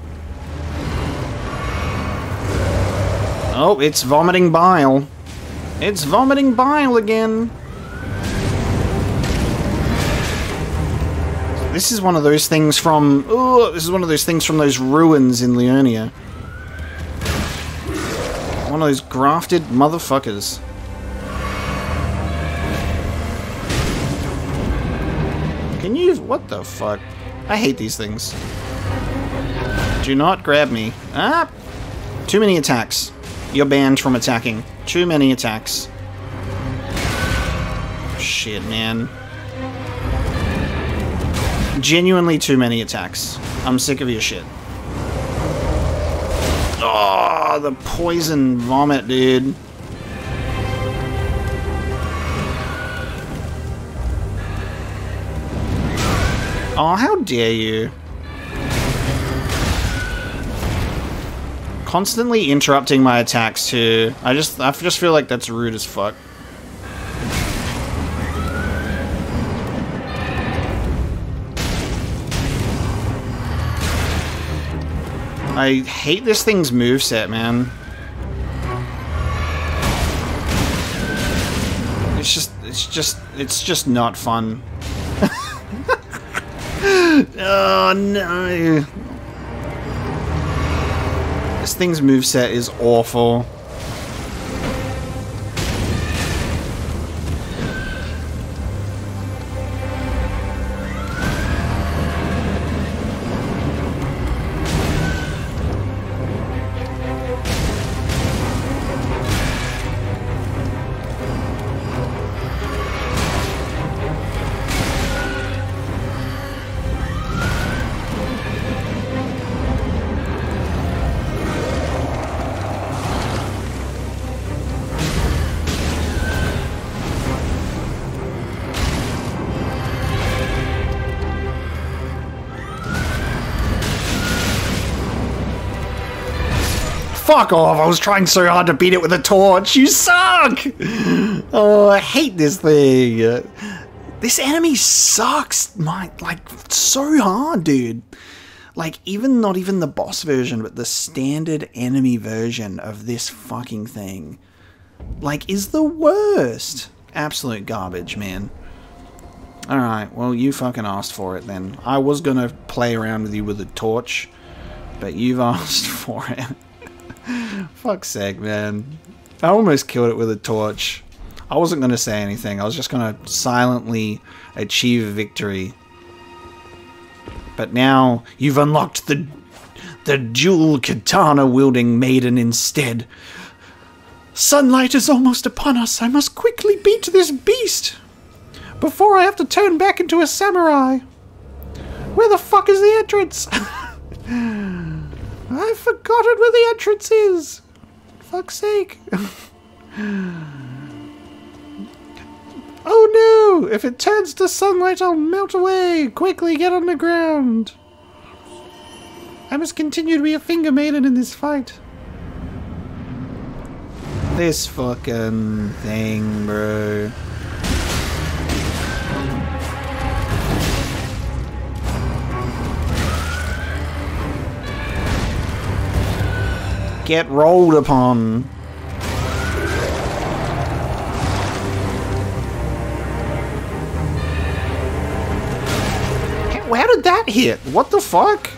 Oh, it's vomiting bile. It's vomiting bile again. This is one of those things from... Oh, this is one of those things from those ruins in Liurnia. One of those grafted motherfuckers. What the fuck? I hate these things. Do not grab me. Ah! Too many attacks. You're banned from attacking. Too many attacks. Shit, man. Genuinely too many attacks. I'm sick of your shit. Oh, the poison vomit, dude. Oh, how dare you. Constantly interrupting my attacks too. I just I just feel like that's rude as fuck. I hate this thing's moveset, man. It's just it's just it's just not fun. Oh no. This thing's moveset is awful. Fuck off! I was trying so hard to beat it with a torch. You suck! Oh, I hate this thing. This enemy sucks, my like so hard, dude. Like even not even the boss version, but the standard enemy version of this fucking thing, like is the worst. Absolute garbage, man. Alright, well, you fucking asked for it then. I was gonna play around with you with a torch, but you've (laughs) asked for it. (laughs) Fuck's sake, man. I almost killed it with a torch. I wasn't going to say anything. I was just going to silently achieve victory. But now you've unlocked the the dual katana wielding maiden instead. Sunlight is almost upon us. I must quickly beat this beast before I have to turn back into a samurai. Where the fuck is the entrance? (laughs) I've forgotten where the entrance is. Fuck's sake. oh no! If it turns to sunlight, I'll melt away. Quickly get on the ground. I must continue to be a finger maiden in this fight. This fucking thing, bro. Get rolled upon. How did that hit? What the fuck?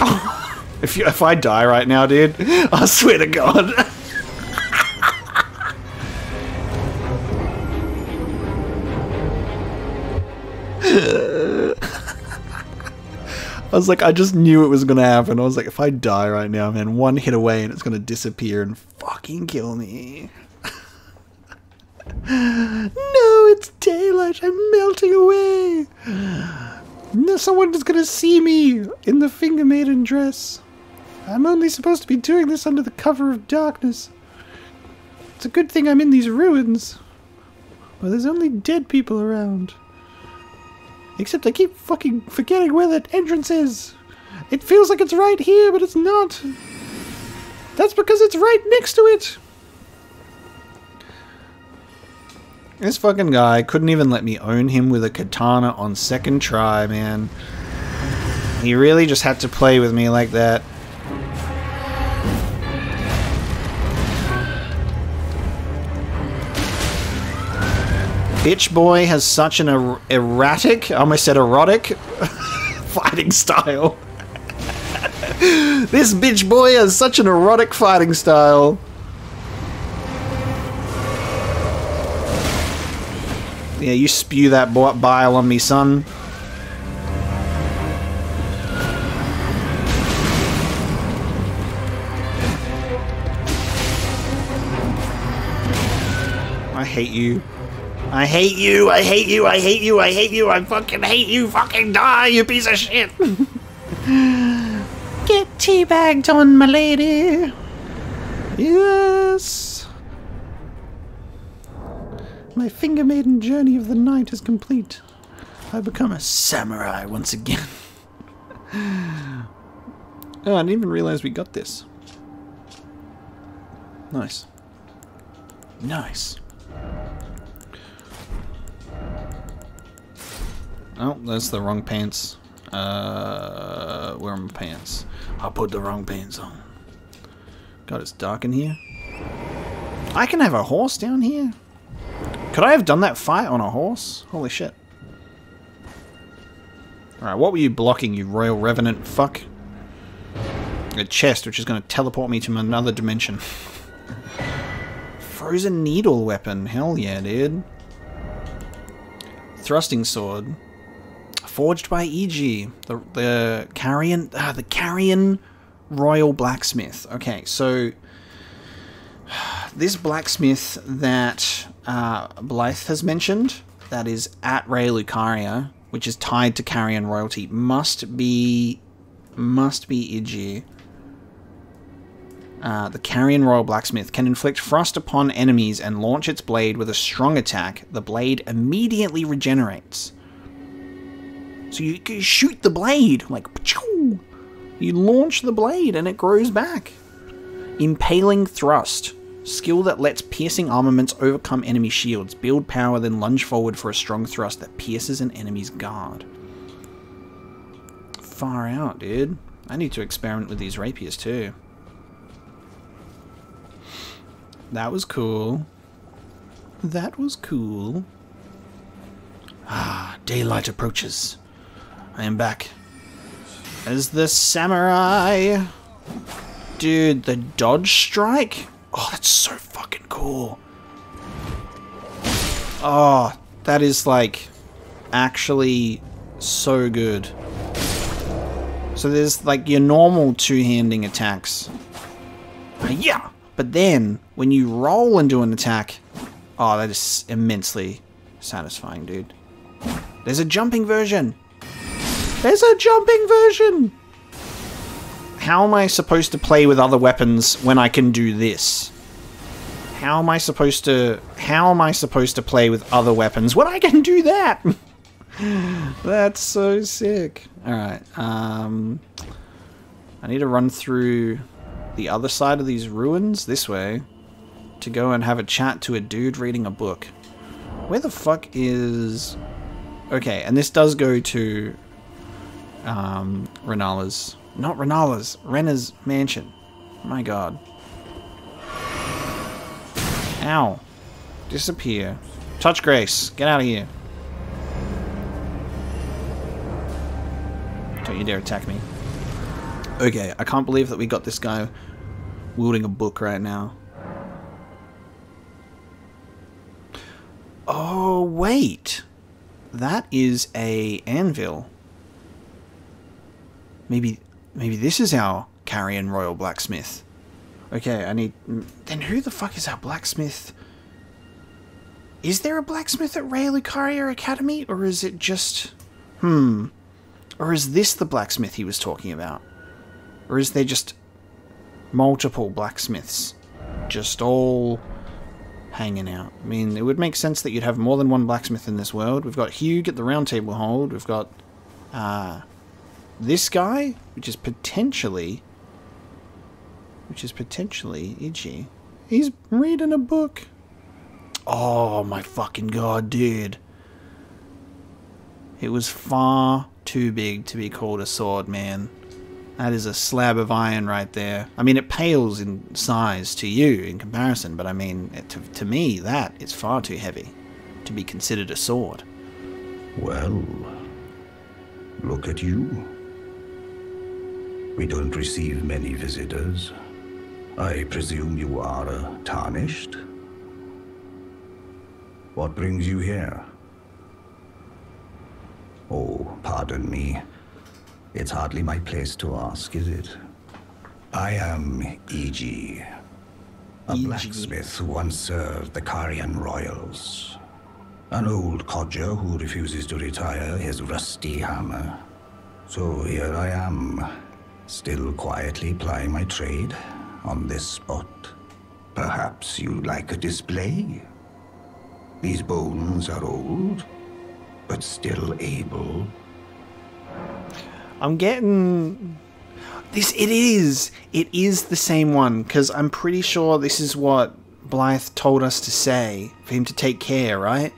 (laughs) if you, if I die right now, dude, I swear to God. (laughs) I was like, I just knew it was gonna happen. I was like, if I die right now, man, one hit away and it's gonna disappear and fucking kill me. (laughs) no, it's daylight. I'm melting away. No, someone is gonna see me in the finger maiden dress. I'm only supposed to be doing this under the cover of darkness. It's a good thing I'm in these ruins. Well, there's only dead people around. Except I keep fucking forgetting where that entrance is. It feels like it's right here, but it's not. That's because it's right next to it. This fucking guy couldn't even let me own him with a katana on second try, man. He really just had to play with me like that. Bitch Boy has such an er erratic, I almost said erotic, (laughs) fighting style. this bitch boy has such an erotic fighting style. Yeah, you spew that bile on me, son. I hate you. I hate you, I hate you, I hate you, I hate you, I fucking hate you, fucking die, you piece of shit! (laughs) Get teabagged on, my lady! Yes! My finger maiden journey of the night is complete. I become a samurai once again. (laughs) oh, I didn't even realize we got this. Nice. Nice. Oh, that's the wrong pants. Uh, where are my pants? I put the wrong pants on. God, it's dark in here. I can have a horse down here? Could I have done that fight on a horse? Holy shit. Alright, what were you blocking, you Royal Revenant fuck? A chest, which is going to teleport me to another dimension. (laughs) Frozen needle weapon. Hell yeah, dude. Thrusting sword forged by Iji The the Carian ah, the Carian Royal Blacksmith. Okay, so (sighs) this blacksmith that uh, Blaidd has mentioned, that is at Raya Lucaria, which is tied to Carian royalty, must be must be Iji. Uh, the Carian Royal Blacksmith can inflict frost upon enemies and launch its blade with a strong attack. The blade immediately regenerates. So you, shoot the blade, like, you launch the blade and it grows back. Impaling Thrust. Skill that lets piercing armaments overcome enemy shields. Build power, then lunge forward for a strong thrust that pierces an enemy's guard. Far out, dude. I need to experiment with these rapiers too. That was cool. That was cool. Ah, daylight approaches. I am back. As the samurai. Dude, the dodge strike? Oh, that's so fucking cool. Oh, that is like actually so good. So there's like your normal two-handing attacks. Yeah, but then when you roll do an attack, oh, that is immensely satisfying, dude. There's a jumping version. There's a jumping version! How am I supposed to play with other weapons when I can do this? How am I supposed to... How am I supposed to play with other weapons when I can do that? (laughs) That's so sick. Alright, um... I need to run through the other side of these ruins, this way, to go and have a chat to a dude reading a book. Where the fuck is... Okay, and this does go to um, Rennala's, not Rennala's, Renna's mansion. My god. Ow. Disappear. Touch Grace. Get out of here. Don't you dare attack me. Okay, I can't believe that we got this guy wielding a book right now. Oh, wait. that is a anvil. Maybe, maybe this is our Carian Royal Blacksmith. Okay, I need... Then who the fuck is our blacksmith? Is there a blacksmith at Ray Lucaria Academy, or is it just... Hmm. Or is this the blacksmith he was talking about? Or is there just multiple blacksmiths? Just all hanging out. I mean, it would make sense that you'd have more than one blacksmith in this world. We've got Hugh at the Round Table Hold. We've got uh, this guy, which is potentially, which is potentially Iggy. He's reading a book. Oh my fucking god, dude! It was far too big to be called a sword, man. That is a slab of iron right there. I mean, it pales in size to you in comparison, but I mean, to, to me, that is far too heavy to be considered a sword. Well, look at you. We don't receive many visitors. I presume you are uh, tarnished? What brings you here? Oh, pardon me. It's hardly my place to ask, is it? I am Iji, a blacksmith who once served the Carian royals. An old codger who refuses to retire his rusty hammer. So here I am, still quietly plying my trade on this spot. Perhaps you'd like a display? These bones are old, but still able I'm getting this. It is. It is the same one because I'm pretty sure this is what Blaidd told us to say for him to take care, right?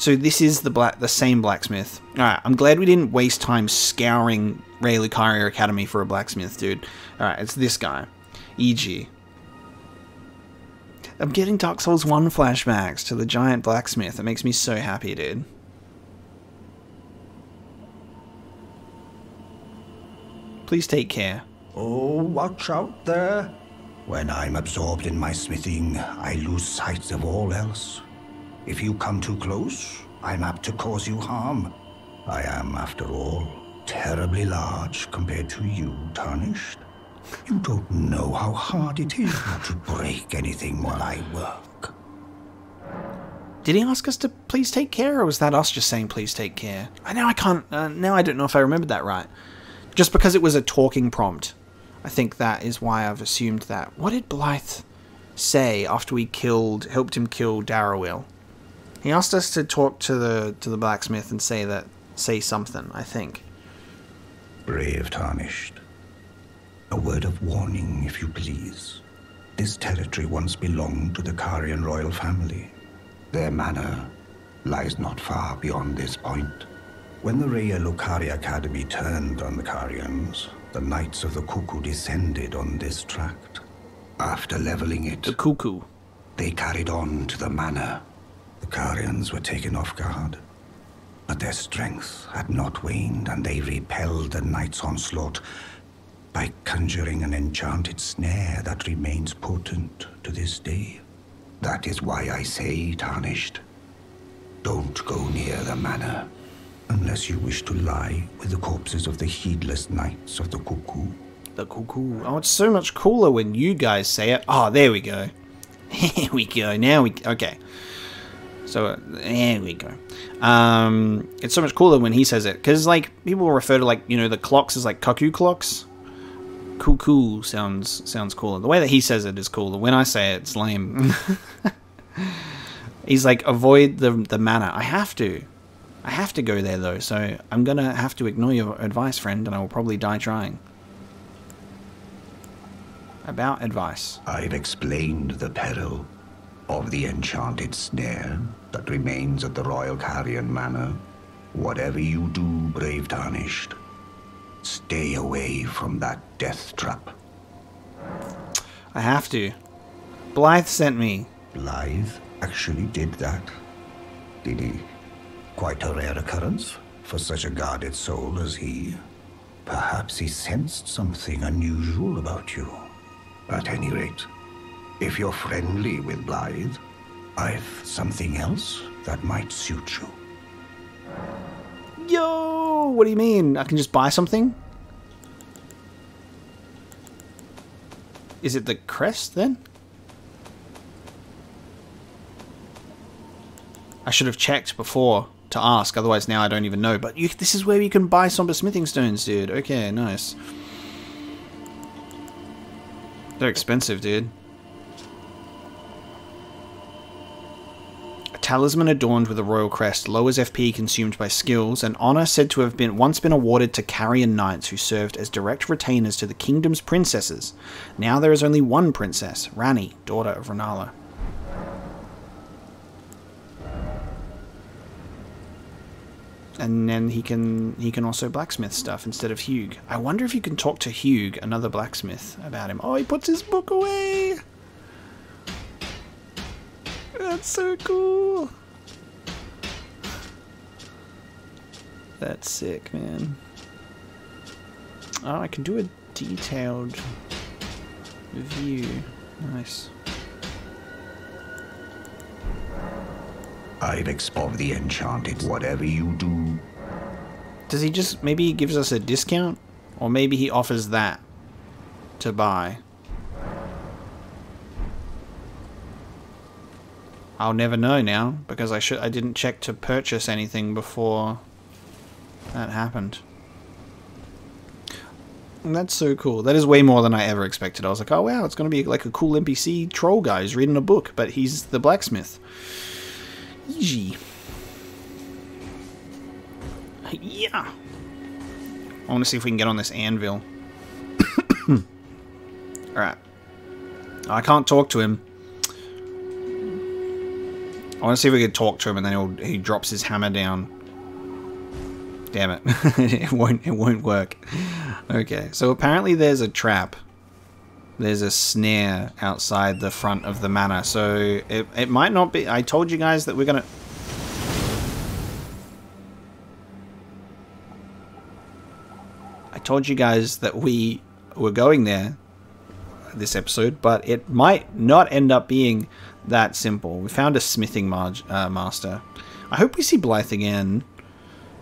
So this is the black, the same blacksmith. All right. I'm glad we didn't waste time scouring Ray Lucaria Academy for a blacksmith, dude. All right, it's this guy, Iji I'm getting Dark Souls 1 flashbacks to the giant blacksmith. It makes me so happy, dude. Please take care. Oh, watch out there. When I'm absorbed in my smithing, I lose sight of all else. If you come too close, I'm apt to cause you harm. I am, after all, terribly large compared to you, Tarnished. You don't know how hard it is to break anything while I work. Did he ask us to please take care, or was that us just saying please take care? I know I can't. Uh, now I don't know if I remembered that right. Just because it was a talking prompt. I think that is why I've assumed that. What did Blaidd say after we killed, helped him kill Darriwil? He asked us to talk to the to the blacksmith and say that, say something. I think. Brave tarnished. A word of warning, if you please. This territory once belonged to the Carian royal family. Their manor lies not far beyond this point. When the Raya Lucaria Academy turned on the Carians, the Knights of the Cuckoo descended on this tract. After leveling it, the Cuckoo, they carried on to the manor. The Carians were taken off guard, but their strength had not waned, and they repelled the Knights' onslaught by conjuring an enchanted snare that remains potent to this day. That is why I say, Tarnished, don't go near the manor. Unless you wish to lie with the corpses of the heedless knights of the cuckoo. The cuckoo. Oh, it's so much cooler when you guys say it. Oh, there we go. (laughs) Here we go. Now we... Okay. So, there we go. Um, it's so much cooler when he says it. Because, like, people refer to, like, you know, the clocks as, like, cuckoo clocks. Cuckoo sounds sounds cooler. The way that he says it is cooler. When I say it, it's lame. (laughs) He's like, avoid the, the manor. I have to. I have to go there though, so I'm gonna have to ignore your advice, friend, and I will probably die trying. About advice. I've explained the peril of the enchanted snare that remains at the Royal Carian Manor. Whatever you do, brave Tarnished, stay away from that death trap. I have to. Blaidd sent me. Blaidd actually did that, did he? Quite a rare occurrence for such a guarded soul as he. Perhaps he sensed something unusual about you. At any rate, if you're friendly with Blaidd, I've something else that might suit you. Yo, what do you mean? I can just buy something? Is it the crest then? I should have checked before to ask, otherwise now I don't even know. But you, this is where you can buy somber smithing stones, dude. Okay, nice. They're expensive, dude. Talisman adorned with a royal crest lowers FP consumed by skills, and honor said to have been once been awarded to Carian knights who served as direct retainers to the kingdom's princesses. Now there is only one princess, Ranni, daughter of Rennala. and then he can he can also blacksmith stuff instead of Hewg. I wonder if you can talk to Hewg, another blacksmith, about him. Oh, he puts his book away. That's so cool. That's sick, man. Oh, I can do a detailed view. Nice. I've explored the enchanted. Whatever you do. Does he just maybe he gives us a discount, or maybe he offers that to buy? I'll never know now because I should I didn't check to purchase anything before that happened. And that's so cool. That is way more than I ever expected. I was like, oh wow, it's going to be like a cool NPC troll guy who's reading a book, but he's the blacksmith. Easy. Yeah. I want to see if we can get on this anvil. (coughs) (coughs) Alright. I can't talk to him. I want to see if we can talk to him and then he drops his hammer down. Damn it. (laughs) it won't it won't work. Okay, so apparently there's a trap. There's a snare outside the front of the manor. So it, it might not be... I told you guys that we're to... I told you guys that we were going there this episode, but it might not end up being that simple. We found a smithing uh, master. I hope we see Blaidd again,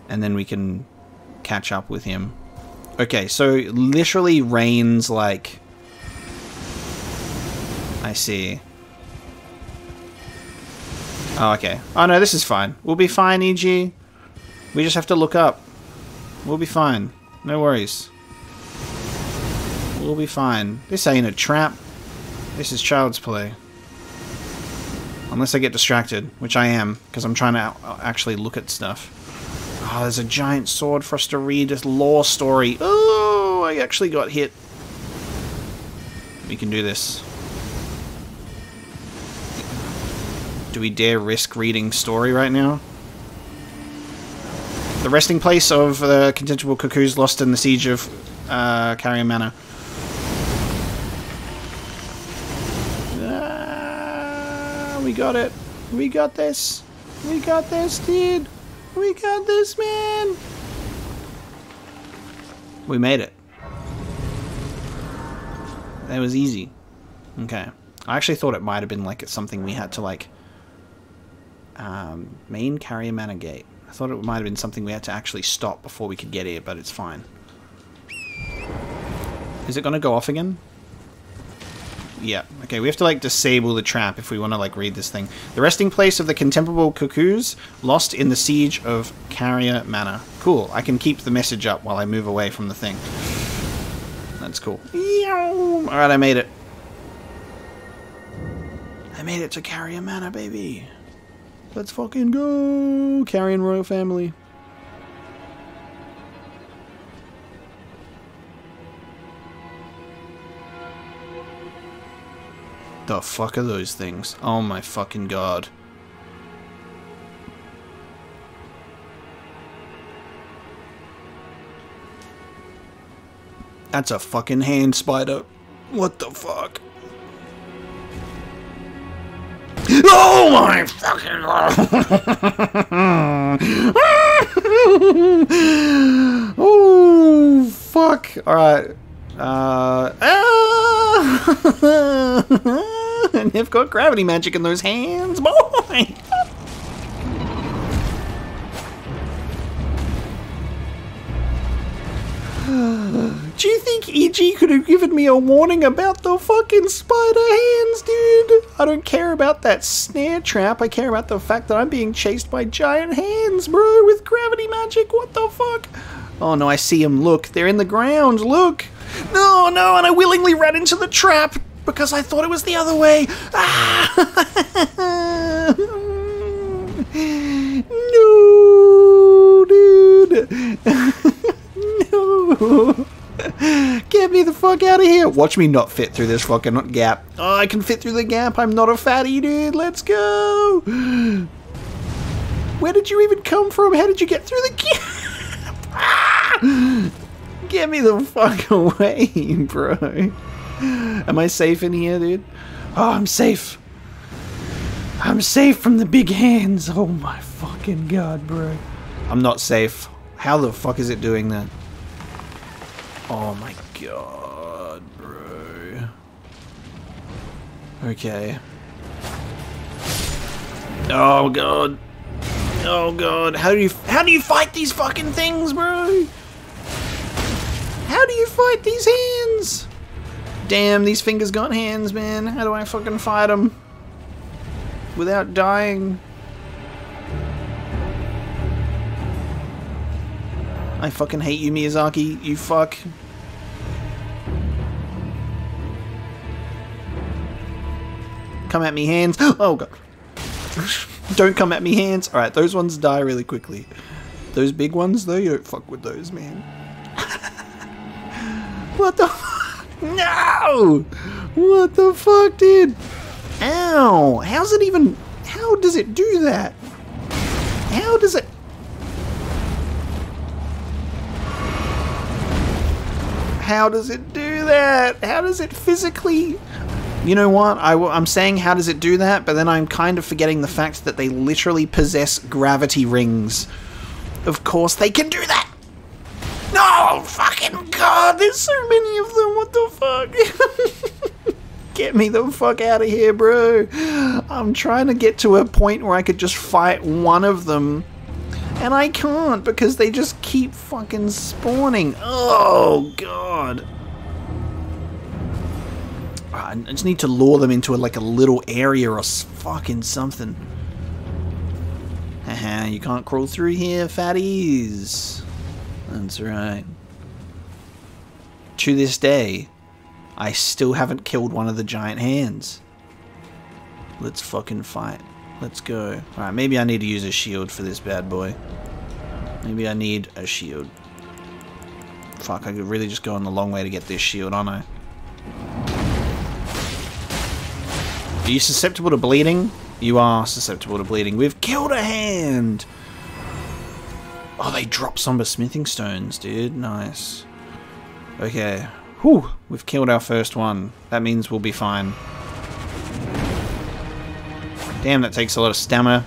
and then we can catch up with him. Okay, so literally rains like... I see. Oh, okay. Oh, no, this is fine. We'll be fine, Iji. We just have to look up. We'll be fine. No worries. We'll be fine. This ain't a trap. This is child's play. Unless I get distracted, which I am, because I'm trying to actually look at stuff. Oh, there's a giant sword for us to read this lore story. Oh, I actually got hit. We can do this. Do we dare risk reading story right now? The resting place of the uh, contemptible cuckoos lost in the siege of uh, Caria Manor. Got it. We got this. We got this, dude. We got this, man. We made it. That was easy. Okay. I actually thought it might have been like something we had to like um, main Caria Manor gate. I thought it might have been something we had to actually stop before we could get here, but it's fine. Is it going to go off again? Yeah. Okay, we have to, like, disable the trap if we want to, like, read this thing. The resting place of the contemptible cuckoos lost in the siege of Caria Manor. Cool. I can keep the message up while I move away from the thing. That's cool. Alright, I made it. I made it to Caria Manor, baby. Let's fucking go! Carian royal family. The fuck are those things? Oh my fucking god. That's a fucking hand spider. What the fuck? Oh my fucking (laughs) Oh fuck. Alright. Uh ah! (laughs) and they've got gravity magic in those hands, boy. (sighs) Do you think Iji could have given me a warning about the fucking spider hands, dude? I don't care about that snare trap. I care about the fact that I'm being chased by giant hands, bro, with gravity magic. What the fuck? Oh no, I see them. Look, they're in the ground. Look. No, no, and I willingly ran into the trap because I thought it was the other way. Ah! (laughs) no, dude. (laughs) no. Get me the fuck out of here. Watch me not fit through this fucking gap. Oh, I can fit through the gap. I'm not a fatty, dude. Let's go. Where did you even come from? How did you get through the gap? (laughs) Ah! Get me the fuck (laughs) away, bro. Am I safe in here, dude? Oh, I'm safe. I'm safe from the big hands. Oh my fucking god, bro. I'm not safe. How the fuck is it doing that? Oh my god, bro. Okay. Oh god. Oh god. How do you how do you fight these fucking things, bro? How do you fight these hands? Damn, these fingers got hands, man. How do I fucking fight them? Without dying. I fucking hate you, Miyazaki. You fuck. Come at me, hands. (gasps) Oh, God. (laughs) don't come at me, hands. Alright, those ones die really quickly. Those big ones, though, you don't fuck with those, man. What the No! What the fuck, dude? Ow! How's it even... How does it do that? How does it... How does it do that? How does it physically... You know what? I, am saying how does it do that, but then I'm kind of forgetting the fact that they literally possess gravity rings. Of course they can do that! No! Fucking god! There's so many of them! What the fuck? (laughs) get me the fuck out of here, bro! I'm trying to get to a point where I could just fight one of them and I can't because they just keep fucking spawning. Oh, God. Ah, I just need to lure them into a, like a little area or fucking something. Haha, (laughs) you can't crawl through here, fatties. That's right. To this day, I still haven't killed one of the giant hands. Let's fucking fight. Let's go. Alright, maybe I need to use a shield for this bad boy. Maybe I need a shield. Fuck, I could really just go on the long way to get this shield, aren't I? Are you susceptible to bleeding? You are susceptible to bleeding. We've killed a hand! Oh, they drop somber smithing stones, dude. Nice. Okay. Whew, we've killed our first one. That means we'll be fine. Damn, that takes a lot of stamina.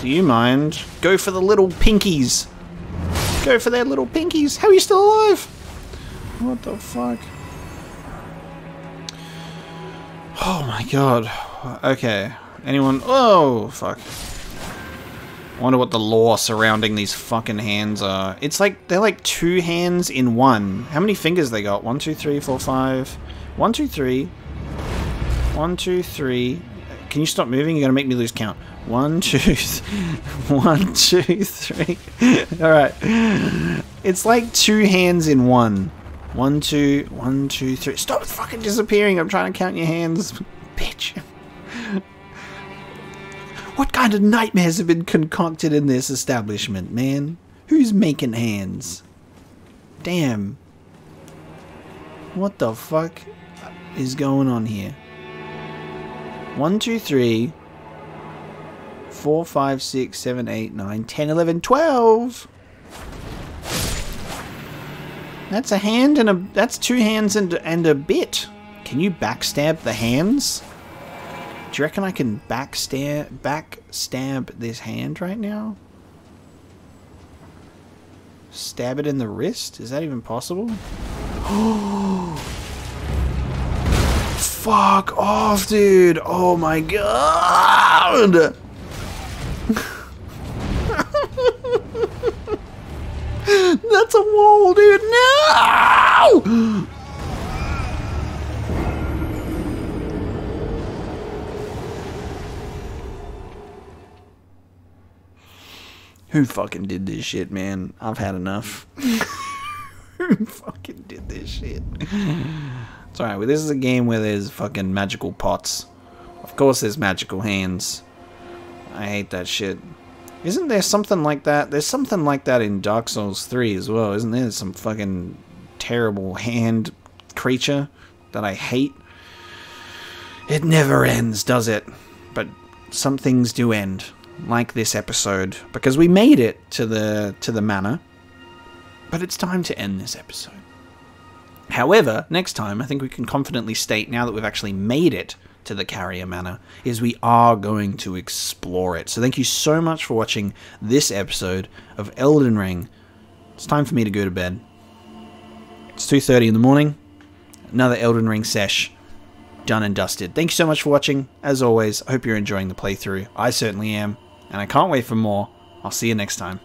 Do you mind? Go for the little pinkies. Go for their little pinkies. How are you still alive? What the fuck? Oh my god. Okay. Anyone? Oh, fuck. Wonder what the lore surrounding these fucking hands are. It's like, they're like two hands in one. How many fingers they got? One, two, three, four, five. One, two, three. One, two, three. Can you stop moving? You're gonna make me lose count. One, two, (laughs) one, two, three. (laughs) Alright. It's like two hands in one. One, two, one, two, three. Stop fucking disappearing. I'm trying to count your hands. Bitch. (laughs) What kind of nightmares have been concocted in this establishment, man? Who's making hands? Damn. What the fuck is going on here? One, two, three, four, five, six, seven, eight, nine, ten, eleven, twelve. That's a hand and a that's two hands and and a bit. Can you backstab the hands? Do you reckon I can backstab backstab this hand right now? Stab it in the wrist? Is that even possible? (gasps) Fuck off, dude! Oh my god! (laughs) That's a wall, dude. No! Who fucking did this shit, man? I've had enough. (laughs) Who fucking did this shit? It's alright, well, this is a game where there's fucking magical pots. Of course there's magical hands. I hate that shit. Isn't there something like that? There's something like that in Dark Souls 3 as well, isn't there? Some fucking terrible hand creature that I hate. It never ends, does it? But some things do end, like this episode, because we made it to the to the manor. But it's time to end this episode. However, next time, I think we can confidently state, now that we've actually made it to the Caria Manor, is we are going to explore it. So thank you so much for watching this episode of Elden Ring. It's time for me to go to bed. It's 2.30 in the morning. Another Elden Ring sesh. Done and dusted. Thank you so much for watching. As always, I hope you're enjoying the playthrough. I certainly am. And I can't wait for more. I'll see you next time.